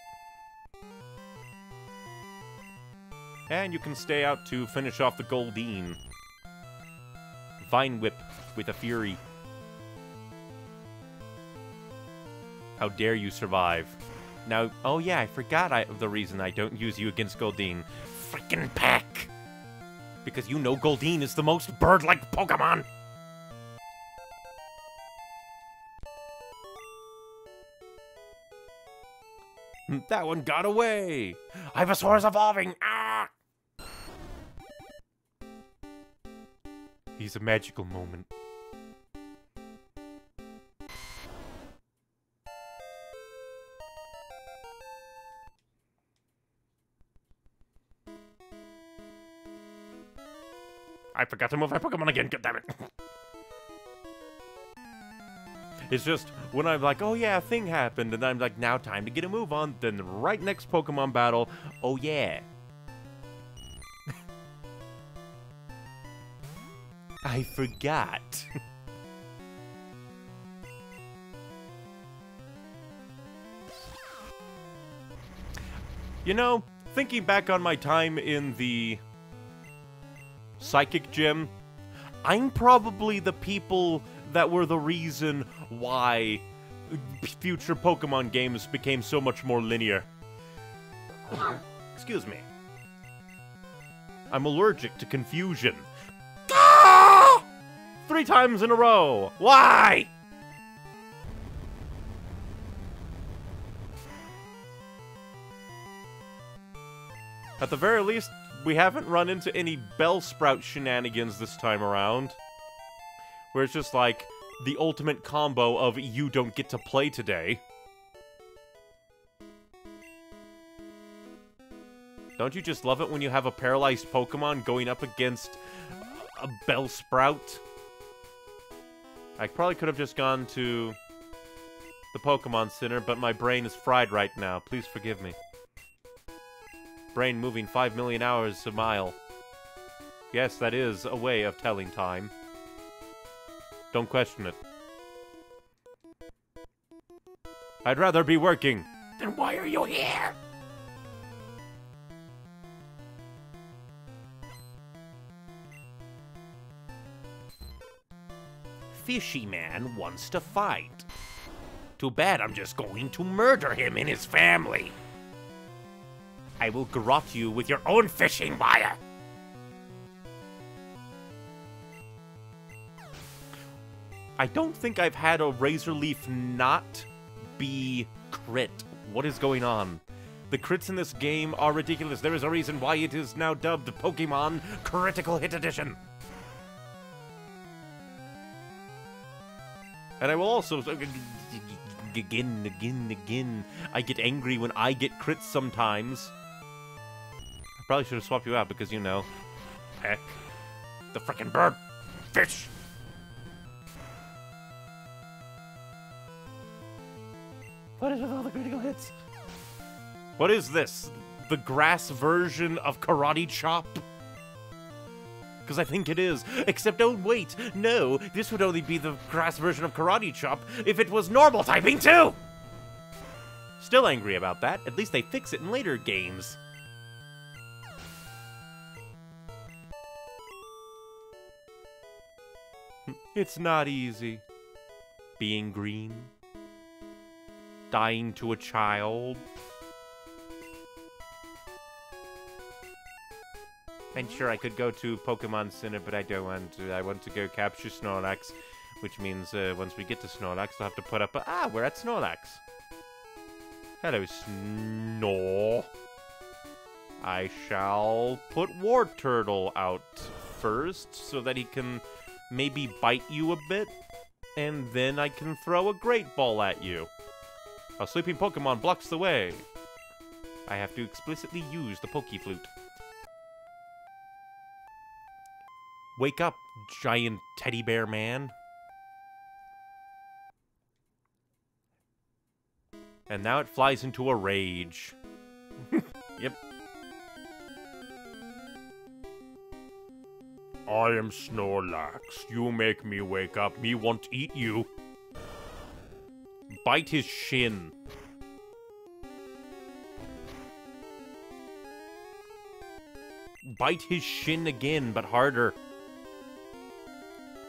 And you can stay out to finish off the Goldeen. Vine Whip with a Fury. How dare you survive? Now, oh yeah, I forgot I, the reason I don't use you against Goldeen. Freaking pack! Because you know Goldeen is the most bird-like Pokemon! That one got away! Ivysaur's evolving! Ah! He's a magical moment. I forgot to move my Pokemon again, god damn it! It's just when I'm like, oh yeah, a thing happened, and I'm like, now time to get a move on. Then right next Pokemon battle, oh yeah. I forgot. you know, thinking back on my time in the Psychic Gym, I'm probably the people that were the reason why future Pokemon games became so much more linear. Excuse me. I'm allergic to confusion. Ah! Three times in a row. Why? At the very least, we haven't run into any Bellsprout shenanigans this time around. Where it's just like the ultimate combo of you don't get to play today. Don't you just love it when you have a paralyzed Pokemon going up against a Bellsprout? I probably could have just gone to the Pokemon Center, but my brain is fried right now. Please forgive me. Brain moving 5 million hours a mile. Yes, that is a way of telling time. Don't question it. I'd rather be working. Then why are you here? Fishy Man wants to fight. Too bad I'm just going to murder him and his family. I will garrote you with your own fishing wire. I don't think I've had a Razor Leaf not be crit. What is going on? The crits in this game are ridiculous. There is a reason why it is now dubbed Pokemon Critical Hit Edition. And I will also uh, again, again, again. I get angry when I get crits sometimes. I probably should have swapped you out because you know, heck, the frickin' bird, fish. What is with all the critical hits? What is this? The grass version of Karate Chop? Because I think it is. Except, oh wait, no, this would only be the grass version of Karate Chop if it was normal typing too! Still angry about that. At least they fix it in later games. It's not easy. Being green. Dying to a child. And sure, I could go to Pokemon Center, but I don't want to. I want to go capture Snorlax, which means uh, once we get to Snorlax, I'll have to put up a... Ah, we're at Snorlax. Hello, Snore. I shall put War Turtle out first, so that he can maybe bite you a bit, and then I can throw a Great Ball at you. A sleeping Pokemon blocks the way. I have to explicitly use the Pokeflute. Wake up, giant teddy bear man. And now it flies into a rage. yep. I am Snorlax. You make me wake up. Me want eat you. Bite his shin. Bite his shin again, but harder.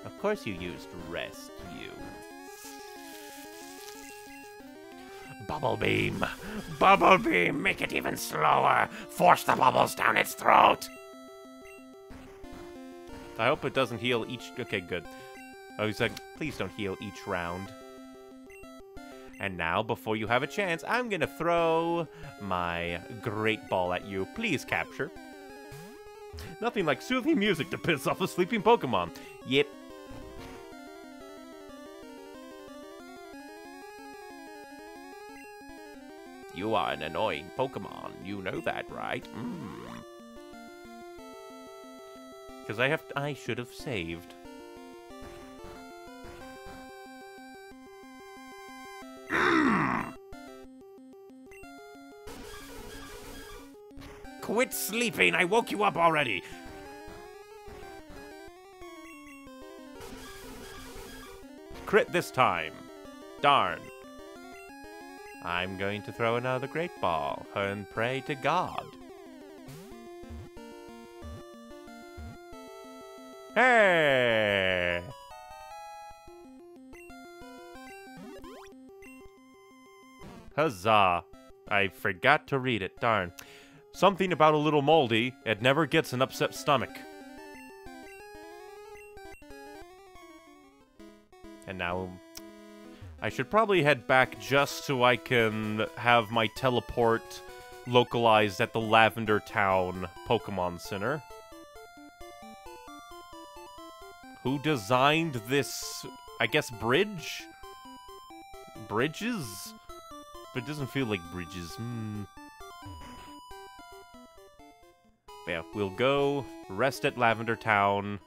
Of course you used rest, you. Bubble Beam! Bubble Beam! Make it even slower! Force the bubbles down its throat! I hope it doesn't heal each... Okay, good. Oh, he's like, please don't heal each round. And now, before you have a chance, I'm gonna throw my Great Ball at you. Please capture. Nothing like soothing music to piss off a sleeping Pokemon. Yep, You are an annoying Pokemon. You know that, right? Mm. Because I have... I should have saved. Quit sleeping! I woke you up already! Crit this time. Darn. I'm going to throw another great ball and pray to God. Hey! Huzzah! I forgot to read it, darn. Something about a little moldy, it never gets an upset stomach. And now I should probably head back just so I can have my teleport localized at the Lavender Town Pokemon Center. Who designed this, I guess, bridge? Bridges? But it doesn't feel like bridges. Hmm. Yeah, we'll go rest at Lavender Town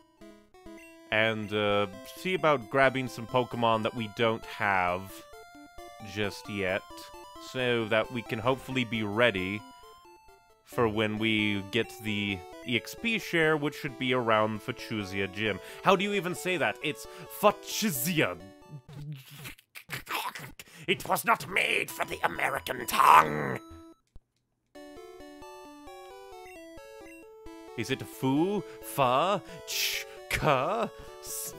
and uh, see about grabbing some Pokemon that we don't have just yet, so that we can hopefully be ready for when we get the EXP share, which should be around Fachuzia Gym. How do you even say that? It's Fachuzia. It was not made for the American tongue. Is it Fu, Fa, Ch, Ka,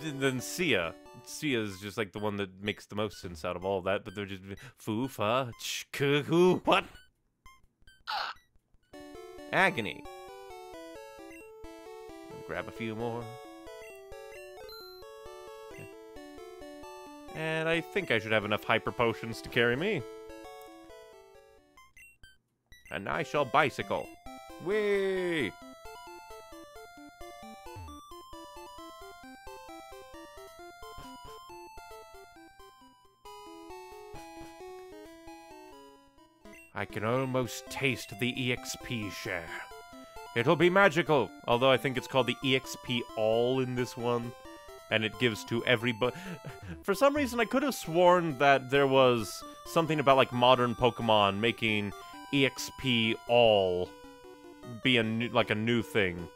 and then Sia. Sia is just like the one that makes the most sense out of all of that, but they're just Fu, Fa, Ch, Ka, Hu, what? Agony. Grab a few more. And I think I should have enough hyper potions to carry me. And I shall bicycle. Whee! Can almost taste the EXP share. It'll be magical, although I think it's called the EXP All in this one, and it gives to everybody. For some reason, I could have sworn that there was something about like modern Pokemon making EXP All be a new, like a new thing.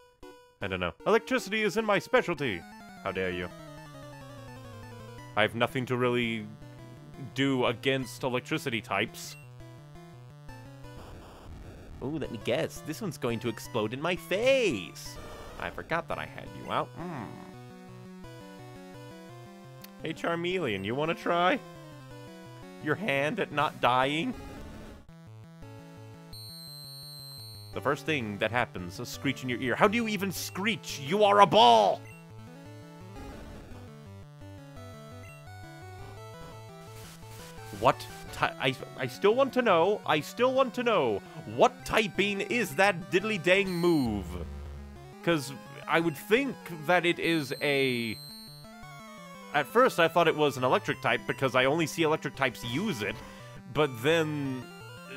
I don't know. Electricity is in my specialty. How dare you? I have nothing to really do against electricity types. Ooh, let me guess. This one's going to explode in my face. I forgot that I had you out. Mm. Hey, Charmeleon, you want to try? Your hand at not dying? The first thing that happens, a screech in your ear. How do you even screech? You are a ball! What I, I still want to know, I still want to know, what typing is that diddly dang move? Because I would think that it is a... At first, I thought it was an electric type because I only see electric types use it, but then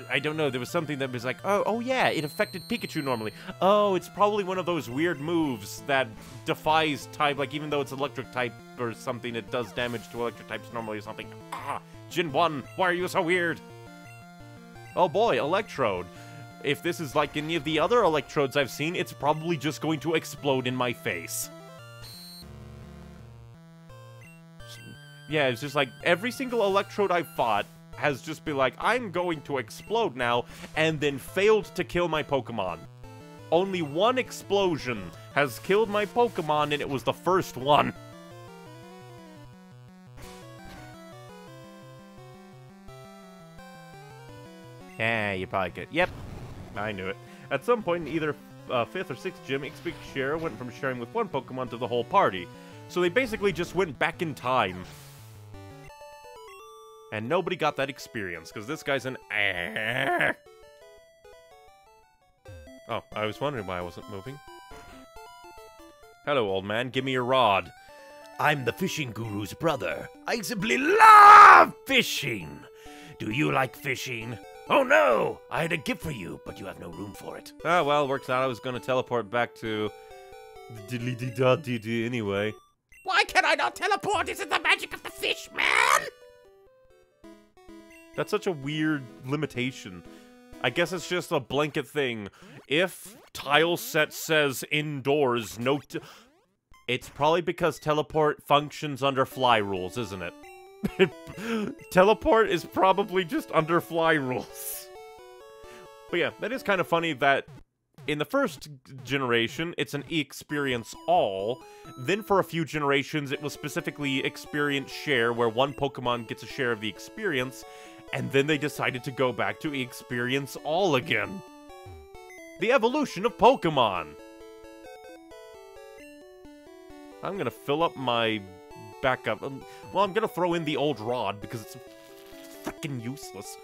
I don't know, there was something that was like, oh, oh yeah, it affected Pikachu normally. Oh, it's probably one of those weird moves that defies type, like even though it's electric type or something, it does damage to electric types normally or something. Ah, Gen 1, why are you so weird? Oh boy, Electrode. If this is like any of the other Electrodes I've seen, it's probably just going to explode in my face. Yeah, it's just like every single Electrode I've fought has just been like, I'm going to explode now, and then failed to kill my Pokemon. Only one explosion has killed my Pokemon, and it was the first one. Yeah, you probably could. Yep, I knew it. At some point in either uh, 5th or 6th gym, EXP Share went from sharing with one Pokemon to the whole party. So they basically just went back in time. And nobody got that experience, because this guy's an Oh, I was wondering why I wasn't moving. Hello, old man. Give me your rod. I'm the fishing guru's brother. I simply love fishing. Do you like fishing? Oh no! I had a gift for you, but you have no room for it. Ah, well, works out. I was gonna teleport back to the diddly dee da dee dee anyway. Why can I not teleport? Is it the magic of the fish, man? That's such a weird limitation. I guess it's just a blanket thing. If tile set says indoors, no. it's probably because teleport functions under fly rules, isn't it? Teleport is probably just under fly rules. But yeah, that is kind of funny that in the first generation, it's an experience all. Then for a few generations, it was specifically experience share, where one Pokemon gets a share of the experience, and then they decided to go back to experience all again. The evolution of Pokemon! I'm gonna fill up my backup. Um, well, I'm gonna throw in the old rod because it's fucking useless.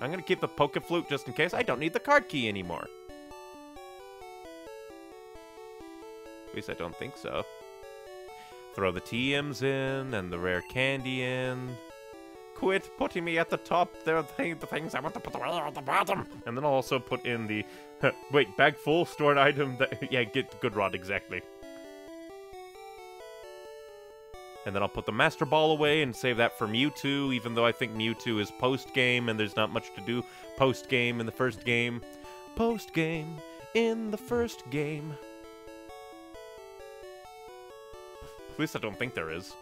I'm gonna keep the Poke Flute just in case. I don't need the card key anymore. At least I don't think so. Throw the TMs in and the rare candy in. Quit putting me at the top. There are the things I want to put the weather at the bottom. And then I'll also put in the... Wait, bag full, store an item that... yeah, get good rod, exactly. And then I'll put the Master Ball away and save that for Mewtwo, even though I think Mewtwo is post-game and there's not much to do post-game in the first game. Post-game in the first game. At least I don't think there is.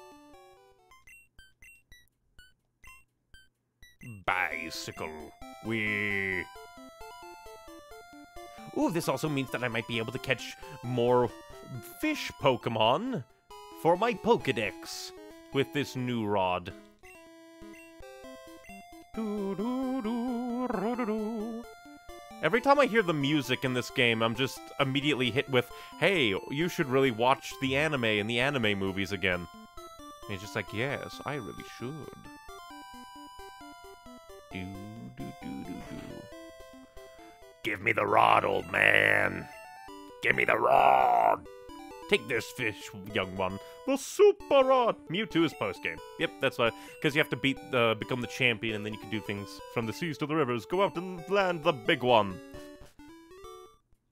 Bicycle. We. Ooh, this also means that I might be able to catch more fish Pokemon for my Pokedex with this new rod. Every time I hear the music in this game, I'm just immediately hit with, hey, you should really watch the anime and the anime movies again. And he's just like, yes, I really should. Me the rod, old man. Give me the rod. Take this fish, young one. The Super Rod. Mewtwo is post game. Yep, that's why. Because you have to beat, uh, become the champion, and then you can do things from the seas to the rivers. Go out and land the big one.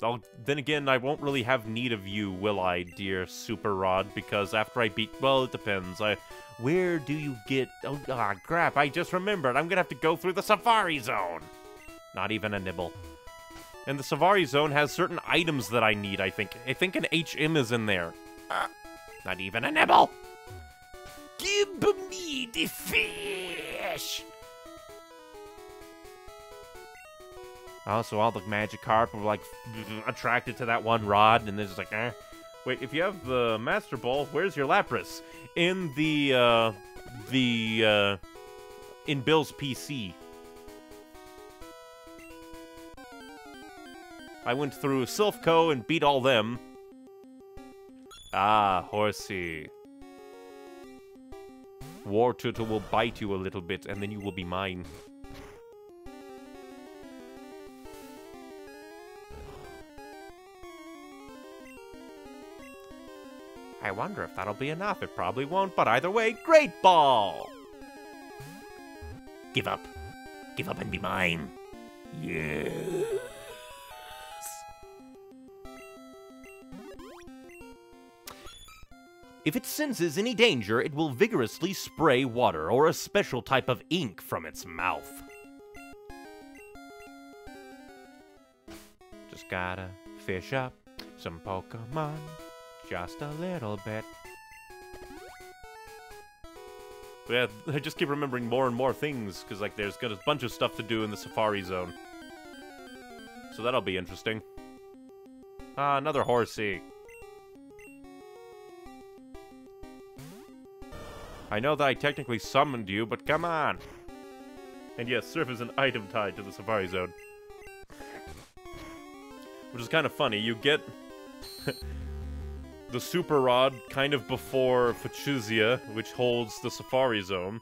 Oh, then again, I won't really have need of you, will I, dear Super Rod? Because after I beat, well, it depends. I, where do you get? Oh, ah, crap! I just remembered. I'm gonna have to go through the Safari Zone. Not even a nibble. And the Safari Zone has certain items that I need, I think. I think an HM is in there. Uh, not even a nibble! Give me the fish! Oh, so all the Magikarp were, like, attracted to that one rod, and they're just like, eh. Wait, if you have the Master Ball, where's your Lapras? In the, uh, the, uh, in Bill's PC. I went through Silph Co and beat all them. Ah, horsey. Wartortle will bite you a little bit, and then you will be mine. I wonder if that'll be enough. It probably won't, but either way, great ball! Give up. Give up and be mine. Yes. If it senses any danger, it will vigorously spray water or a special type of ink from its mouth. Just gotta fish up some Pokemon, just a little bit. Yeah, I just keep remembering more and more things, because, like, there's got a bunch of stuff to do in the Safari Zone. So that'll be interesting. Ah, another horsey. I know that I technically summoned you, but come on! And yes, Surf is an item tied to the Safari Zone. Which is kind of funny. You get the Super Rod kind of before Fuchsia, which holds the Safari Zone.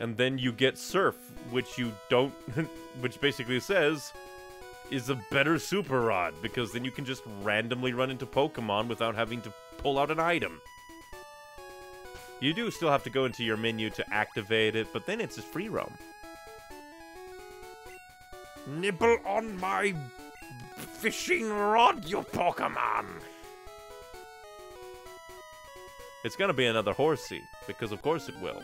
And then you get Surf, which you don't... which basically says is a better Super Rod, because then you can just randomly run into Pokemon without having to pull out an item. You do still have to go into your menu to activate it, but then it's a free roam. Nibble on my fishing rod, you Pokemon! It's gonna be another horsey, because of course it will.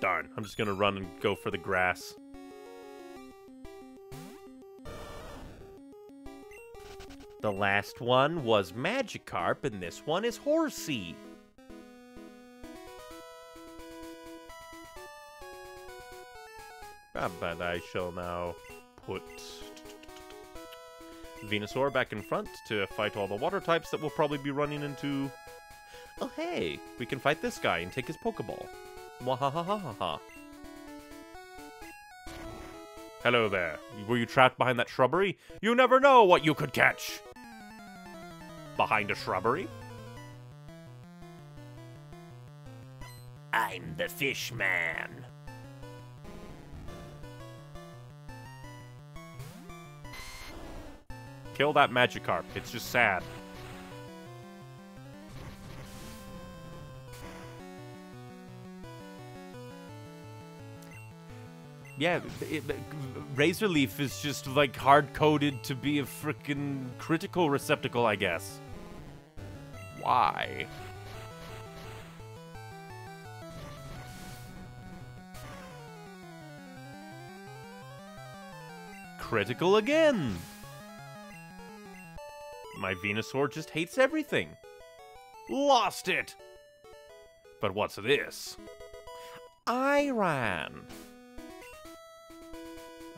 Darn, I'm just gonna run and go for the grass. The last one was Magikarp, and this one is Horsey. Ah, but I shall now put Venusaur back in front to fight all the water types that we'll probably be running into. Oh, hey, we can fight this guy and take his Pokeball. Wahahaha. Hello there. Were you trapped behind that shrubbery? You never know what you could catch! Behind a shrubbery? I'm the fish man. Kill that Magikarp. It's just sad. Yeah, it, it, Razor Leaf is just like hard coded to be a freaking critical receptacle, I guess. Why? Critical again! My Venusaur just hates everything. Lost it! But what's this? Iran.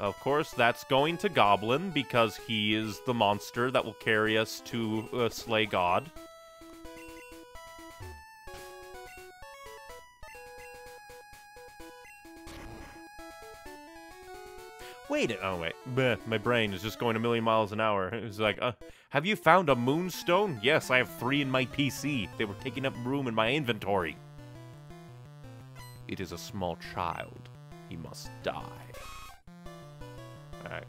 Of course, that's going to Goblin, because he is the monster that will carry us to uh, slay God. Wait, oh wait, Bleh, my brain is just going a million miles an hour. It's like, uh, have you found a moonstone? Yes, I have three in my PC. They were taking up room in my inventory. It is a small child. He must die. Alright.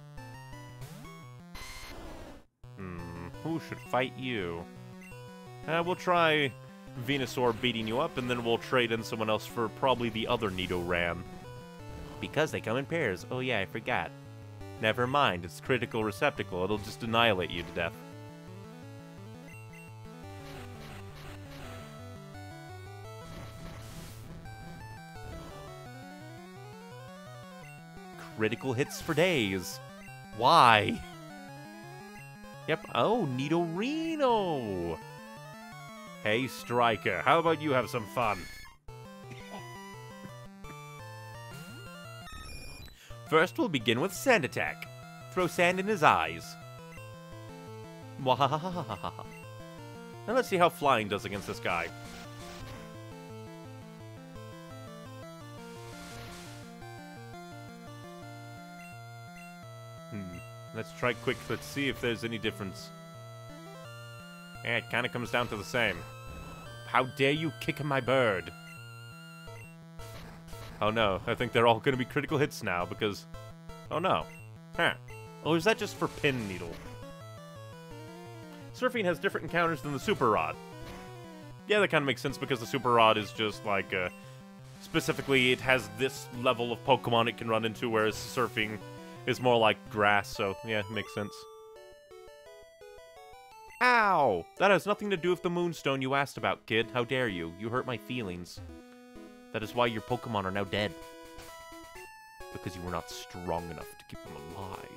Hmm, who should fight you? Uh, we'll try Venusaur beating you up, and then we'll trade in someone else for probably the other Nidoran. Because they come in pairs. Oh yeah, I forgot. Never mind, it's critical receptacle. It'll just annihilate you to death. Critical hits for days. Why? Yep. Oh, Nidorino. Hey, Striker, how about you have some fun? First, we'll begin with Sand Attack. Throw sand in his eyes. Now let's see how flying does against this guy. Hmm. Let's try quick. Let's see if there's any difference. Yeah, it kind of comes down to the same. How dare you kick my bird? Oh no, I think they're all to be critical hits now because... Oh no. Huh. Or is that just for Pin Needle? Surfing has different encounters than the Super Rod. Yeah, that kind of makes sense because the Super Rod is just like, uh, specifically it has this level of Pokemon it can run into, whereas Surfing is more like grass, so yeah, it makes sense. Ow! That has nothing to do with the Moonstone you asked about, kid. How dare you? You hurt my feelings. That is why your Pokemon are now dead. Because you were not strong enough to keep them alive.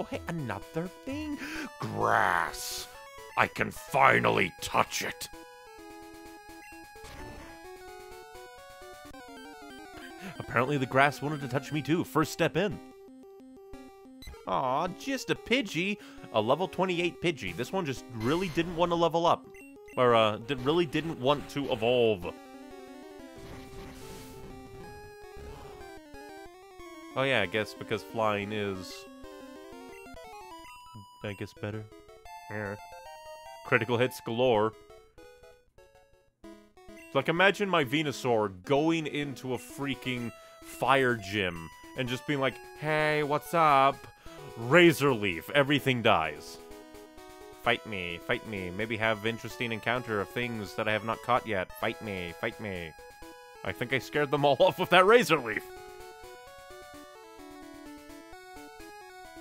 Oh, hey, another thing? Grass. I can finally touch it. Apparently the grass wanted to touch me too. First step in. Aw, just a Pidgey. A level 28 Pidgey. This one just really didn't want to level up. Or, uh, did, really didn't want to evolve. Oh yeah, I guess because flying is... I guess better. Yeah. Critical hits galore. Like, imagine my Venusaur going into a freaking fire gym and just being like, hey, what's up? Razor Leaf, everything dies. Fight me, fight me. Maybe have interesting encounter of things that I have not caught yet. Fight me, fight me. I think I scared them all off with that Razor Leaf.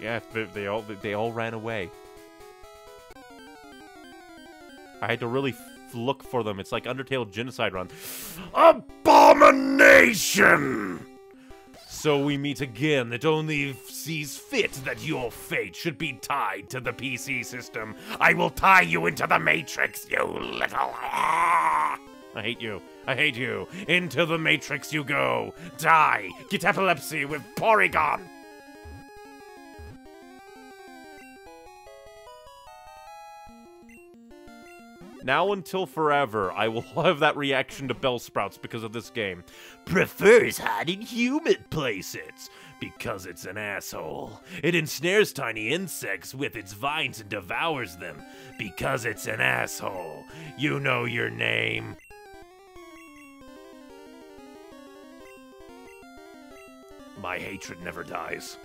Yeah, they, all they all ran away. I had to really look for them. It's like Undertale Genocide Run. Abomination! So we meet again. It only sees fit that your fate should be tied to the PC system. I will tie you into the Matrix, you little. I hate you. I hate you. Into the Matrix you go. Die. Get epilepsy with Porygon. Now until forever, I will have that reaction to Bellsprouts because of this game. Prefers hiding humid places because it's an asshole. It ensnares tiny insects with its vines and devours them because it's an asshole. You know your name. My hatred never dies.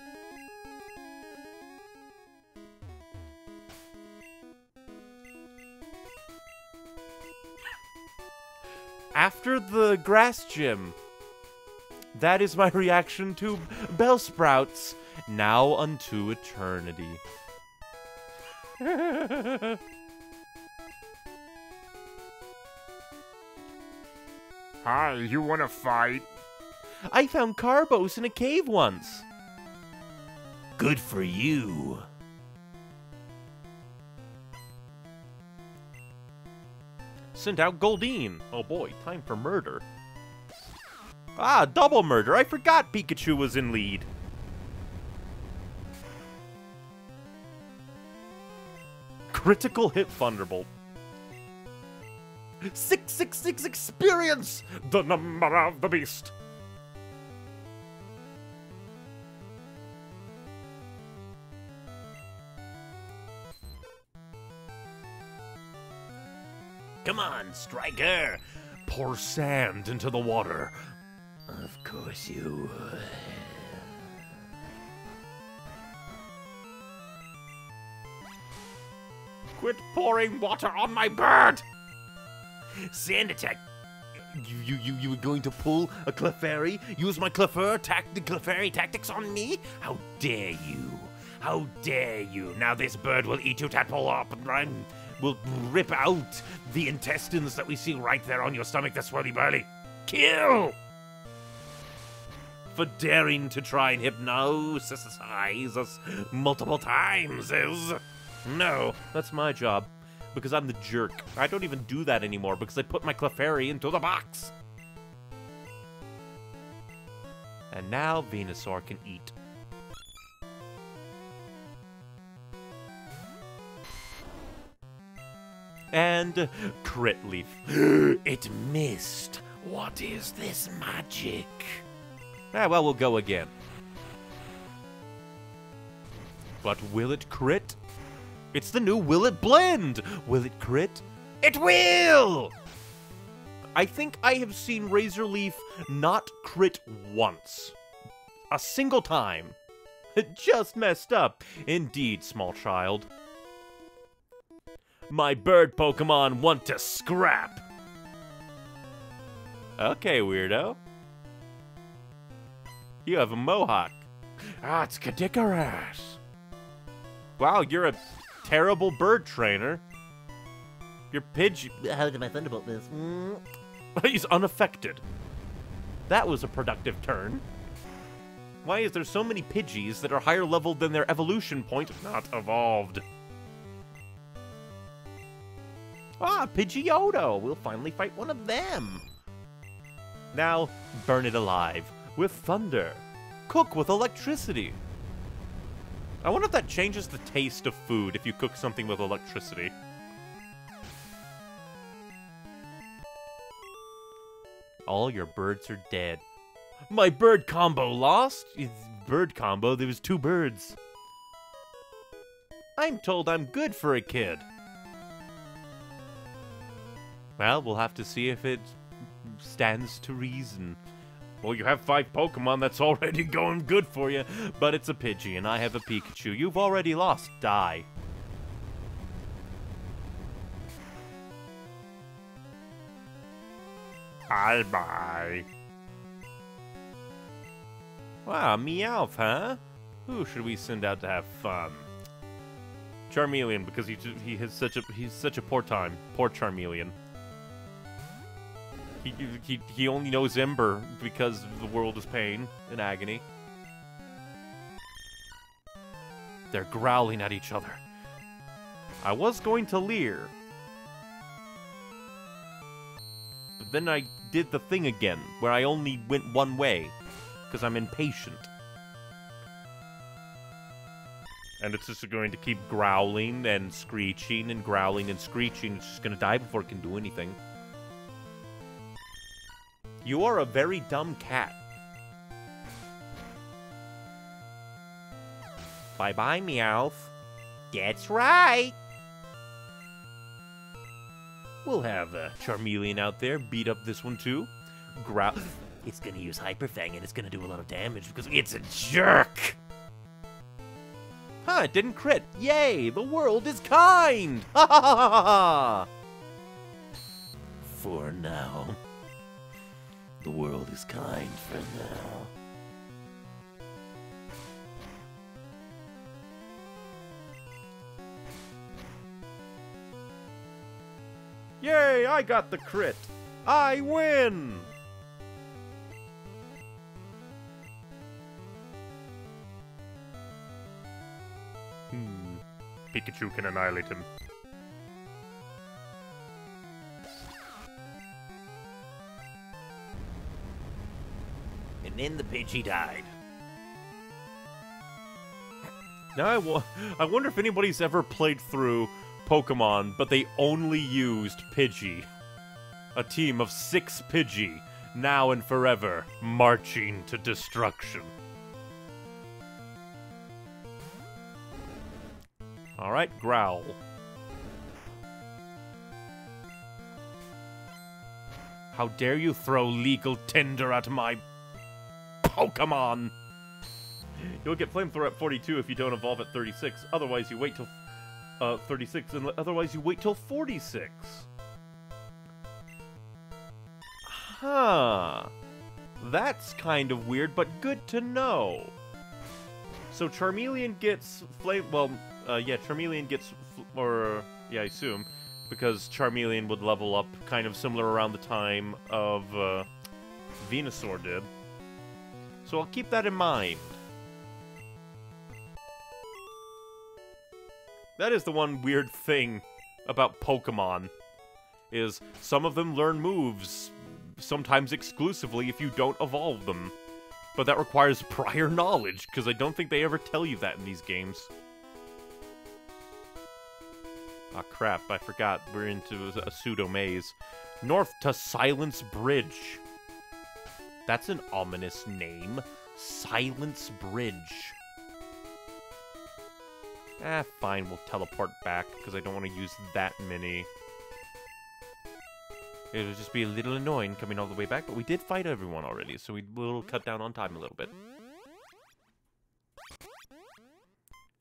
After the grass gym. That is my reaction to Bellsprouts, now unto eternity. Hi, you wanna fight? I found Carbos in a cave once. Good for you. Sent out Goldeen. Oh boy, time for murder. Ah, double murder. I forgot Pikachu was in lead. Critical hit Thunderbolt. 666 experience! The number of the beast. Come on, Striker! Pour sand into the water. Of course you would. Quit pouring water on my bird! Sand attack. You, you, you, you were going to pull a Clefairy? Use my Clefairy, Clefairy tactics on me? How dare you? How dare you? Now this bird will eat you, tadpole, up run. Will rip out the intestines that we see right there on your stomach, the swirly burly. Kill! For daring to try and hypnosize us multiple times is. No, that's my job. Because I'm the jerk. I don't even do that anymore because I put my Clefairy into the box. And now Venusaur can eat. And crit leaf. it missed. What is this magic? Ah, well, we'll go again. But will it crit? It's the new Will It Blend! Will it crit? It will! I think I have seen Razor Leaf not crit once. A single time. Just messed up. Indeed, small child. My bird Pokemon want to scrap. Okay, weirdo. You have a mohawk. Ah, it's Kadikarus. Wow, you're a terrible bird trainer. Your Pidgey. How did my Thunderbolt miss? Mm. He's unaffected. That was a productive turn. Why is there so many Pidgeys that are higher level than their evolution point not evolved? Ah, Pidgeotto! We'll finally fight one of them! Now, burn it alive with thunder. Cook with electricity. I wonder if that changes the taste of food if you cook something with electricity. All your birds are dead. My bird combo lost? Bird combo, there was two birds. I'm told I'm good for a kid. Well, we'll have to see if it stands to reason. Well, you have five Pokemon, that's already going good for you. But it's a Pidgey, and I have a Pikachu. You've already lost. Die. Bye bye. Wow, Meowth, huh? Who should we send out to have fun? Charmeleon, because he he has such a he's such a poor time. Poor Charmeleon. He, he, he only knows Ember because the world is pain and agony. They're growling at each other. I was going to leer. But then I did the thing again, where I only went one way, because I'm impatient. And it's just going to keep growling and screeching and growling and screeching. It's just going to die before it can do anything. You are a very dumb cat. Bye-bye, Meowth. That's right. We'll have uh, Charmeleon out there beat up this one too. Growl. It's gonna use Hyper Fang and it's gonna do a lot of damage because it's a jerk. Huh, it didn't crit. Yay, the world is kind. Ha ha ha ha ha. For now. The world is kind for now. Yay, I got the crit. I win. Hmm. Pikachu can annihilate him. And then the Pidgey died. Now I, wonder if anybody's ever played through Pokemon, but they only used Pidgey. A team of six Pidgey, now and forever, marching to destruction. Alright, Growl. How dare you throw legal tinder at my... Pokemon! You'll get Flamethrower at 42 if you don't evolve at 36. Otherwise, you wait till uh, 36, and otherwise you wait till 46. Huh. That's kind of weird, but good to know. So Charmeleon gets flame. Well, uh, yeah, Charmeleon gets, or yeah, I assume, because Charmeleon would level up kind of similar around the time of uh, Venusaur did. So I'll keep that in mind. That is the one weird thing about Pokemon, is some of them learn moves, sometimes exclusively if you don't evolve them. But that requires prior knowledge, because I don't think they ever tell you that in these games. Ah, oh, crap, I forgot. We're into a pseudo-maze. North to Silence Bridge. That's an ominous name. Silence Bridge. Ah, fine, we'll teleport back, because I don't want to use that many. It'll just be a little annoying coming all the way back, but we did fight everyone already, so we will cut down on time a little bit.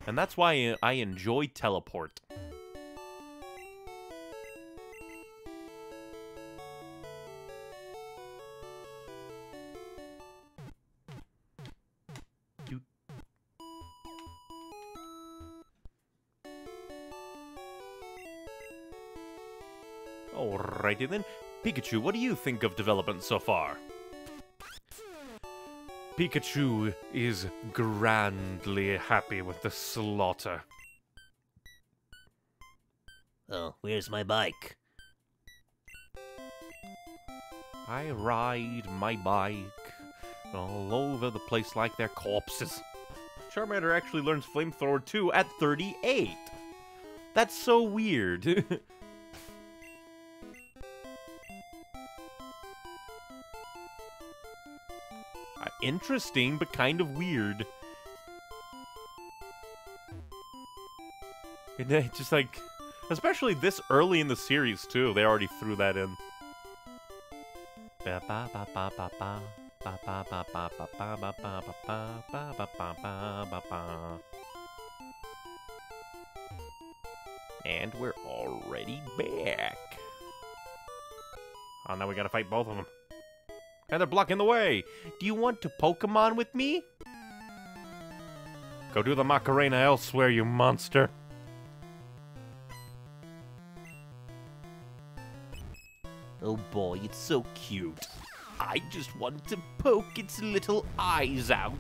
And that's why I enjoy teleport. Alrighty then. Pikachu, what do you think of development so far? Pikachu is grandly happy with the slaughter. Oh, where's my bike? I ride my bike all over the place like they're corpses. Charmander actually learns Flamethrower 2 at 38. That's so weird. interesting, but kind of weird. And they just like, especially this early in the series too, they already threw that in. And we're already back. Oh, now we gotta fight both of them. And they're blocking the way. Do you want to Pokemon with me? Go do the Macarena elsewhere, you monster. Oh boy, it's so cute. I just want to poke its little eyes out.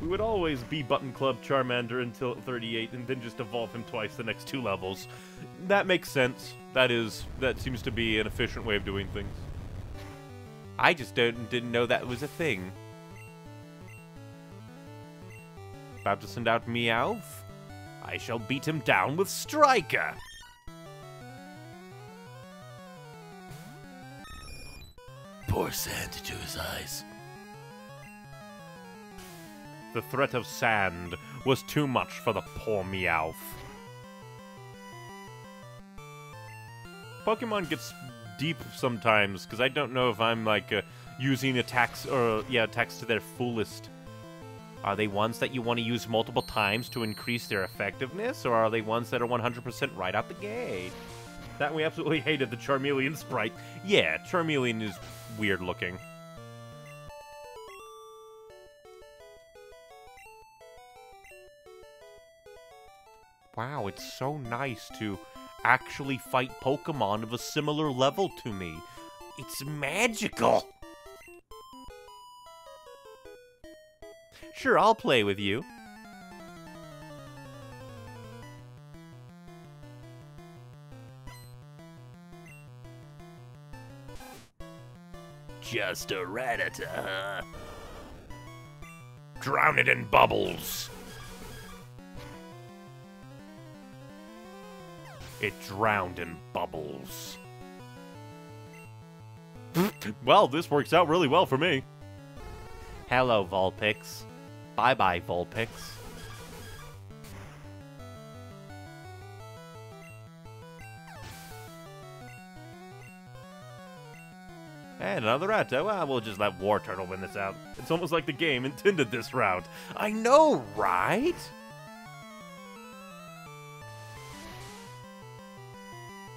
We would always be Button Club Charmander until 38 and then just evolve him twice the next two levels. That makes sense. That is, that seems to be an efficient way of doing things. I just don't, didn't know that was a thing. About to send out Meowth? I shall beat him down with Striker! Pour sand into his eyes. The threat of sand was too much for the poor Meowth. Pokemon gets deep sometimes because I don't know if I'm like uh, using attacks or yeah attacks to their fullest. Are they ones that you want to use multiple times to increase their effectiveness, or are they ones that are 100% right out the gate? That we absolutely hated the Charmeleon sprite. Yeah, Charmeleon is weird looking. Wow, it's so nice to actually fight Pokemon of a similar level to me. It's magical! Sure, I'll play with you. Just a Rattata, huh? Drown it in bubbles! It drowned in bubbles. well, this works out really well for me. Hello, Vulpix. Bye-bye, Vulpix. And another Rattata. Oh, well, we'll just let Wartortle win this out. It's almost like the game intended this route. I know, right?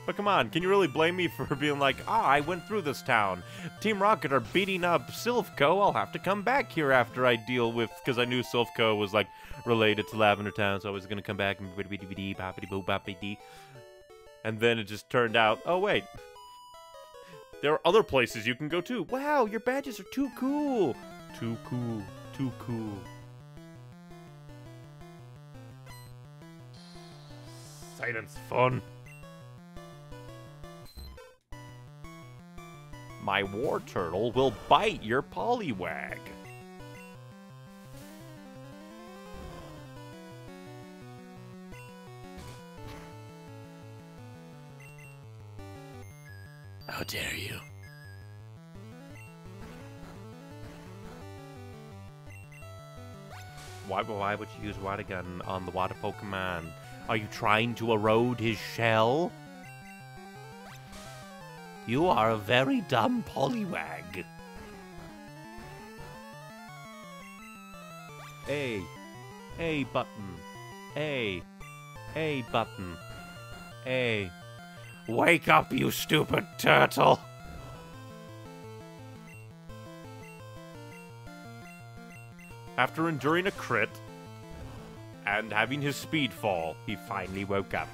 But come on, can you really blame me for being like, ah, I went through this town. Team Rocket are beating up Silph Co. I'll have to come back here after I deal with, because I knew Silph Co. was like related to Lavender Town, so I was gonna come back and and then it just turned out, oh wait, there are other places you can go to. Wow, your badges are too cool. Too cool. Too cool. Silence fun. My Wartortle will bite your Poliwag. How dare you? Why, why would you use water gun on the water Pokemon? Are you trying to erode his shell? You are a very dumb Poliwag. A. A button. A. A button. A. Wake up, you stupid turtle! After enduring a crit and having his speed fall, he finally woke up.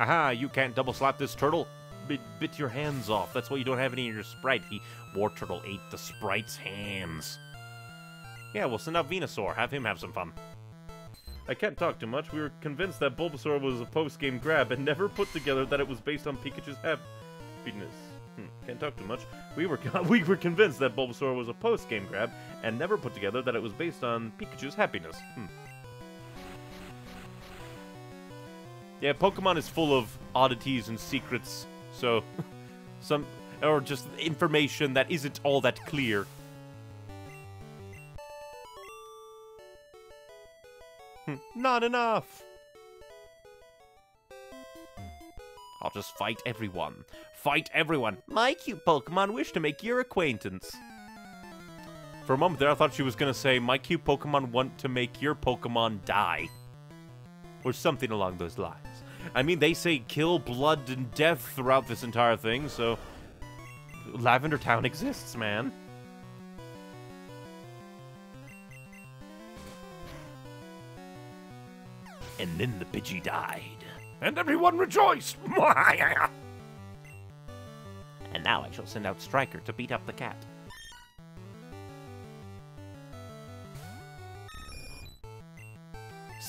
Aha, you can't double slap this turtle. Bit, bit your hands off. That's why you don't have any in your sprite. He Wartortle ate the sprite's hands. Yeah, we'll send out Venusaur. Have him have some fun. I can't talk too much. We were convinced that Bulbasaur was a post-game grab and never put together that it was based on Pikachu's happiness. Hmm, can't talk too much. We were we were convinced that Bulbasaur was a post-game grab and never put together that it was based on Pikachu's happiness. Hmm. Yeah, Pokemon is full of oddities and secrets, so some or just information that isn't all that clear. Hmm, not enough. I'll just fight everyone. Fight everyone. My cute Pokemon wish to make your acquaintance. For a moment there, I thought she was going to say, My cute Pokemon want to make your Pokemon die. Or something along those lines. I mean, they say kill, blood, and death throughout this entire thing, so... Lavender Town exists, man. And then the Pidgey died. And everyone rejoiced! and now I shall send out Striker to beat up the cat.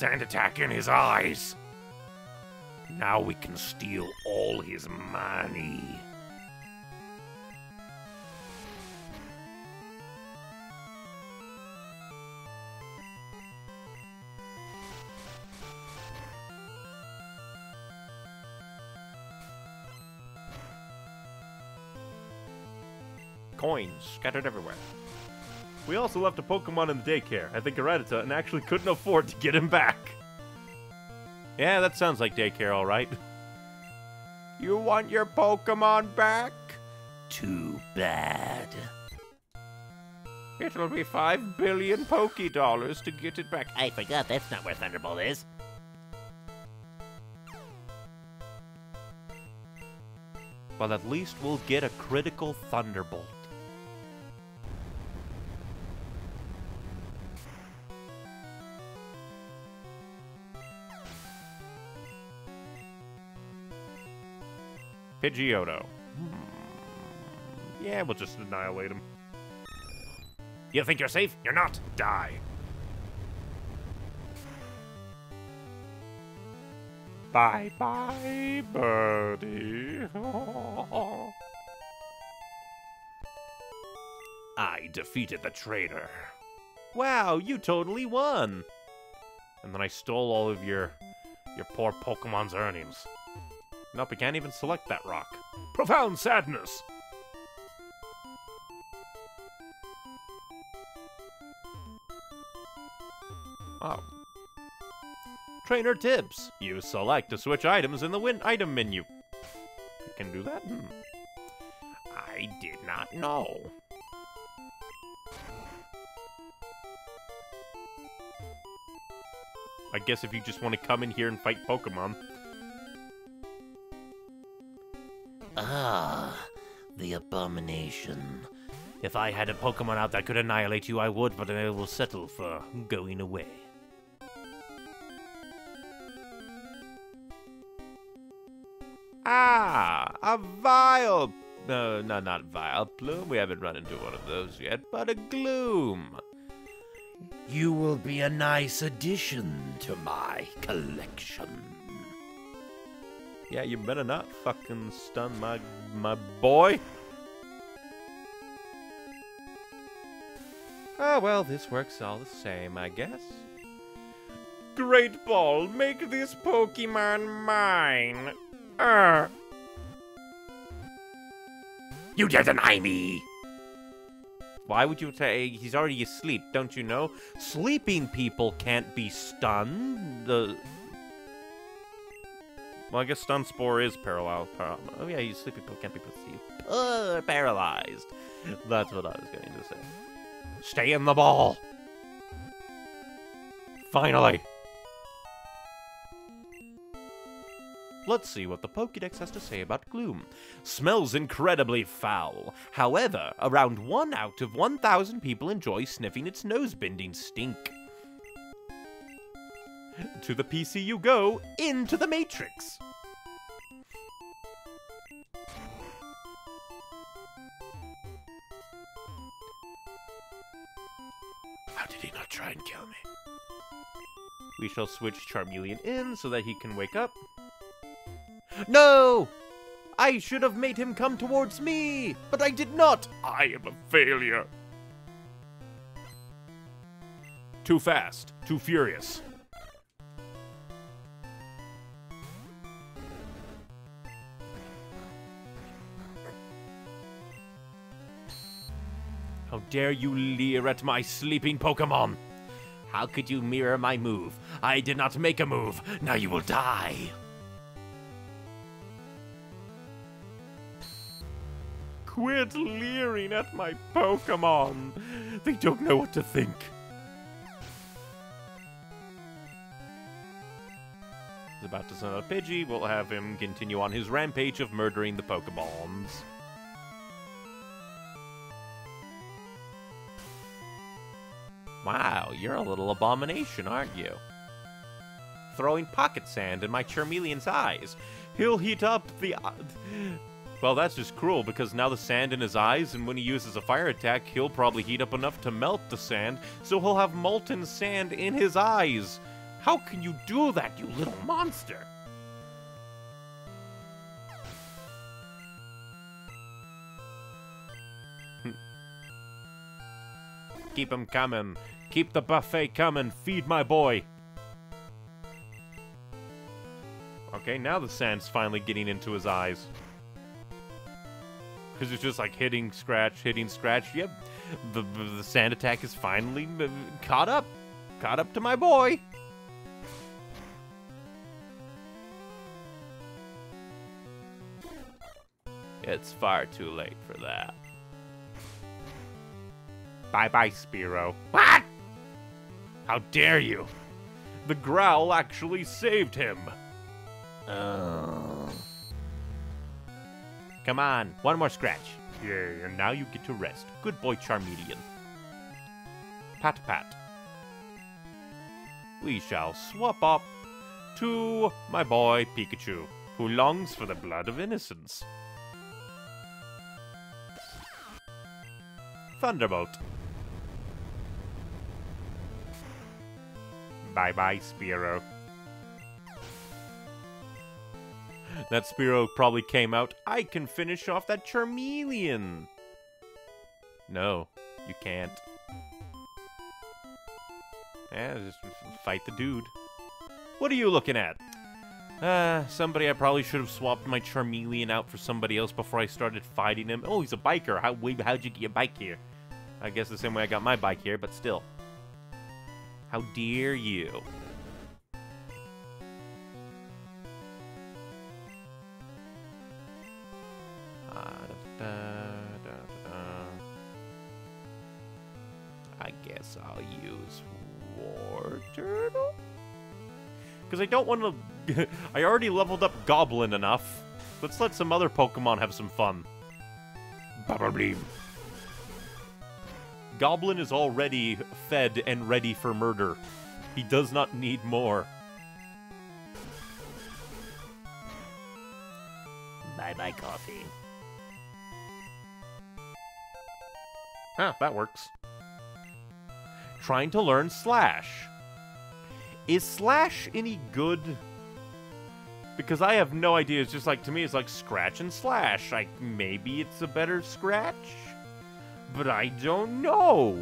Sand attack in his eyes! Now we can steal all his money. Coins scattered everywhere. We also left a Pokemon in the daycare, I think a Rattata, and actually couldn't afford to get him back. Yeah, that sounds like daycare, alright. You want your Pokemon back? Too bad. It'll be five billion Poke Dollars to get it back. I forgot that's not where Thunderbolt is. Well, at least we'll get a critical Thunderbolt. Pidgeotto. Hmm. Yeah, we'll just annihilate him. You think you're safe? You're not. Die. Bye bye, birdie. I defeated the traitor. Wow, you totally won. And then I stole all of your your poor Pokemon's earnings. Nope, we can't even select that rock. Profound sadness. Oh. Trainer tips. You select to switch items in the win item menu. You can do that? Hmm. I did not know. I guess if you just want to come in here and fight Pokemon. Ah, the abomination. If I had a Pokemon out that could annihilate you, I would, but I will settle for going away. Ah, a Vile... No, no, not Vileplume. We haven't run into one of those yet, but a Gloom. You will be a nice addition to my collection. Yeah, you better not fucking stun my my boy. Ah, well, this works all the same, I guess. Great Ball, make this Pokemon mine. Ah. You dare deny me! Why would you say he's already asleep? Don't you know? Sleeping people can't be stunned. The well, I guess stun spore is paralyzed. Par oh yeah, you sleeping people can't be perceived. Uh, paralyzed. That's what I was going to say. Stay in the ball. Finally. Let's see what the Pokédex has to say about Gloom. Smells incredibly foul. However, around one out of 1,000 people enjoy sniffing its nose-bending stink. To the PC you go, into the Matrix! How did he not try and kill me? We shall switch Charmeleon in so that he can wake up. No! I should have made him come towards me, but I did not! I am a failure. Too fast, too furious. Dare you leer at my sleeping Pokemon? How could you mirror my move? I did not make a move. Now you will die. Quit leering at my Pokemon. They don't know what to think. He's about to send out Pidgey. We'll have him continue on his rampage of murdering the Pokeballs. Wow, you're a little abomination, aren't you? Throwing pocket sand in my Charmeleon's eyes. He'll heat up the... uh, Well, that's just cruel, because now the sand in his eyes, and when he uses a fire attack, he'll probably heat up enough to melt the sand, so he'll have molten sand in his eyes. How can you do that, you little monster? Keep him coming. Keep the buffet coming. Feed my boy. Okay, now the sand's finally getting into his eyes. Because it's just like hitting, scratch, hitting, scratch. Yep, the, the, the sand attack is finally uh, caught up. Caught up to my boy. It's far too late for that. Bye-bye, Spearow. What? How dare you? The growl actually saved him. Oh. Come on, one more scratch. Yeah, and now you get to rest. Good boy, Charmeleon. Pat pat. We shall swap up to my boy Pikachu, who longs for the blood of innocence. Thunderbolt. Bye bye, Spearow. That Spearow probably came out. I can finish off that Charmeleon. No, you can't. Yeah, just fight the dude. What are you looking at? Uh, somebody I probably should have swapped my Charmeleon out for somebody else before I started fighting him. Oh, he's a biker. How, how'd you get your bike here? I guess the same way I got my bike here, but still. How dare you? I guess I'll use War Turtle? Because I don't want to... I already leveled up Goblin enough. Let's let some other Pokemon have some fun. Bubble Goblin is already fed and ready for murder. He does not need more. Bye-bye, Koffing. Ah, that works. Trying to learn Slash. Is Slash any good? Because I have no idea. It's just like, to me, it's like Scratch and Slash. Like, maybe it's a better Scratch? But I don't know.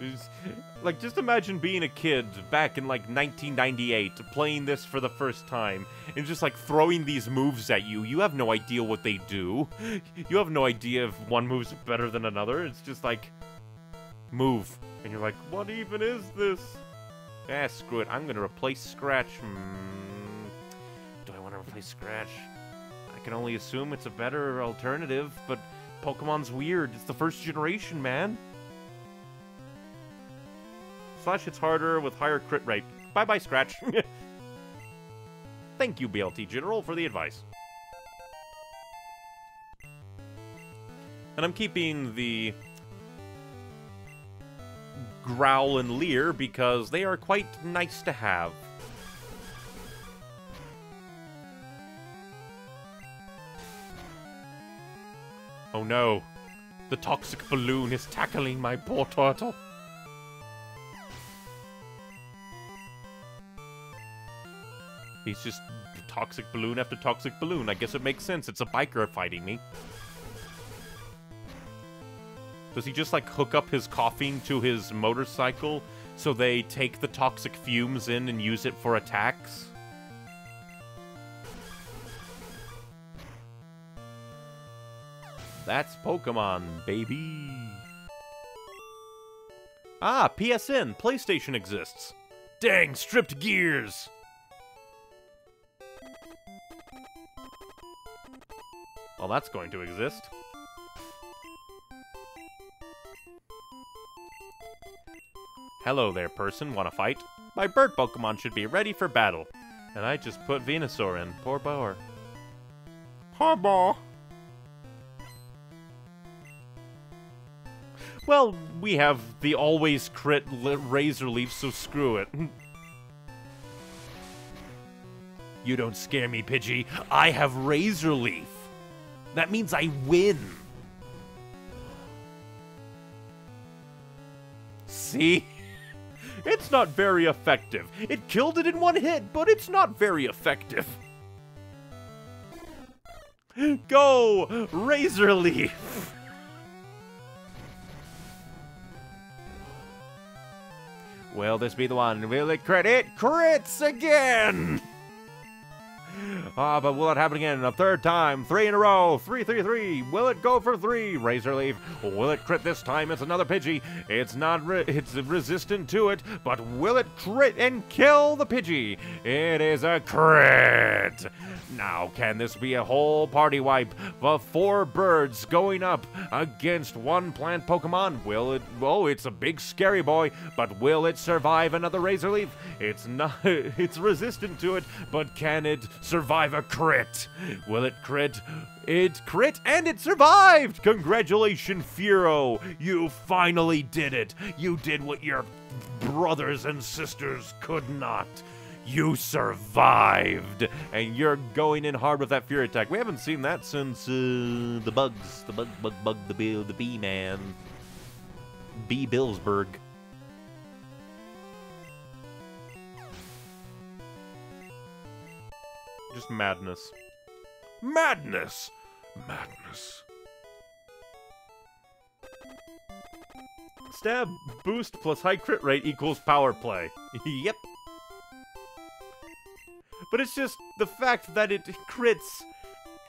It's- like, just imagine being a kid back in, like, 1998, playing this for the first time, and just, like, throwing these moves at you. You have no idea what they do. You have no idea if one move's better than another. It's just like, move. And you're like, what even is this? Ah, screw it. I'm gonna replace Scratch. Hmm. Do I want to replace Scratch? I can only assume it's a better alternative, but Pokemon's weird. It's the first generation, man. Slash hits harder with higher crit rate. Bye bye, Scratch. Thank you, BLT General, for the advice. And I'm keeping the Growl and Leer because they are quite nice to have. Oh no, the toxic balloon is tackling my poor turtle. He's just toxic balloon after toxic balloon. I guess it makes sense. It's a biker fighting me. Does he just like hook up his Koffing to his motorcycle so they take the toxic fumes in and use it for attacks? That's Pokemon, baby. Ah, PSN, PlayStation exists. Dang, stripped gears. Well, that's going to exist. Hello there, person. Wanna fight? My bird Pokemon should be ready for battle. And I just put Venusaur in. Poor boar. Poor boar. Well, we have the always crit Razor Leaf, so screw it. you don't scare me, Pidgey. I have Razor Leaf. That means I win. See? It's not very effective. It killed it in one hit, but it's not very effective. Go, Razor Leaf! Will this be the one? Will it crit? It crits again! Ah, but will it happen again a third time? Three in a row. Three, three, three. Will it go for three? Razor Leaf. Will it crit this time? It's another Pidgey. It's not. Re- it's resistant to it, but will it crit and kill the Pidgey? It is a crit. Now, can this be a whole party wipe? The four birds going up against one plant Pokemon. Will it? Oh, it's a big scary boy, but will it survive another Razor Leaf? It's not. It's resistant to it, but can it survive a crit? Will it crit? It crit and it survived! Congratulations, Fearow! You finally did it! You did what your brothers and sisters could not. You survived! And you're going in hard with that Fury attack. We haven't seen that since uh, the bugs. The bug, bug, bug, the bee, the bee man. B. Billsburg. Just madness. Madness! Madness. Stab boost plus high crit rate equals power play. yep. But it's just the fact that it crits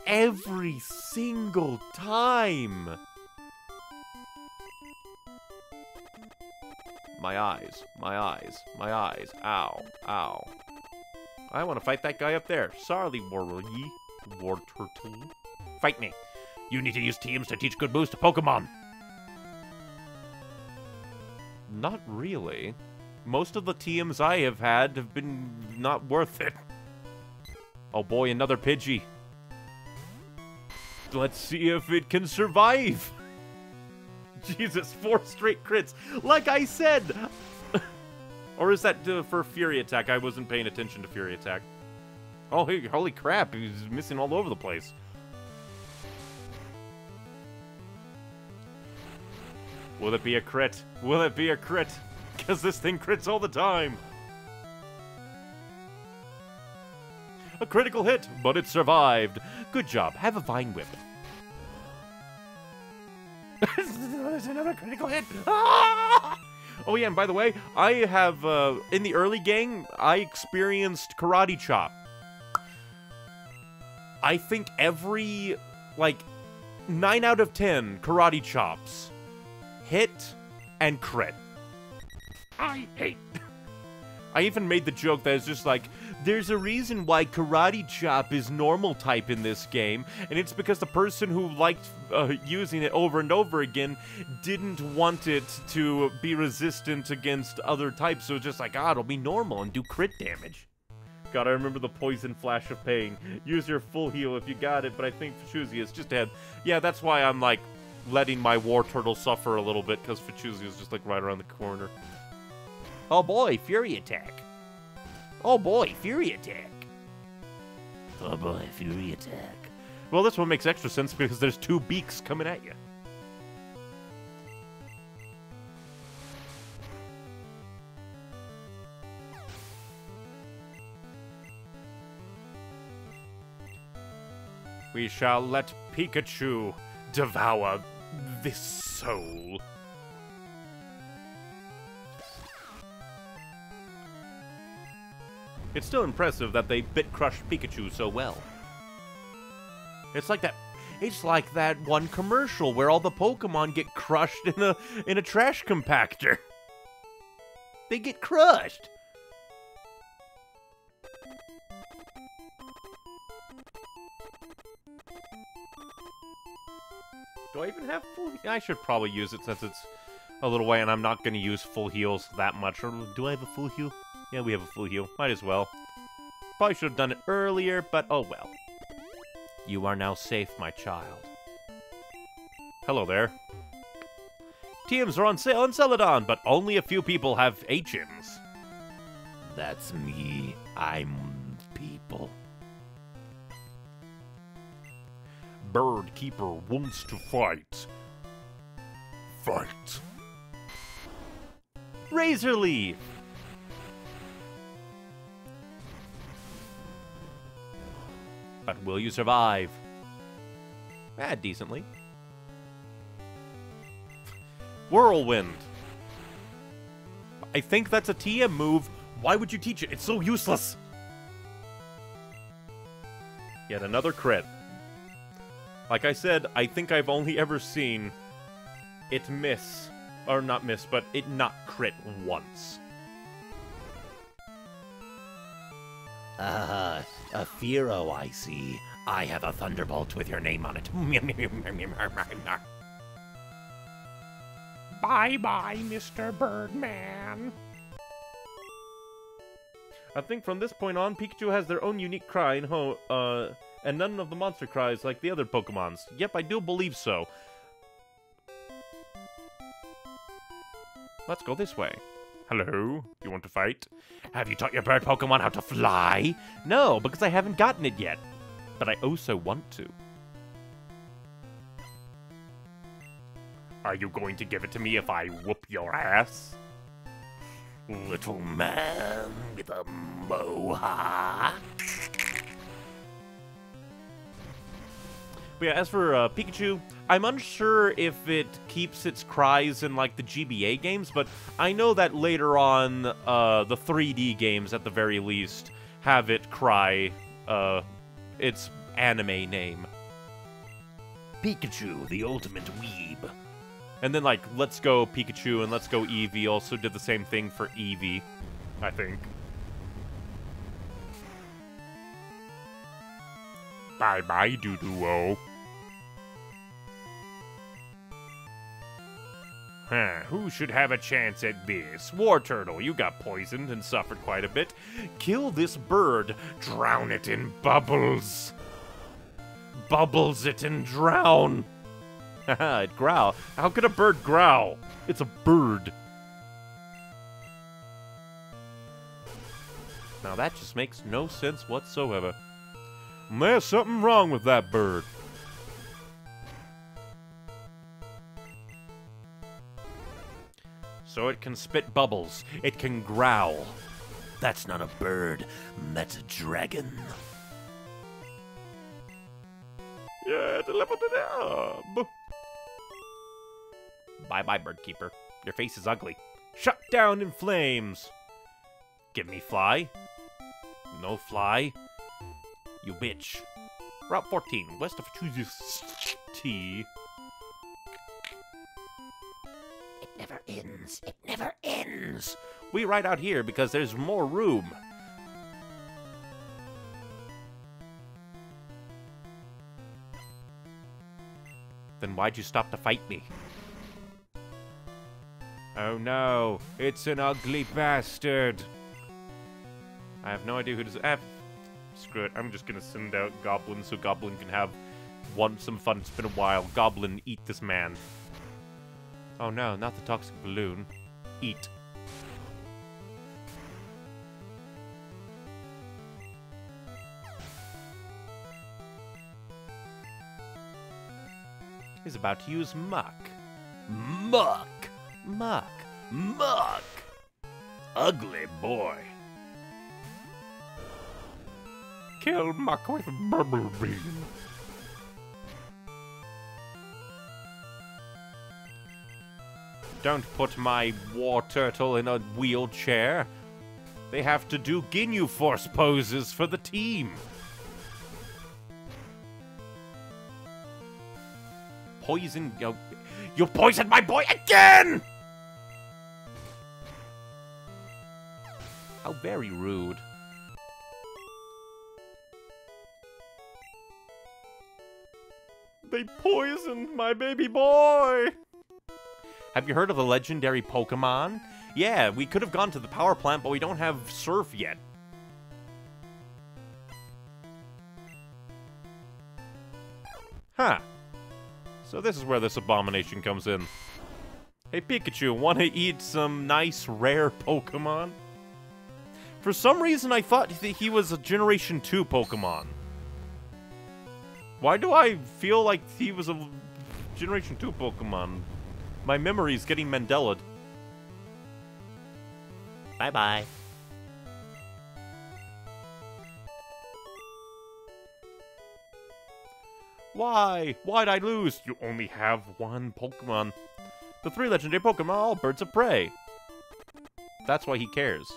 every single time. My eyes, my eyes, my eyes. Ow, ow. I want to fight that guy up there. Sorry, Warly. Wartortle. Fight me. You need to use TMs to teach good moves to Pokemon. Not really. Most of the TMs I have had have been not worth it. Oh boy, another Pidgey. Let's see if it can survive. Jesus, four straight crits. Like I said. Or is that uh, for Fury Attack? I wasn't paying attention to Fury Attack. Oh, hey, holy crap, he's missing all over the place. Will it be a crit? Will it be a crit? Because this thing crits all the time. A critical hit, but it survived. Good job. Have a Vine Whip. There's another critical hit. Ah! Oh yeah, and by the way, I have, uh, in the early game, I experienced Karate Chop. I think every, like, 9 out of 10 Karate Chops hit and crit. I hate. I even made the joke that it's just like, there's a reason why Karate Chop is normal type in this game, and it's because the person who liked uh, using it over and over again didn't want it to be resistant against other types, so it's just like, ah, it'll be normal and do crit damage. God, I remember the poison flash of pain. Use your full heal if you got it, but I think Fuchsia is just ahead. Yeah, that's why I'm like letting my Wartortle suffer a little bit, because Fuchsia is just like right around the corner. Oh boy, Fury Attack. Oh boy, Fury Attack. Oh boy, Fury Attack. Well, this one makes extra sense because there's two beaks coming at you. We shall let Pikachu devour this soul. It's still impressive that they bit crushed Pikachu so well. It's like that it's like that one commercial where all the Pokemon get crushed in a in a trash compactor. They get crushed. Do I even have full? I should probably use it since it's a little way, and I'm not going to use full heals that much. Or do I have a full heal? Yeah, we have a full heal. Might as well. Probably should have done it earlier, but oh well. You are now safe, my child. Hello there. TMs are on sale on Celadon, but only a few people have HMs. That's me. I'm people. Bird Keeper wants to fight. Fight. Razor Leaf! But will you survive? Ah, decently. Whirlwind. I think that's a TM move. Why would you teach it? It's so useless. Yet another crit. Like I said, I think I've only ever seen it miss. Or not miss, but it not crit once. Ah, a Fearow, I see. I have a Thunderbolt with your name on it. Bye-bye, Mr. Birdman. I think from this point on, Pikachu has their own unique cry and, ho uh, and none of the monster cries like the other Pokemons. Yep, I do believe so. Let's go this way. Hello? You want to fight? Have you taught your bird Pokemon how to fly? No, because I haven't gotten it yet. But I also want to. Are you going to give it to me if I whoop your ass? Little man with a mohawk. But yeah, as for uh, Pikachu, I'm unsure if it keeps its cries in like the GBA games, but I know that later on, uh, the 3D games at the very least have it cry uh, its anime name. Pikachu, the ultimate weeb. And then like Let's Go Pikachu and Let's Go Eevee also did the same thing for Eevee, I think. Bye bye, Doduo. Huh, who should have a chance at this? Wartortle, you got poisoned and suffered quite a bit. Kill this bird, drown it in bubbles. Bubbles it and drown. Haha, it growl. How could a bird growl? It's a bird. Now that just makes no sense whatsoever. There's something wrong with that bird. So it can spit bubbles. It can growl. That's not a bird, that's a dragon. Yeah, to level it up. Bye bye, bird keeper. Your face is ugly. Shut down in flames. Give me fly. No fly. You bitch. Route 14, west of T. never ends, it never ends. We ride out here because there's more room. Then why'd you stop to fight me? Oh no, it's an ugly bastard. I have no idea who does. Ah, screw it. I'm just gonna send out Goblin so Goblin can have one some fun. It's been a while. Goblin, eat this man. Oh no, not the toxic balloon. Eat. He's about to use Muk. Muk! Muk. Muk! Ugly boy. Kill Muk with bubble beam. Don't put my Wartortle in a wheelchair. They have to do Ginyu Force poses for the team. Poison. You, you poisoned my boy again! How very rude. They poisoned my baby boy! Have you heard of the legendary Pokemon? Yeah, we could have gone to the power plant, but we don't have Surf yet. Huh. So this is where this abomination comes in. Hey Pikachu, wanna eat some nice rare Pokemon? For some reason I thought that he was a Generation 2 Pokemon. Why do I feel like he was a Generation 2 Pokemon? My memory's getting Mandelaed. Bye-bye. Why? Why'd I lose? You only have one Pokemon. The three legendary Pokemon are all birds of prey. That's why he cares.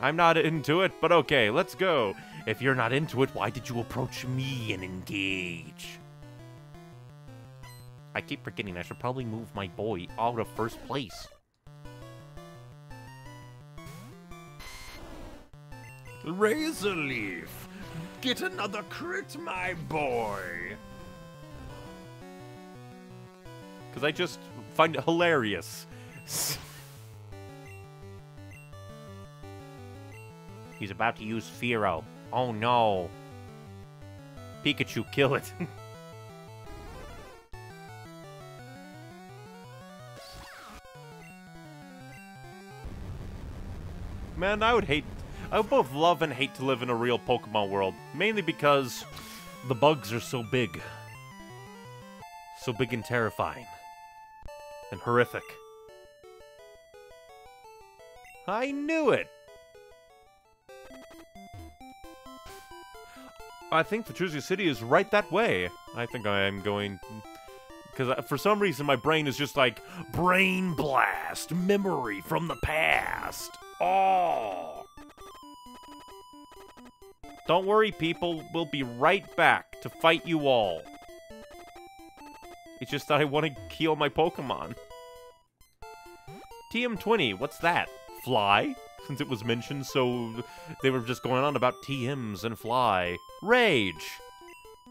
I'm not into it, but okay, let's go. If you're not into it, why did you approach me and engage? I keep forgetting I should probably move my boy out of first place. Razor Leaf! Get another crit, my boy! Because I just find it hilarious. He's about to use Fearow. Oh no. Pikachu, kill it. Man, I would hate... I would both love and hate to live in a real Pokemon world. Mainly because the bugs are so big. So big and terrifying. And horrific. I knew it! I think Fuchsia City is right that way. I think I am going... Because for some reason my brain is just like, Brain Blast! Memory from the past! Oh! Don't worry, people. We'll be right back to fight you all. It's just that I want to heal my Pokemon. TM20, what's that? Fly? Since it was mentioned, so they were just going on about TMs and Fly. Rage!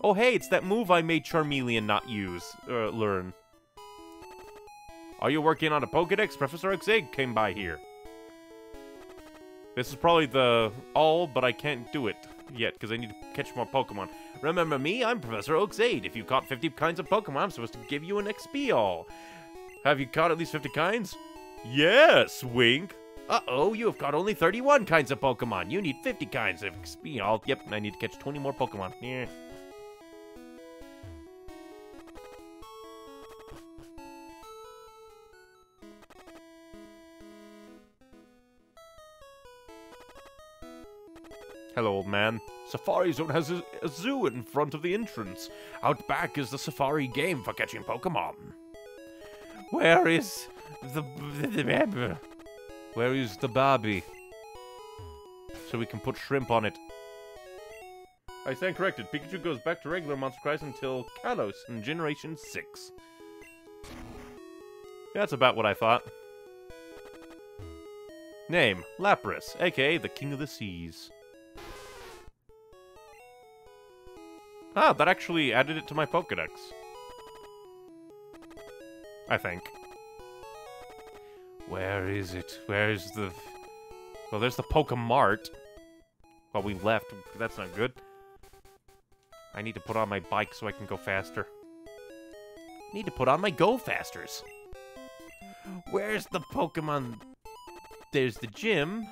Oh, hey, it's that move I made Charmeleon not use, uh, learn. Are you working on a Pokedex? Professor Oak's Egg came by here. This is probably the all, but I can't do it yet because I need to catch more Pokemon. Remember me? I'm Professor Oak's aide. If you caught 50 kinds of Pokemon, I'm supposed to give you an XP all. Have you caught at least 50 kinds? Yes, wink. Uh-oh, you have caught only 31 kinds of Pokemon. You need 50 kinds of XP. Yep, I need to catch 20 more Pokemon. Yeah. Hello, old man. Safari Zone has a, a zoo in front of the entrance. Out back is the Safari game for catching Pokemon. Where is the Where is the Barbie? So we can put shrimp on it. I stand corrected. Pikachu goes back to regular monster cries until Kalos in Generation 6. That's about what I thought. Name, Lapras, aka the King of the Seas. Ah, that actually added it to my Pokedex. I think. Where is it? Where is the... Well, there's the Pokemart. Well, we left. That's not good. I need to put on my bike so I can go faster. Need to put on my Go Fasters. Where's the Pokemon? There's the gym.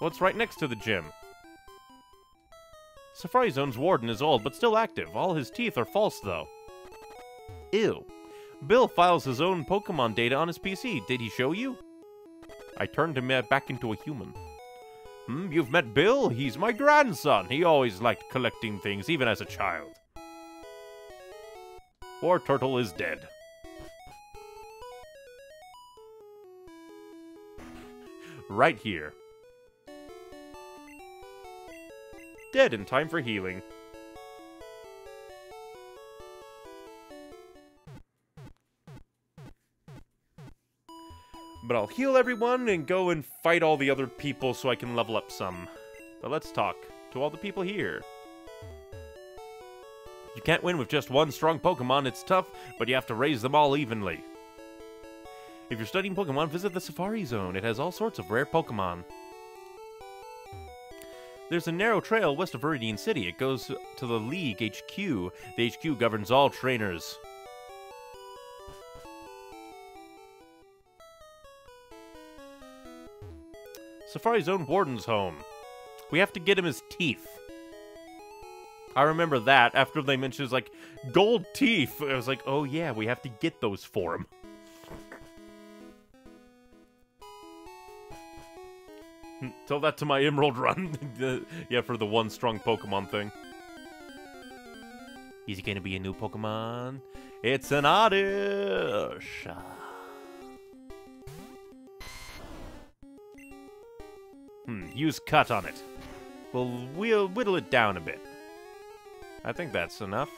What's right next to the gym? Safari Zone's warden is old, but still active. All his teeth are false, though. Ew. Bill files his own Pokemon data on his PC. Did he show you? I turned him back into a human. Hmm, you've met Bill? He's my grandson. He always liked collecting things, even as a child. Poor Wartortle is dead. Right here. Dead in time for healing. But I'll heal everyone and go and fight all the other people so I can level up some. But let's talk to all the people here. You can't win with just one strong Pokemon, it's tough, but you have to raise them all evenly. If you're studying Pokemon, visit the Safari Zone. It has all sorts of rare Pokemon. There's a narrow trail west of Viridian City. It goes to the League HQ. The HQ governs all trainers. Safari own Warden's home. We have to get him his teeth. I remember that after they mentioned like gold teeth. I was like, oh yeah, we have to get those for him. Hmm, tell that to my Emerald run. yeah, for the one strong Pokemon thing. Is he gonna be a new Pokemon? It's an Oddish! Hmm, use cut on it. We'll, we'll whittle it down a bit. I think that's enough.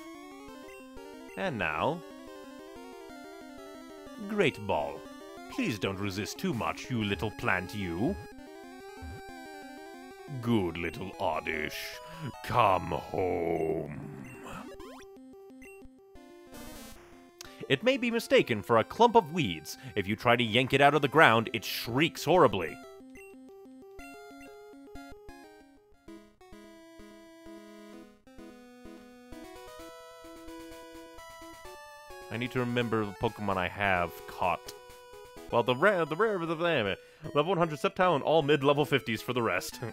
And now... Great Ball. Please don't resist too much, you little plant you. Good little Oddish. Come home. It may be mistaken for a clump of weeds. If you try to yank it out of the ground, it shrieks horribly. Need to remember the Pokemon I have caught. Well, the rare, the rare, the rare, level 100 Sceptile and all mid-level 50s for the rest.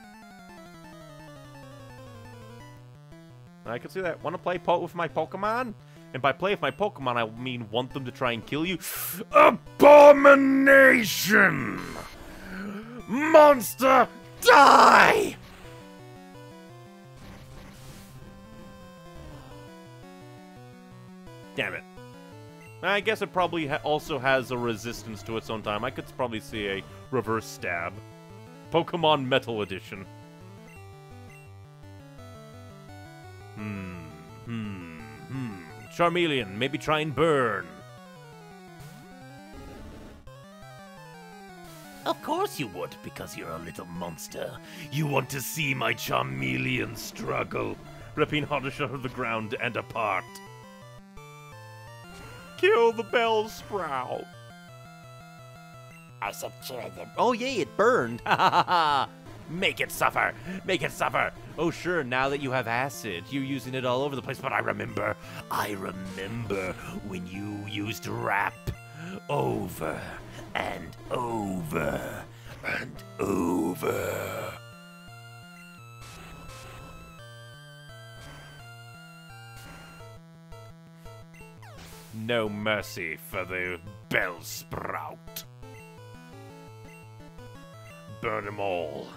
I can see that. Want to play po with my Pokemon? And by play with my Pokemon, I mean want them to try and kill you. Abomination! Monster, die! Damn it. I guess it probably ha also has a resistance to its own time. I could probably see a reverse stab. Pokemon Metal Edition. Hmm, hmm, hmm. Charmeleon, maybe try and burn. Of course. you would, because you're a little monster. You want to see my Charmeleon struggle, ripping Oddish out of the ground and apart. Kill the Bellsprout. I kill them. Oh, yay, it burned. Make it suffer. Make it suffer. Oh, sure, now that you have acid, you're using it all over the place, But I remember, I remember when you used Wrap over and over and over. No mercy for the Bellsprout. Burn them all.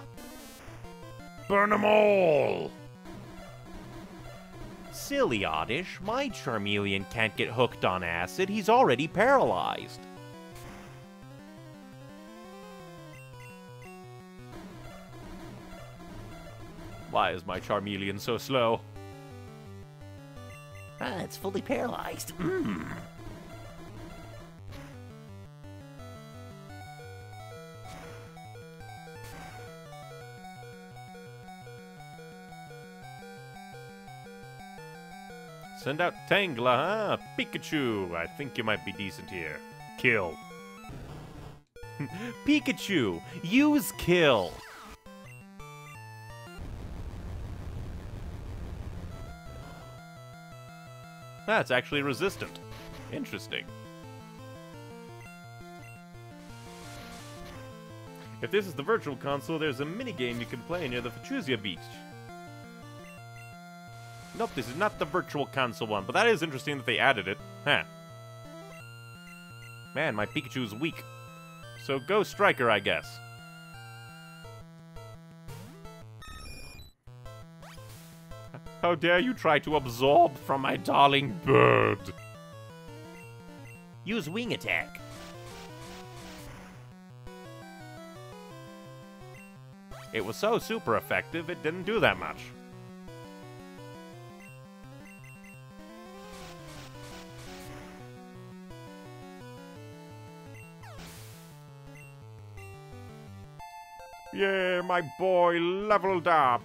Burn them all! Silly Oddish, my Charmeleon can't get hooked on acid. He's already paralyzed. Why is my Charmeleon so slow? Ah, it's fully paralyzed. Mmm. Send out Tangela, huh? Pikachu, I think you might be decent here. Kill. Pikachu, use kill. That's actually resistant. Interesting. If this is the virtual console, there's a minigame you can play near the Fuchsia Beach. Nope, this is not the virtual console one, but that is interesting that they added it. Huh. Man, my Pikachu is weak. So go Striker, I guess. How dare you try to absorb from my darling bird? Use wing attack. It was so super effective, it didn't do that much. Yeah, my boy leveled up.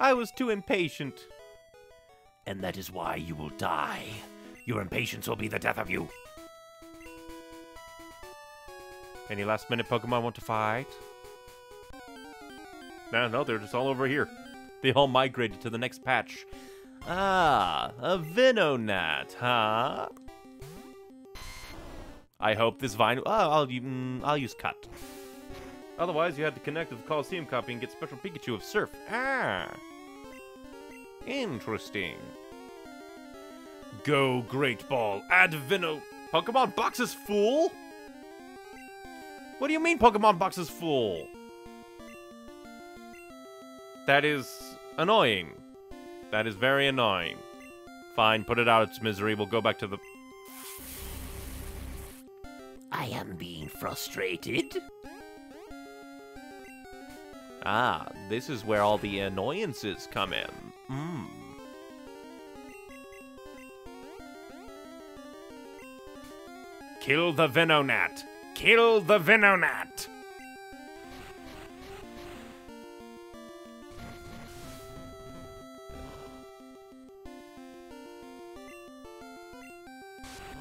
I was too impatient. And that is why you will die. Your impatience will be the death of you. Any last minute Pokemon want to fight? No, no, they're just all over here. They all migrated to the next patch. Ah, a Venonat, huh? I hope this vine. Oh, I'll mm, I'll use cut. Otherwise, you had to connect to the Coliseum copy and get special Pikachu of Surf. Ah, interesting. Go, Great Ball. Add Vino. Pokemon Box is full? What do you mean Pokemon Box is full? That is annoying. That is very annoying. Fine, put it out its misery. We'll go back to the. I am being frustrated. Ah, this is where all the annoyances come in. Hmm. Kill the Venonat. Kill the Venonat.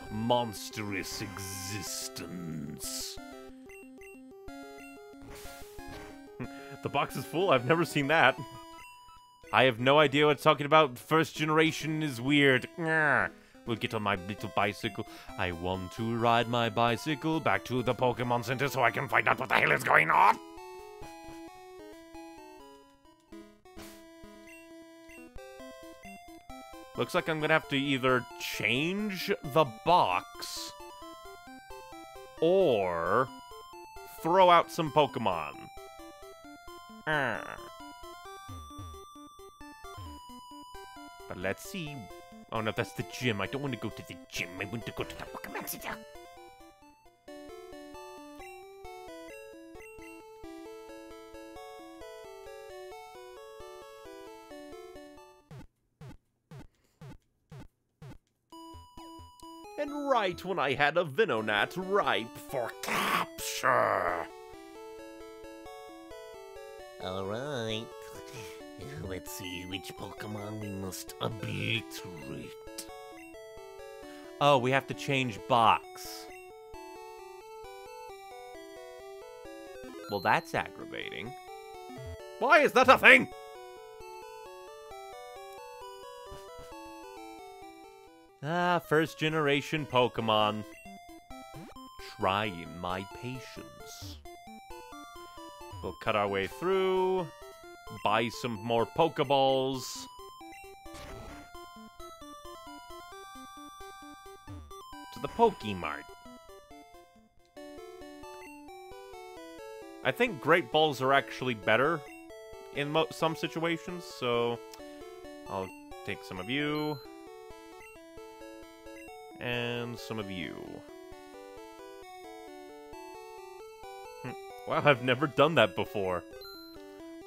Monstrous existence. The box is full? I've never seen that. I have no idea what it's talking about. First generation is weird. We'll get on my little bicycle. I want to ride my bicycle back to the Pokemon Center so I can find out what the hell is going on. Looks like I'm gonna have to either change the box or throw out some Pokemon. Ah. But let's see. Oh no, that's the gym. I don't want to go to the gym. I want to go to the Pokemon Center. And right when I had a Venonat ripe for capture. Alright. Let's see which Pokemon we must obliterate. Oh, we have to change box. Well, that's aggravating. Why is that a thing? Ah, first generation Pokemon. Trying my patience. We'll cut our way through, buy some more Pokeballs. To the Pokemart. I think Great Balls are actually better in some situations, so I'll take some of you. And some of you. Wow, I've never done that before.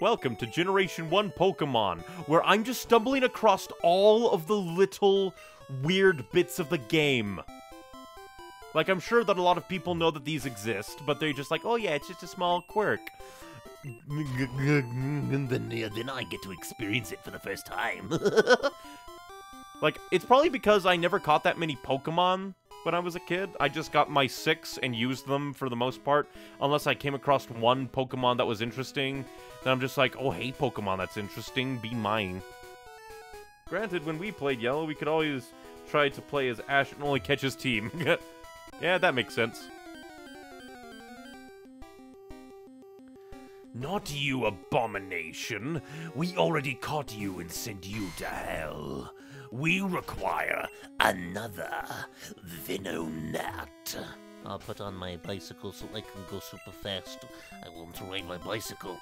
Welcome to Generation 1 Pokemon, where I'm just stumbling across all of the little weird bits of the game. Like, I'm sure that a lot of people know that these exist, but they're just like, oh yeah, it's just a small quirk. And then, uh, then I get to experience it for the first time. Like, it's probably because I never caught that many Pokemon when I was a kid. I just got my six and used them for the most part, unless I came across one Pokemon that was interesting. Then I'm just like, oh, hey, Pokemon, that's interesting, be mine. Granted, when we played Yellow, we could always try to play as Ash and only catch his team. yeah, that makes sense. Not you, abomination. We already caught you and sent you to hell. We require another Venonat. I'll put on my bicycle so I can go super fast. I want to ride my bicycle.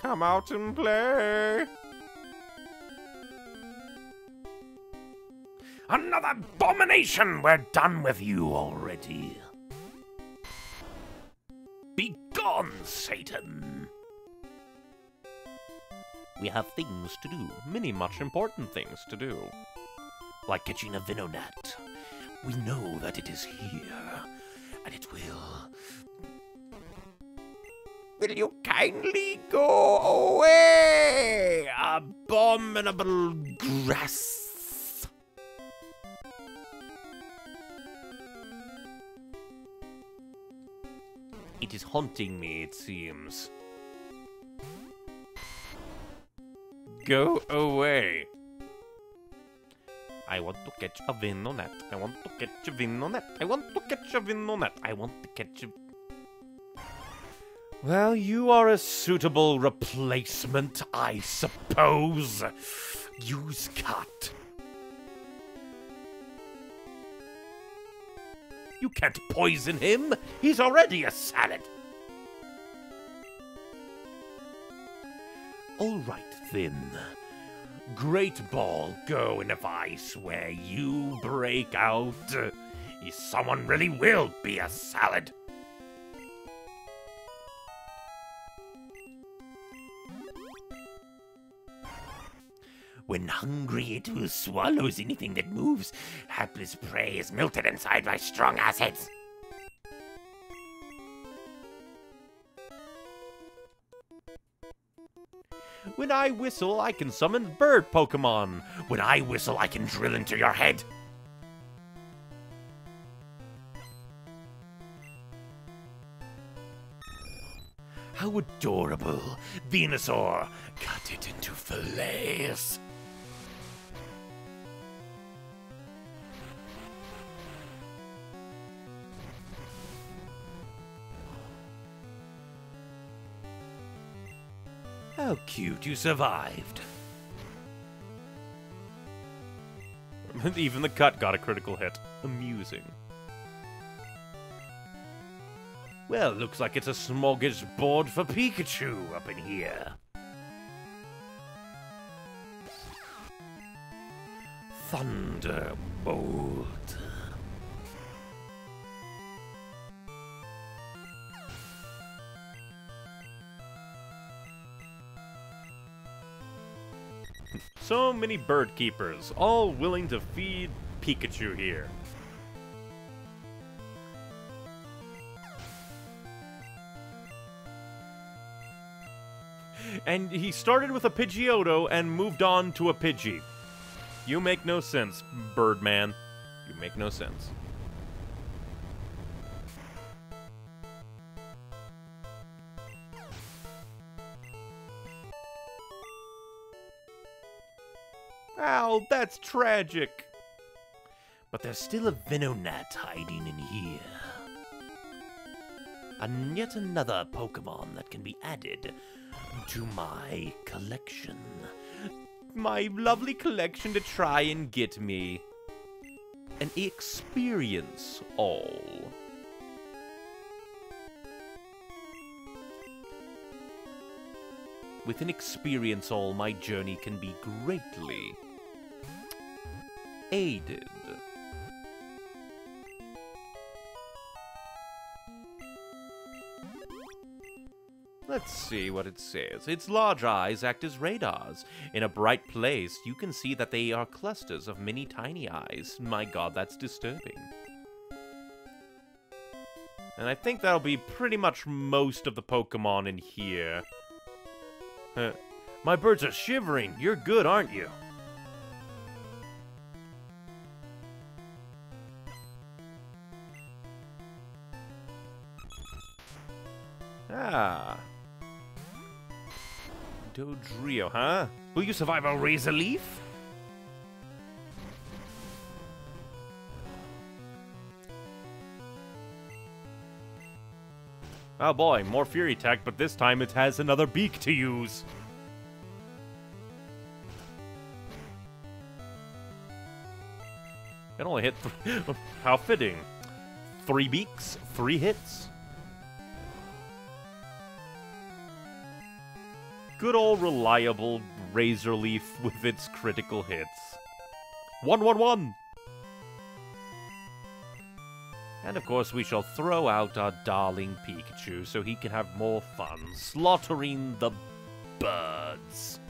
Come out and play! Another abomination! We're done with you already. Be gone, Satan! We have things to do, many much important things to do. Like catching a Venonat. We know that it is here, and it will. Will you kindly go away, abominable grass? It is haunting me, it seems. Go away. I want to catch a Venonat. I want to catch a Venonat. I want to catch a Venonat. I want to catch a... Well, you are a suitable replacement, I suppose. Use cut. You can't poison him. He's already a salad. All right, then. Great ball, go, and if I swear you break out, someone really will be a salad. When hungry, it will swallows anything that moves. Hapless prey is melted inside by strong acids. When I whistle, I can summon bird Pokemon. When I whistle, I can drill into your head. How adorable. Venusaur, cut it into fillets. How cute you survived. Even the cut got a critical hit. Amusing. Well, looks like it's a smorgasbord for Pikachu up in here. Thunderbolt. So many bird keepers, all willing to feed Pikachu here. And he started with a Pidgeotto and moved on to a Pidgey. You make no sense, Birdman. You make no sense. That's tragic. But there's still a Venonat hiding in here. And yet another Pokemon that can be added to my collection. My lovely collection to try and get me an experience all. With an experience all, my journey can be greatly aided. Let's see what it says. Its large eyes act as radars. In a bright place, you can see that they are clusters of many tiny eyes. My god, that's disturbing. And I think that'll be pretty much most of the Pokemon in here. Uh, my birds are shivering. You're good, aren't you? Dodrio, huh? Will you survive a Razor Leaf? Oh boy, more Fury Attack, but this time it has another beak to use. It only hit How fitting. Three beaks, three hits. Good old reliable Razor Leaf with its critical hits. 111! And of course, we shall throw out our darling Pikachu so he can have more fun slaughtering the birds.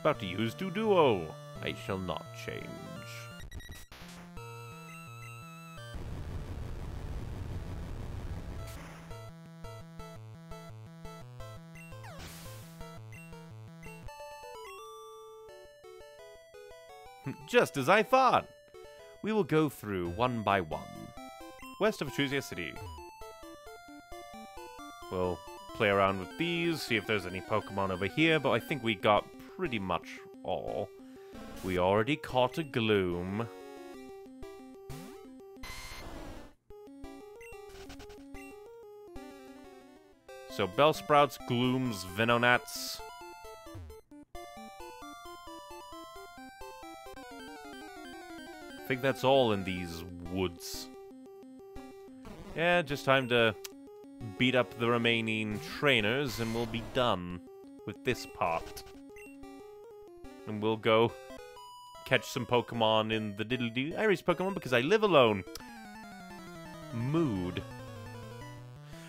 About to use Doduo. I shall not change. Hmm, just as I thought! We will go through one by one. West of Fuchsia City. We'll play around with these, see if there's any Pokemon over here, but I think we got pretty much all. We already caught a Gloom. So Bellsprouts, Glooms, Venonats. I think that's all in these woods. Yeah, just time to beat up the remaining trainers and we'll be done with this part. And we'll go catch some Pokemon in the Diddle Doo Iris Pokemon because I live alone. Mood.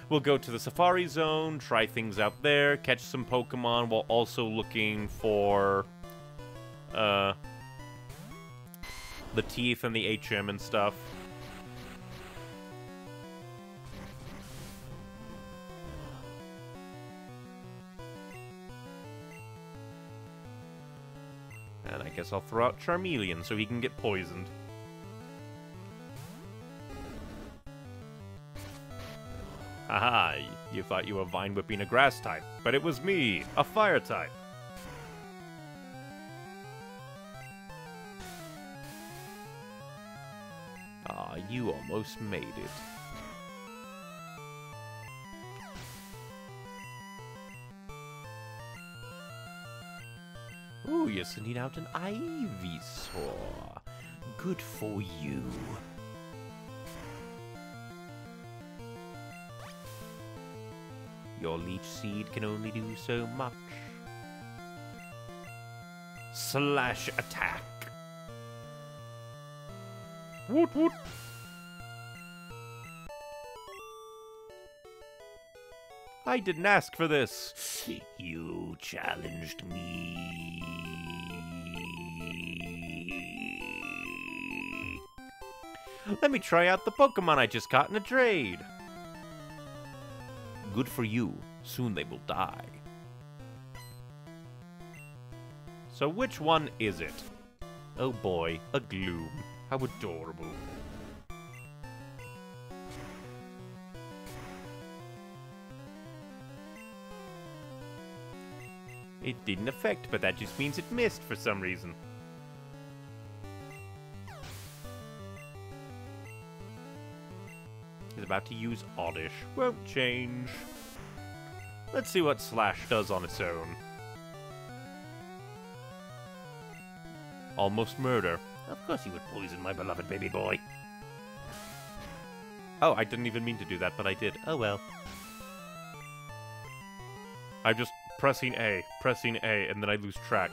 We'll go to the Safari Zone, try things out there, catch some Pokemon while also looking for uh, the teeth and the HM and stuff. I'll throw out Charmeleon so he can get poisoned. Haha, you thought you were Vine Whipping a grass type, but it was me, a fire type. Ah, you almost made it. You're sending out an Ivysaur. Good for you. Your leech seed can only do so much. Slash attack. Woot woot. I didn't ask for this. You challenged me. Let me try out the Pokemon I just caught in a trade. Good for you. Soon they will die. So which one is it? Oh boy, a Gloom. How adorable. It didn't affect, but that just means it missed for some reason. About to use Oddish. Won't change. Let's see what Slash does on its own. Almost murder. Of course you would poison my beloved baby boy. Oh, I didn't even mean to do that, but I did. Oh well. I'm just pressing A, pressing A, and then I lose track.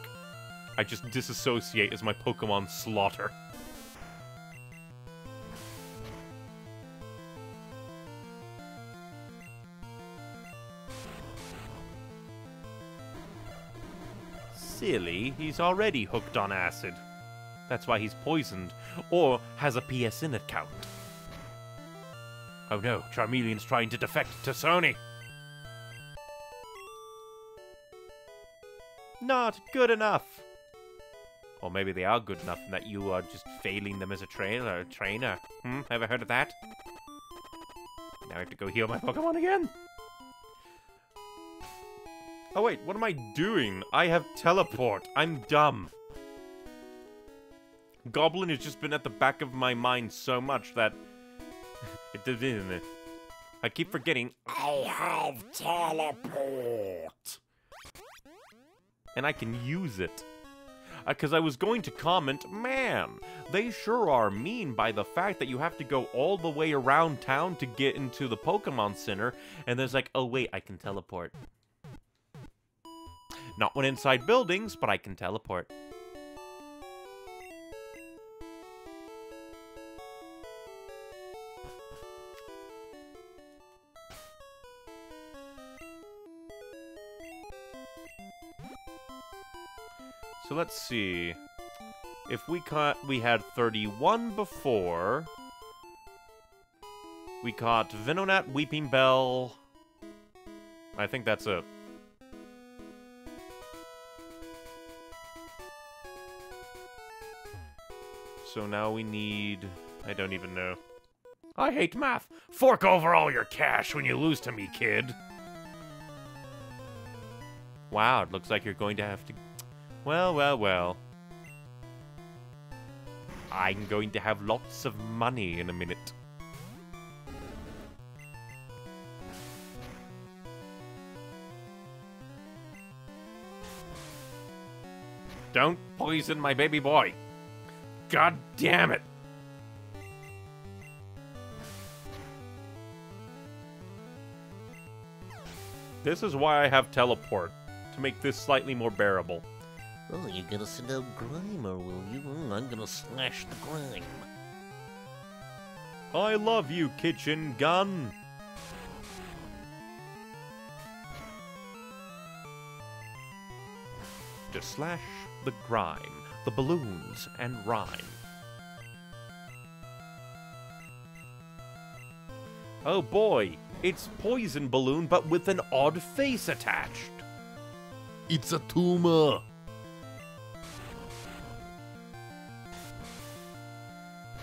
I just disassociate as my Pokemon slaughter. Silly, he's already hooked on acid. That's why he's poisoned, or has a PSN account. Oh no, Charmeleon's trying to defect to Sony. Not good enough. Or maybe they are good enough and that you are just failing them as a trainer. Trainer. Hmm? Ever heard of that? Now I have to go heal my Pokemon again. Oh wait, what am I doing? I have teleport. I'm dumb. Goblin has just been at the back of my mind so much that it didn't. I keep forgetting. I have teleport. and I can use it. Uh, because I was going to comment, man, they sure are mean by the fact that you have to go all the way around town to get into the Pokemon Center, and there's like, oh wait, I can teleport. Not when inside buildings, but I can teleport. So let's see. If we caught, we had 31 before. We caught Venonat, Weepinbell. I think that's it. So now we need... I don't even know. I hate math. Fork over all your cash when you lose to me, kid. Wow, it looks like you're going to have to... Well, well, well. I'm going to have lots of money in a minute. Don't poison my baby boy. God damn it. This is why I have teleport, to make this slightly more bearable. Oh, you're gonna send out Grimer, will you? Mm, I'm gonna slash the grime. I love you, kitchen gun. To slash the grime, the balloons, and rhyme. Oh boy, it's poison balloon, but with an odd face attached. It's a tumor.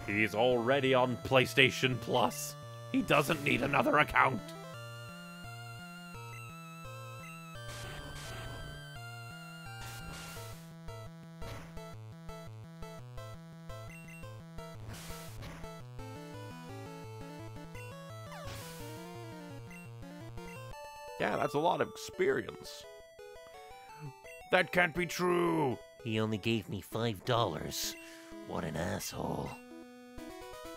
He's already on PlayStation Plus. He doesn't need another account. That's a lot of experience. That can't be true. He only gave me five dollars. What an asshole.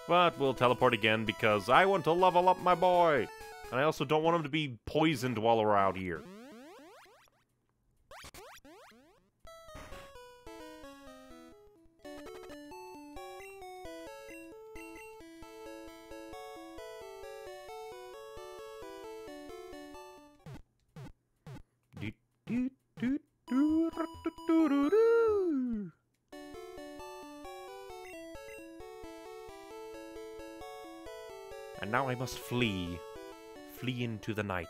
But we'll teleport again because I want to level up my boy. And I also don't want him to be poisoned while we're out here. Must flee. Flee into the night.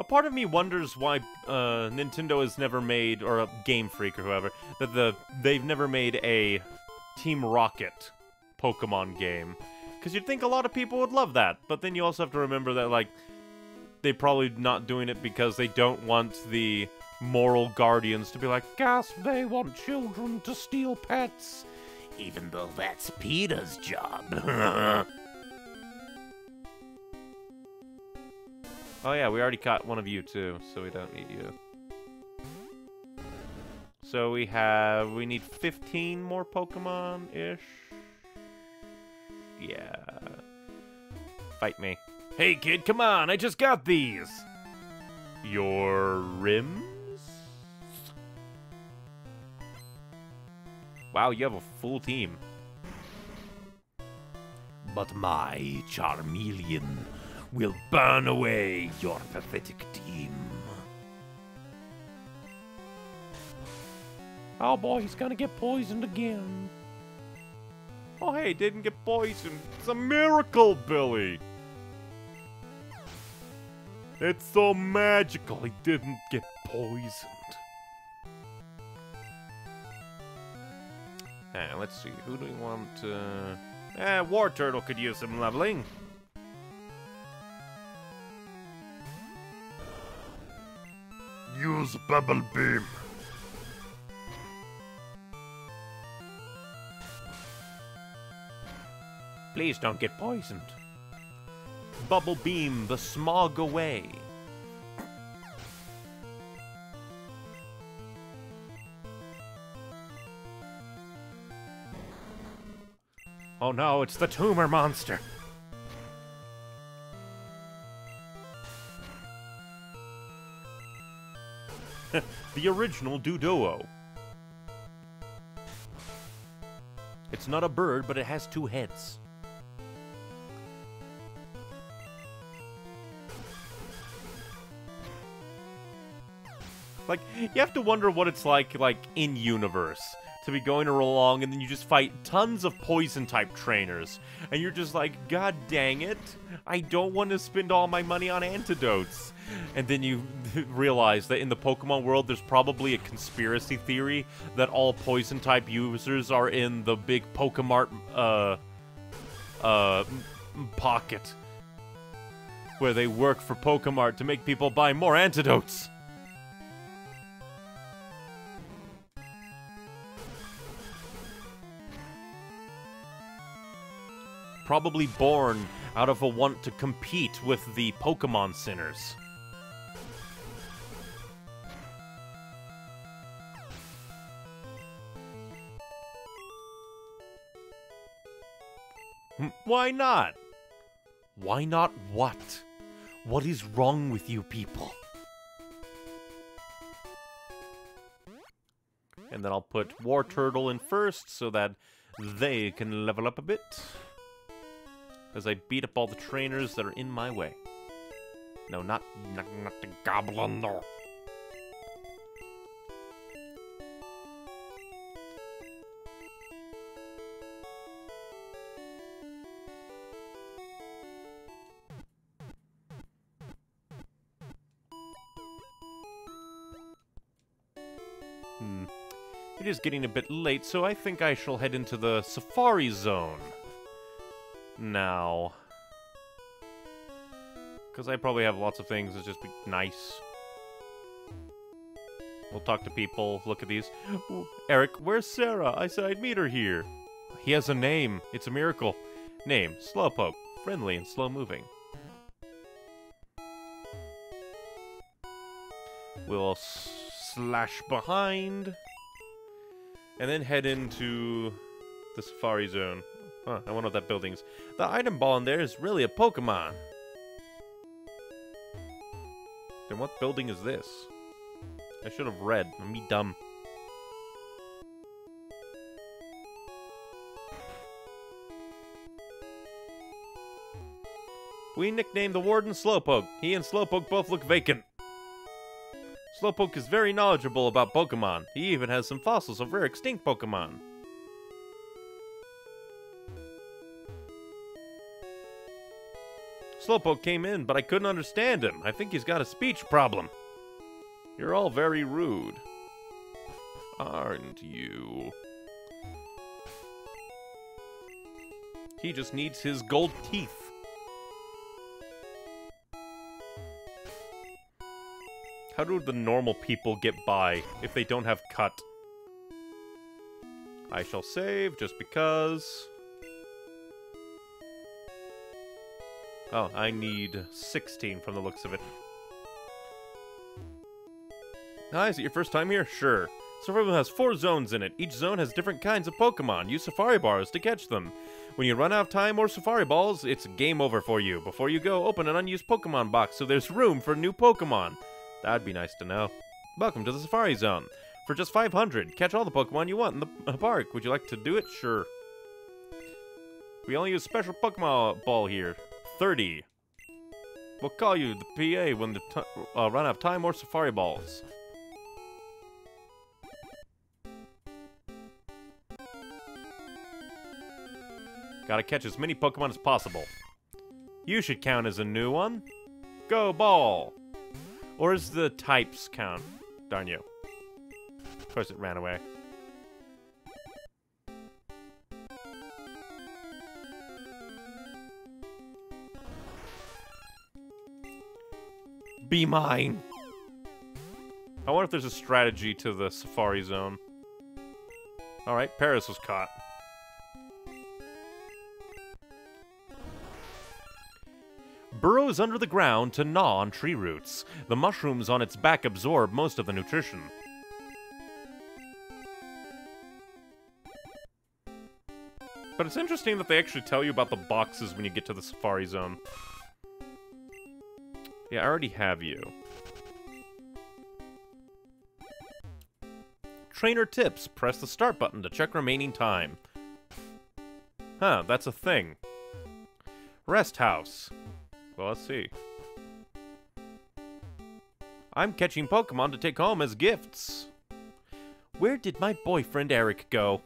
A part of me wonders why uh, Nintendo has never made, or a Game Freak or whoever, that the they've never made a Team Rocket Pokemon game. Because you'd think a lot of people would love that, but then you also have to remember that, like, they're probably not doing it because they don't want the moral guardians to be like, gasp, they want children to steal pets. Even though that's PETA's job. Oh yeah, we already caught one of you too, so we don't need you. So we have, we need 15 more Pokemon-ish? Yeah. Fight me. Hey, kid, come on. I just got these. Your rims? Wow, you have a full team. But my Charmeleon will burn away your pathetic team. Oh boy, he's gonna get poisoned again. Oh hey, didn't get poisoned. It's a miracle, Billy. It's so magical he didn't get poisoned. Ah, let's see, who do we want uh... Eh, Wartortle could use some leveling. Use Bubble Beam. Please don't get poisoned. Bubble beam the smog away. Oh no, it's the tumor monster. the original Doduo. It's not a bird, but it has two heads. Like, you have to wonder what it's like, like, in universe to be going along and then you just fight tons of poison type trainers. And you're just like, God dang it, I don't want to spend all my money on antidotes. And then you realize that in the Pokemon world, there's probably a conspiracy theory that all poison type users are in the big Pokemart, uh, uh, pocket. Where they work for Pokemart to make people buy more antidotes. Probably born out of a want to compete with the Pokemon Centers. Hmm, why not? Why not what? What is wrong with you people? And then I'll put Wartortle in first so that they can level up a bit as I beat up all the trainers that are in my way. No, not, not, not the goblin, no. Hmm. It is getting a bit late, so I think I shall head into the Safari Zone now. Because I probably have lots of things that just be nice. We'll talk to people, look at these. Eric, where's Sarah? I said I'd meet her here. He has a name. It's a miracle. Name, Slowpoke. Friendly and slow-moving. We'll slash behind. And then head into the Safari Zone. Huh, I wonder what that building's. The item ball in there is really a Pokemon. Then what building is this? I should have read. I'm me dumb. We nicknamed the warden Slowpoke. He and Slowpoke both look vacant. Slowpoke is very knowledgeable about Pokemon. He even has some fossils of rare extinct Pokemon. Slowpoke came in, but I couldn't understand him. I think he's got a speech problem. You're all very rude. Aren't you? He just needs his gold teeth. How do the normal people get by if they don't have cut? I shall save just because... Oh, I need 16 from the looks of it. Hi, is it your first time here? Sure. Safari has four zones in it. Each zone has different kinds of Pokemon. Use Safari Balls to catch them. When you run out of time or Safari Balls, it's game over for you. Before you go, open an unused Pokemon box so there's room for new Pokemon. That'd be nice to know. Welcome to the Safari Zone. For just 500, catch all the Pokemon you want in the park. Would you like to do it? Sure. We only use special Pokemon Ball here. 30. We'll call you the PA when the uh, run out of time or Safari Balls. Gotta catch as many Pokemon as possible. You should count as a new one. Go Ball! Or is the types count? Darn you. Of course it ran away. Be mine! I wonder if there's a strategy to the Safari Zone. Alright, Paras was caught. burrows under the ground to gnaw on tree roots. The mushrooms on its back absorb most of the nutrition. But it's interesting that they actually tell you about the boxes when you get to the Safari Zone. Yeah, I already have you. Trainer tips. Press the start button to check remaining time. Huh, that's a thing. Rest house. Well, let's see. I'm catching Pokemon to take home as gifts. Where did my boyfriend Eric go?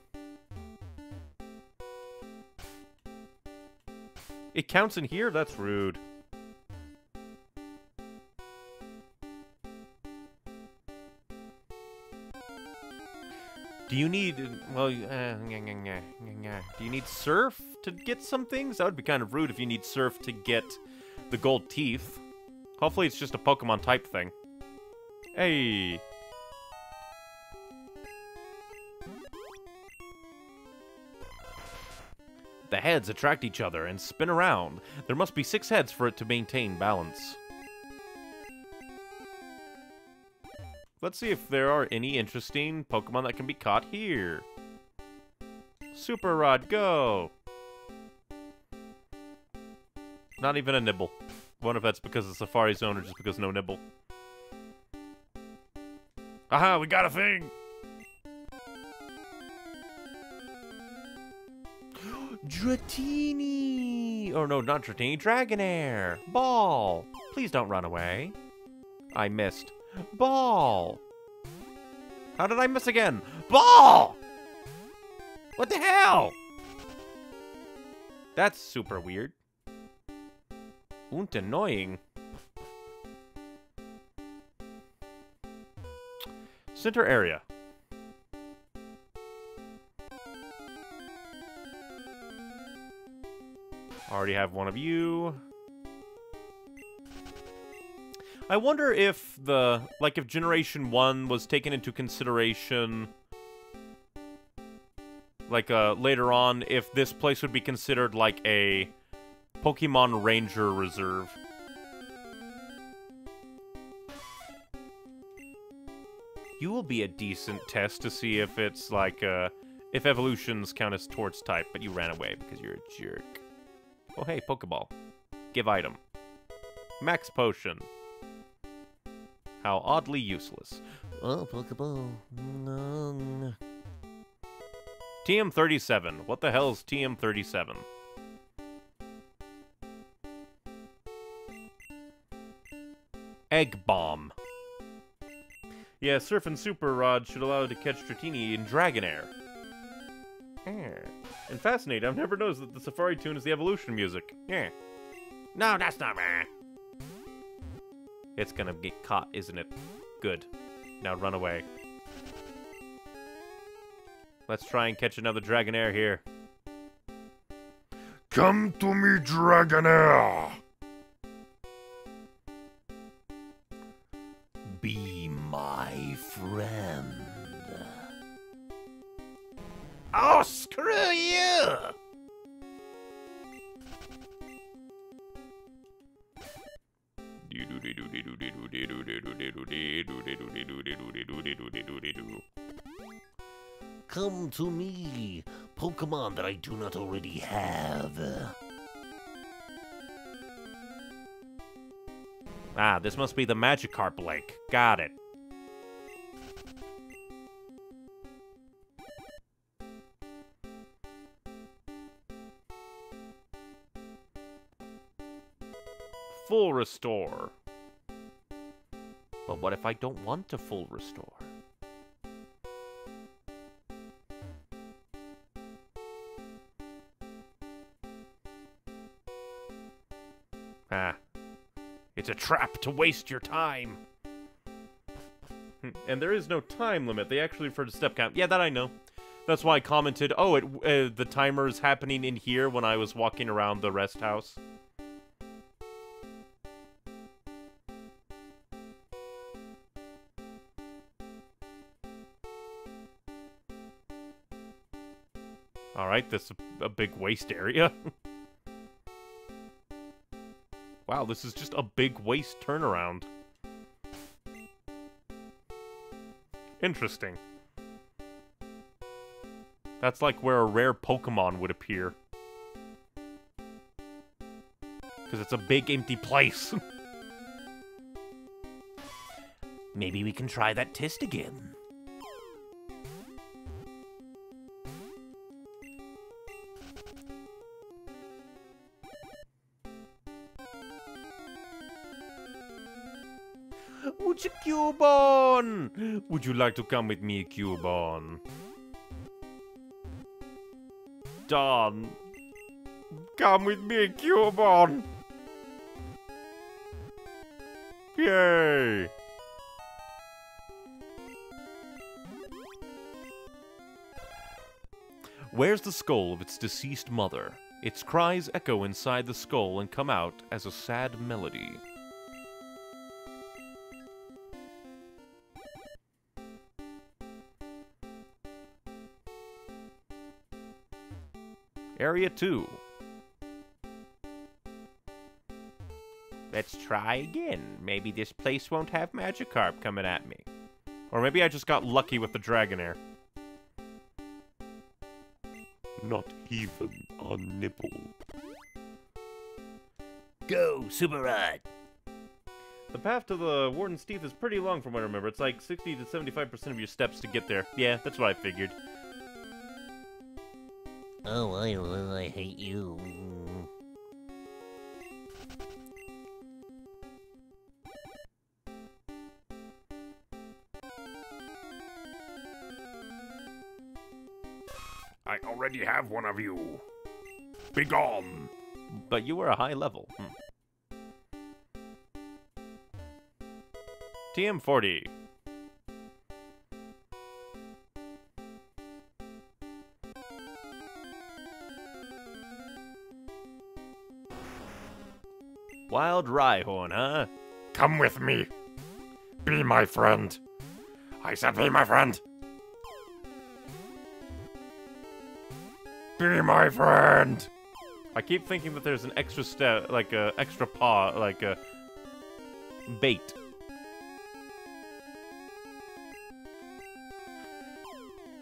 It counts in here? That's rude. Do you need, well, uh, do you need surf to get some things? That would be kind of rude if you need surf to get the gold teeth. Hopefully it's just a Pokemon type thing. Hey! The heads attract each other and spin around. There must be six heads for it to maintain balance. Let's see if there are any interesting Pokemon that can be caught here. Super Rod, go! Not even a nibble. Wonder if that's because of Safari Zone or just because no nibble. Aha, we got a thing! Dratini! Oh no, not Dratini, Dragonair! Ball! Please don't run away. I missed. Ball! How did I miss again? Ball! What the hell? That's super weird. Und annoying. Center area. Already have one of you. I wonder if the, like if Generation 1 was taken into consideration, like uh, later on, if this place would be considered like a Pokemon Ranger Reserve. You will be a decent test to see if it's like, uh, if evolutions count as Torch type, but you ran away because you're a jerk. Oh hey, Pokeball. Give item. Max Potion. How oddly useless. Oh, Pokeball. No. TM37. What the hell's TM37? Egg Bomb. Yeah, Surf and Super Rod should allow it to catch Dratini in Dragonair. And fascinating, I've never noticed that the Safari tune is the evolution music. Yeah. No, that's not right. It's gonna get caught, isn't it? Good. Now run away. Let's try and catch another Dragonair here. Come to me, Dragonair! To me, Pokemon that I do not already have. Ah, this must be the Magikarp Lake. Got it. Full restore. But what if I don't want to full restore? Trap to waste your time. Hmm, And there is no time limit. They actually refer to step count. Yeah, that I know. That's why I commented, oh, it uh, the timer is happening in here when I was walking around the rest house. Alright, this is a, a big waste area. wow, this is just a big waste turnaround. Interesting. That's like where a rare Pokemon would appear. Because it's a big empty place. Maybe we can try that test again. Would you like to come with me, Cubone? Don, come with me, Cubone. Yay! Where's the skull of its deceased mother? Its cries echo inside the skull and come out as a sad melody. Area 2. Let's try again. Maybe this place won't have Magikarp coming at me. Or maybe I just got lucky with the Dragonair. Not even a nibble. Go, Super Rod! The path to the Warden's Teeth is pretty long from what I remember. It's like 60 to 75% of your steps to get there. Yeah, that's what I figured. Oh, I, I hate you. I already have one of you. Begone! But you were a high level. Hmm. TM40. Wild Rhyhorn, huh? Come with me. Be my friend. I said be my friend. Be my friend. I keep thinking that there's an extra step, like a extra paw, like a bait.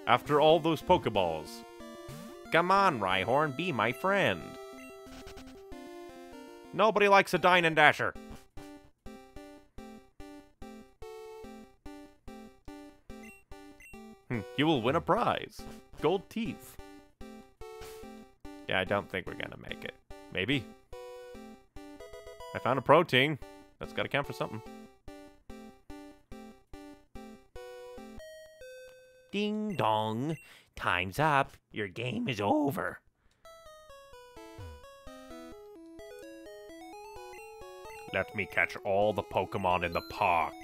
After all those Pokeballs. Come on, Rhyhorn, be my friend. Nobody likes a dine and dasher. Hmm, you will win a prize. Gold teeth. Yeah, I don't think we're gonna make it. Maybe. I found a protein. That's gotta count for something. Ding dong. Time's up. Your game is over. Let me catch all the Pokemon in the park.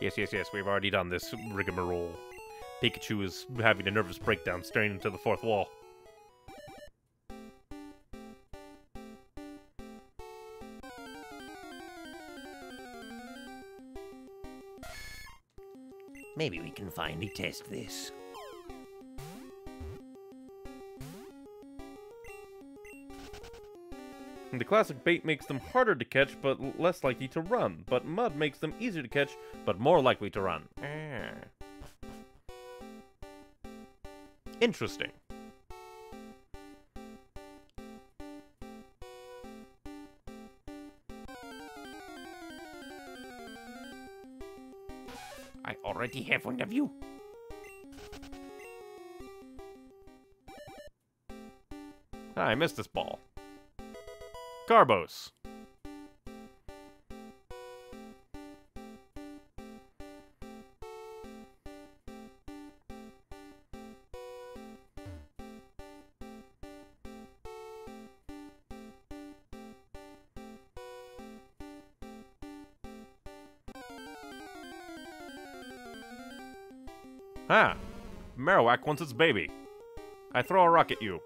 Yes, yes, yes, we've already done this rigmarole. Pikachu is having a nervous breakdown, staring into the fourth wall. Maybe we can finally test this. The classic bait makes them harder to catch, but less likely to run. But mud makes them easier to catch, but more likely to run. Ah. Interesting. I already have one of you. Ah, I missed this ball. Carbos. Ah, Marowak wants its baby. I throw a rock at you.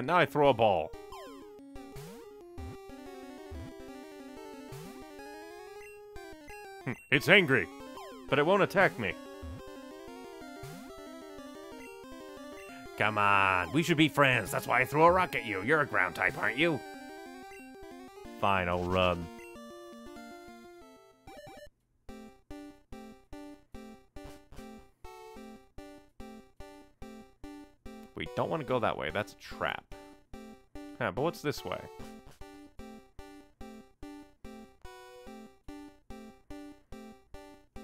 And now I throw a ball. Hmm, It's angry, but it won't attack me. Come on, we should be friends. That's why I threw a rock at you. You're a ground type, aren't you? Fine, I'll run. We don't want to go that way. That's a trap. Huh, but what's this way?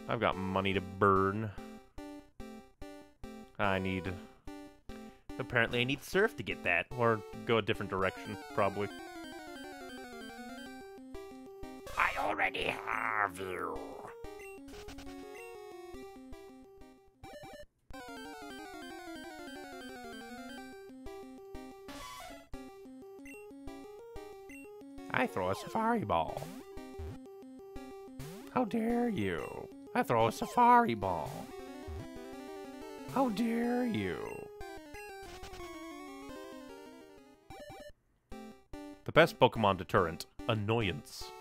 I've got money to burn. I need... Apparently, I need surf to get that. Or go a different direction, probably. I already have you. I throw a safari ball. How dare you? I throw a safari ball. How dare you? The best Pokemon deterrent, annoyance.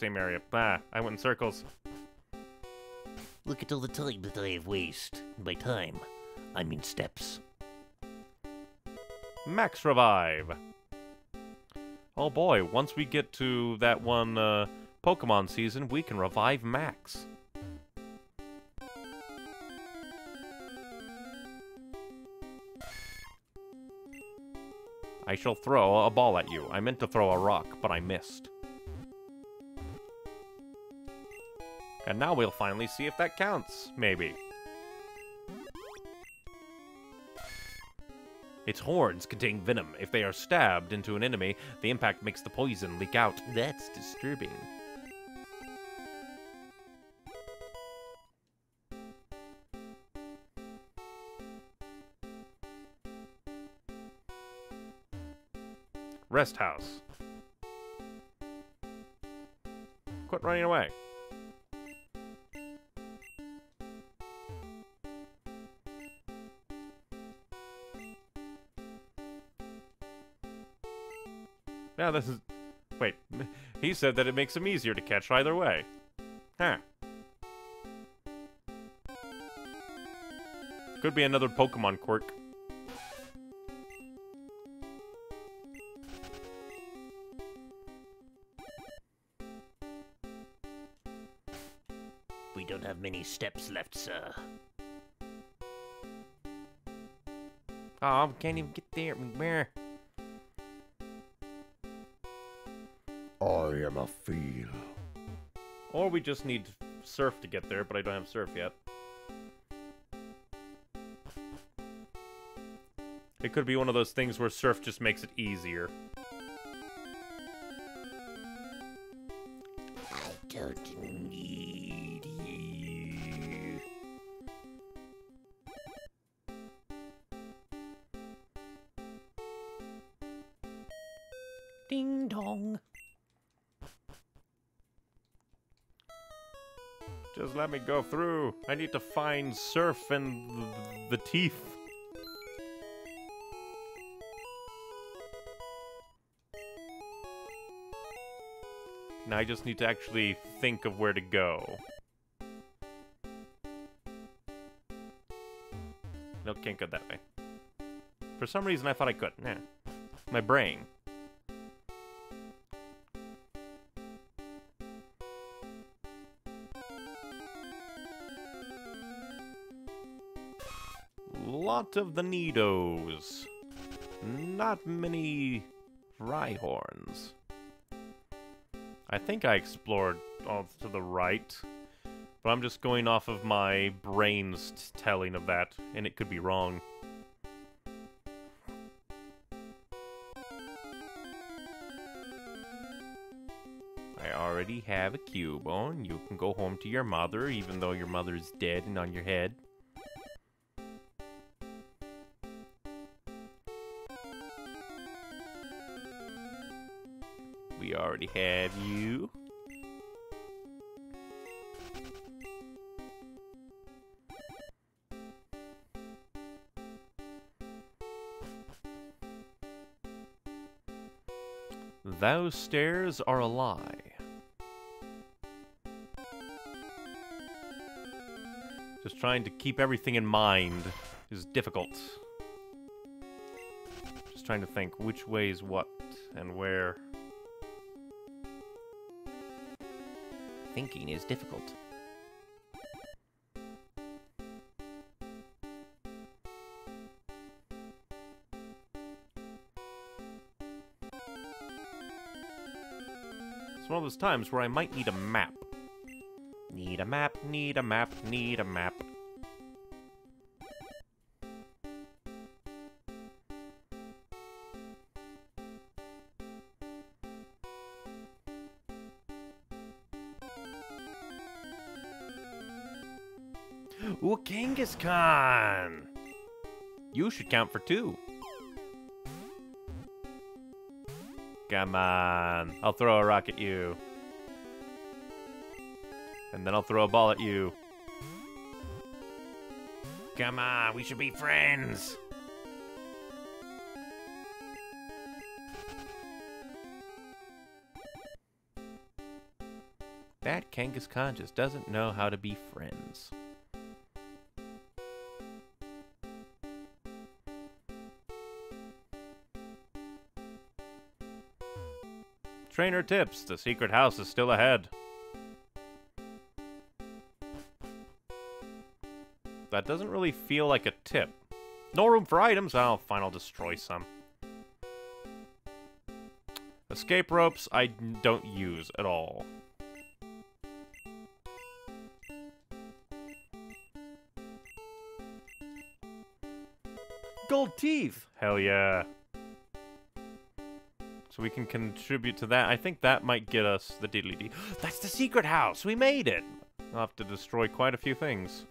Same area. Bah, I went in circles. Look at all the time that I have wasted. By time, I mean steps. Max Revive. Oh boy, once we get to that one uh, Pokemon season, we can revive Max. I shall throw a ball at you. I meant to throw a rock, but I missed. And now we'll finally see if that counts, maybe. Its horns contain venom. If they are stabbed into an enemy, the impact makes the poison leak out. That's disturbing. Rest house. Quit running away. Now this is... Wait, he said that it makes him easier to catch either way. Huh. Could be another Pokemon quirk. We don't have many steps left, sir. Oh, I can't even get there. Meh. Or we just need surf to get there, but I don't have surf yet. It could be one of those things where surf just makes it easier. Let me go through. I need to find Surf and the, teeth. Now I just need to actually think of where to go. No, can't go that way. For some reason I thought I could. Nah. My brain. Lot of the Nidos. Not many Rhyhorns. I think I explored all to the right, but I'm just going off of my brain's telling of that, and it could be wrong. I already have a Cubone. You can go home to your mother, even though your mother's dead and on your head. Have you. Those stairs are a lie. Just trying to keep everything in mind is difficult. Just trying to think which way is what and where. Thinking is difficult. It's one of those times where I might need a map. Need a map, need a map, need a map. Should count for two. Come on. I'll throw a rock at you. And then I'll throw a ball at you. Come on, we should be friends. That Kangaskhan just doesn't know how to be friends. Trainer tips, the secret house is still ahead. That doesn't really feel like a tip. No room for items? Oh, fine, I'll destroy some. Escape ropes, I don't use at all. Gold teeth! Hell yeah. We can contribute to that. I think that might get us the diddly dee. That's the secret house! We made it! I'll have to destroy quite a few things.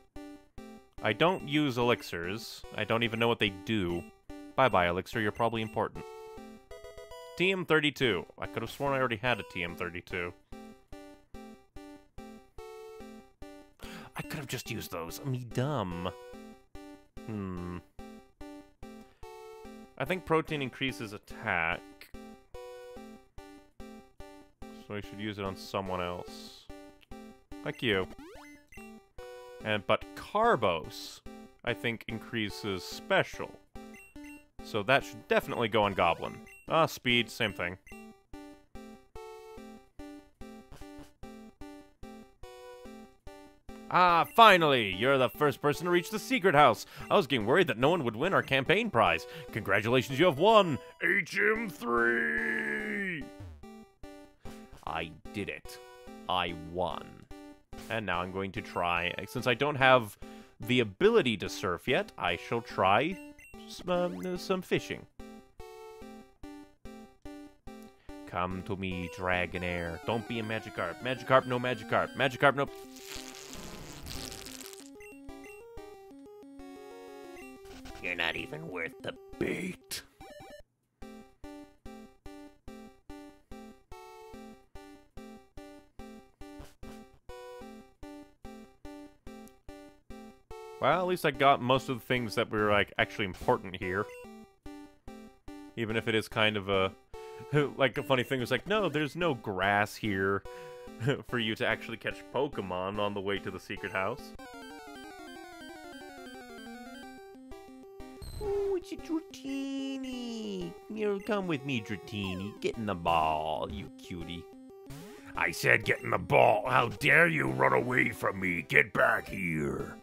I don't use elixirs. I don't even know what they do. Bye-bye, elixir. You're probably important. TM32. I could have sworn I already had a TM32. I could have just used those. Me dumb. Hmm. I think protein increases attack. So I should use it on someone else. Like you. And but Carbos, I think, increases special. So that should definitely go on Goblin. Ah, speed, same thing. Ah, finally! You're the first person to reach the secret house. I was getting worried that no one would win our campaign prize. Congratulations, you have won! HM3! I did it. I won. And now I'm going to try, since I don't have the ability to surf yet, I shall try some, um, some fishing. Come to me, Dragonair. Don't be a Magikarp. Magikarp, no Magikarp. Magikarp, no... You're not even worth the Bait. Well, at least I got most of the things that were, like, actually important here. Even if it is kind of a... like, a funny thing was like, no, there's no grass here for you to actually catch Pokemon on the way to the secret house. Ooh, it's a Dratini. Here, come with me, Dratini. Get in the ball, you cutie. I said get in the ball. How dare you run away from me? Get back here.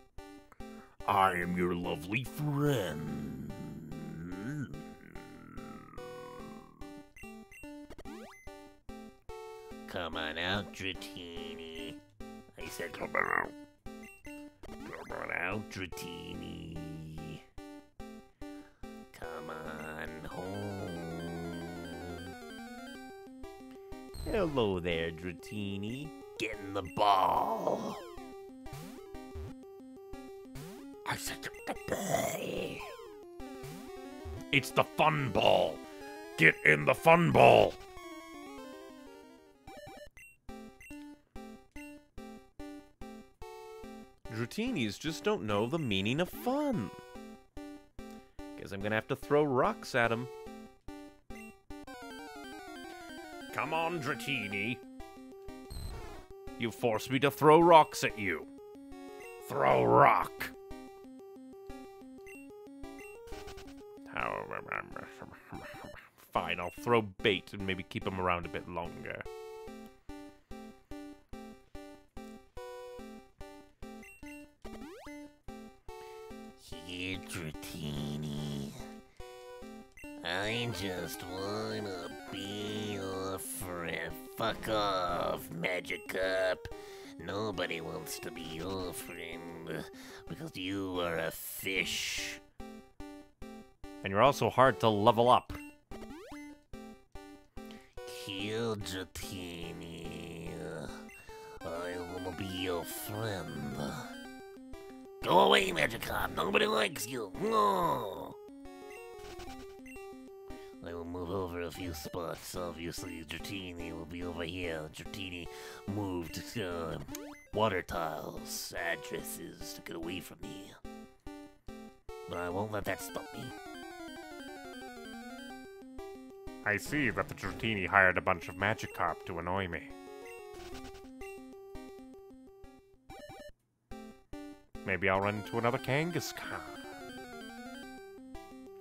I am your lovely friend. Come on out, Dratini. I said, Come on out. come on out, Dratini. Come on home. Hello there, Dratini. Get in the ball. I said get the ball. It's the fun ball. Get in the fun ball. Dratinis just don't know the meaning of fun. Guess I'm gonna have to throw rocks at him. Come on, Dratini. You forced me to throw rocks at you. Throw rock. Fine, I'll throw bait and maybe keep him around a bit longer. Dratini. I just wanna be your friend. Fuck off, Magikarp. Nobody wants to be your friend because you are a fish. And you're also hard to level up. I wanna be your friend. Go away, Magikarp. Nobody likes you. No. I will move over a few spots. Obviously, Dratini will be over here. Dratini moved uh, water tiles, addresses to get away from me. But I won't let that stop me. I see that the Dratini hired a bunch of Magikarp to annoy me. Maybe I'll run into another Kangaskhan.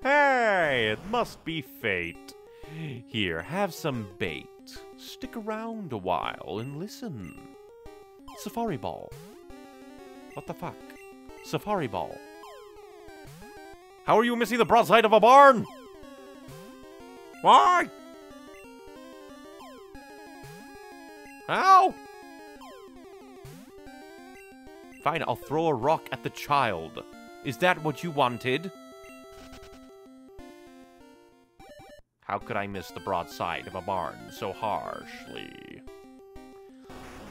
Hey, it must be fate. Here, have some bait. Stick around a while and listen. Safari Ball. What the fuck? Safari Ball. How are you missing the broadside of a barn? Why? How? Fine, I'll throw a rock at the child. Is that what you wanted? How could I miss the broadside of a barn so harshly?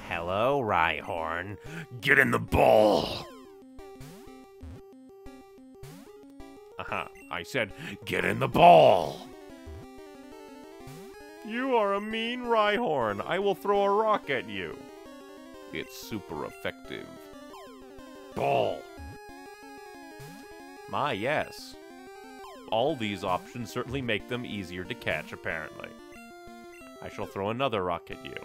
Hello, Rhyhorn. Get in the ball. Uh-huh. I said, Get in the ball. You are a mean Rhyhorn. I will throw a rock at you. It's super effective. Ball. My, yes. All these options certainly make them easier to catch, apparently. I shall throw another rock at you.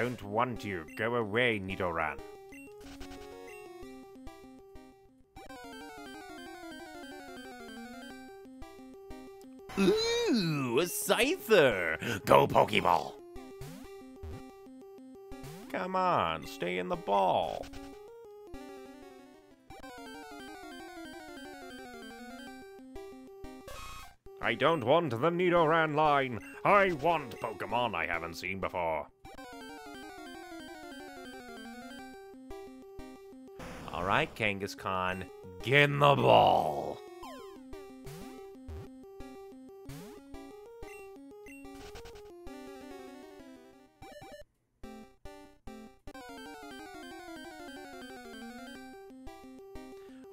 Don't want you. Go away, Nidoran. Ooh, a Scyther! Go, Pokeball! Come on, stay in the ball. I don't want the Nidoran line. I want Pokemon I haven't seen before. Alright, Kangaskhan, get in the ball.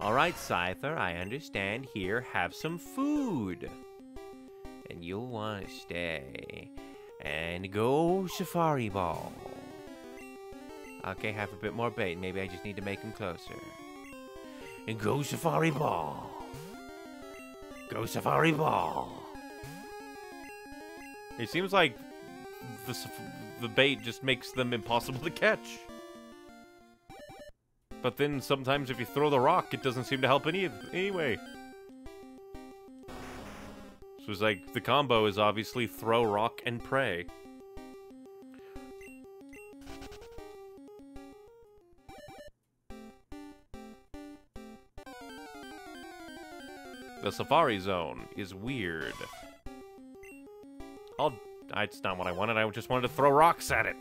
Alright, Scyther, I understand. Here, have some food. And you'll want to stay. And go Safari Ball. Okay, have a bit more bait. Maybe I just need to make him closer. And go Safari Ball. Go Safari Ball. It seems like the, the bait just makes them impossible to catch. But then sometimes if you throw the rock, it doesn't seem to help any anyway. So it's like the combo is obviously throw rock and pray. The Safari Zone is weird. I'll. That's not what I wanted. I just wanted to throw rocks at it.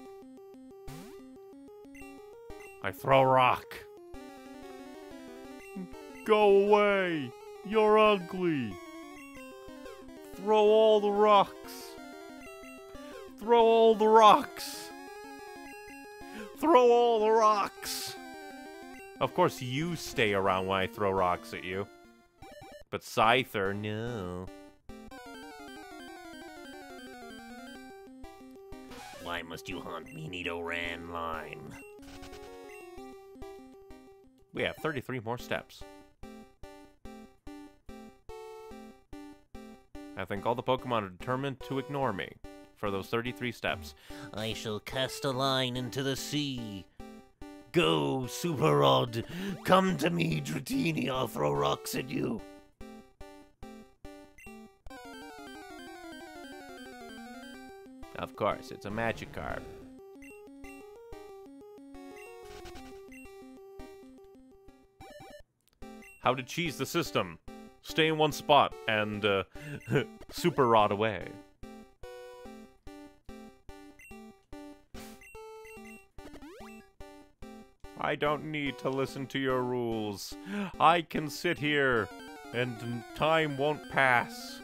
I throw rock. Go away. You're ugly. Throw all the rocks. Throw all the rocks. Throw all the rocks. Of course, you stay around when I throw rocks at you. But Scyther, no. Why must you haunt me, Nidoran line? We have 33 more steps. I think all the Pokemon are determined to ignore me for those 33 steps. I shall cast a line into the sea. Go, Super Rod. Come to me, Dratini. I'll throw rocks at you. Course, it's a Magikarp. How to cheese the system. Stay in one spot and uh, super rod away. I don't need to listen to your rules. I can sit here and time won't pass.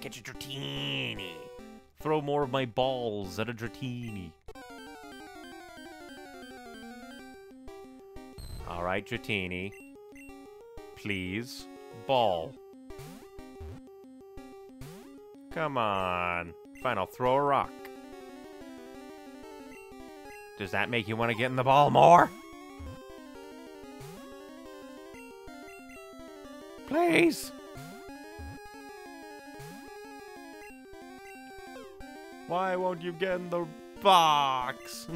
Catch a Dratini. Throw more of my balls at a Dratini. Alright, Dratini. Please. Ball. Come on. Fine, I'll throw a rock. Does that make you want to get in the ball more? Please. Why won't you get in the box?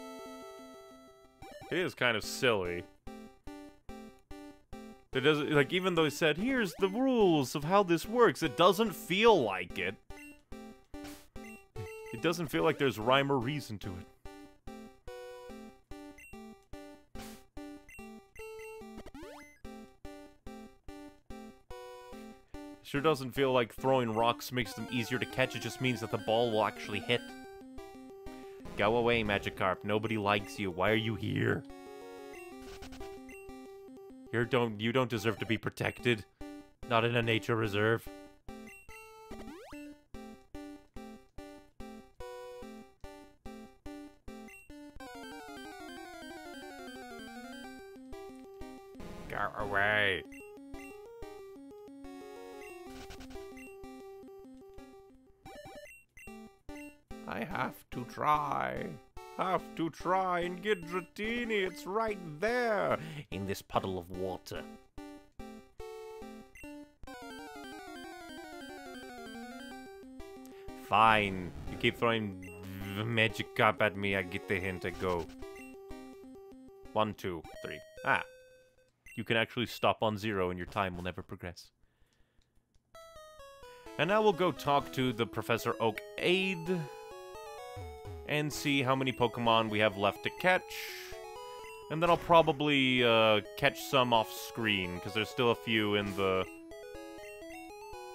it is kind of silly. It doesn't like even though it said here's the rules of how this works, it doesn't feel like it. It doesn't feel like there's rhyme or reason to it. Sure doesn't feel like throwing rocks makes them easier to catch, it just means that the ball will actually hit. Go away, Magikarp. Nobody likes you. Why are you here? You don't you don't deserve to be protected. Not in a nature reserve. Try. have to try and get Dratini. It's right there in this puddle of water. Fine. You keep throwing Magikarp at me, I get the hint, I go. One, two, three. Ah. You can actually stop on zero and your time will never progress. And now we'll go talk to the Professor Oak aide and see how many Pokemon we have left to catch. And then I'll probably uh, catch some off screen, because there's still a few in the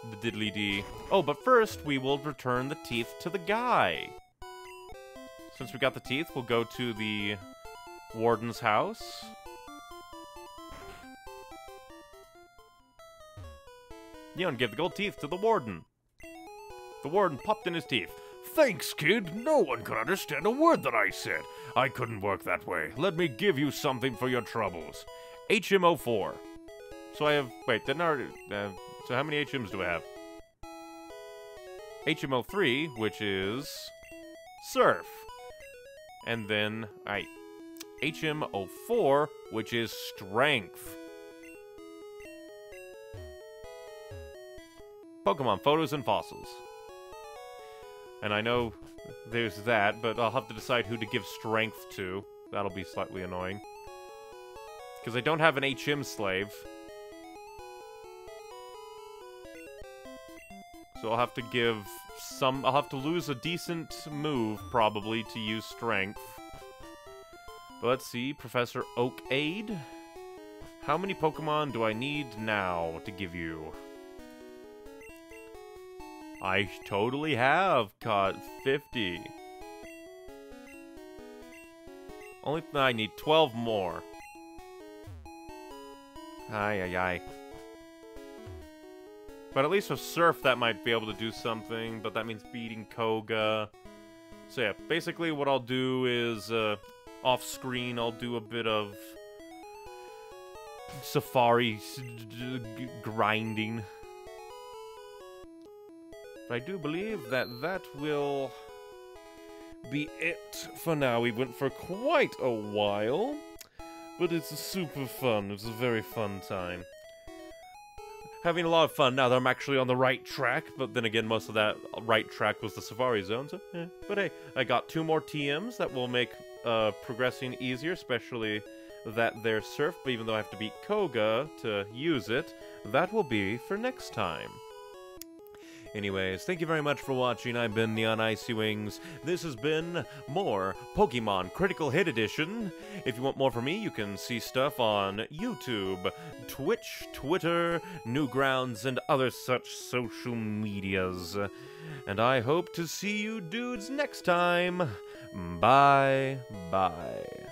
the diddly dee. Oh, but first we will return the teeth to the guy. Since we got the teeth, we'll go to the warden's house. Leon give the gold teeth to the warden. The warden popped in his teeth. Thanks, kid. No one could understand a word that I said. I couldn't work that way. Let me give you something for your troubles. HM04. So I have... Wait, I already... Uh, so how many HMs do I have? HM03, which is... Surf. And then, I... HM04, which is Strength. Pokemon photos and fossils. And I know there's that, but I'll have to decide who to give strength to. That'll be slightly annoying. Because I don't have an HM slave. So I'll have to give some... I'll have to lose a decent move, probably, to use strength. But let's see, Professor Oak Aide. How many Pokemon do I need now to give you? I totally have caught 50. Only I need 12 more. Ay, ay, ay. But at least with Surf, that might be able to do something, but that means beating Koga. So yeah, basically what I'll do is, uh, off-screen, I'll do a bit of Safari grinding. But I do believe that that will be it for now. We went for quite a while, but it's super fun. It's a very fun time. Having a lot of fun now that I'm actually on the right track, but then again, most of that right track was the Safari Zone, so eh. But hey, I got two more TMs that will make uh, progressing easier, especially that their Surf, but even though I have to beat Koga to use it, that will be for next time. Anyways, thank you very much for watching. I've been Neon Icy Wings. This has been more Pokemon Critical Hit Edition. If you want more from me, you can see stuff on YouTube, Twitch, Twitter, Newgrounds, and other such social medias. And I hope to see you dudes next time. Bye bye.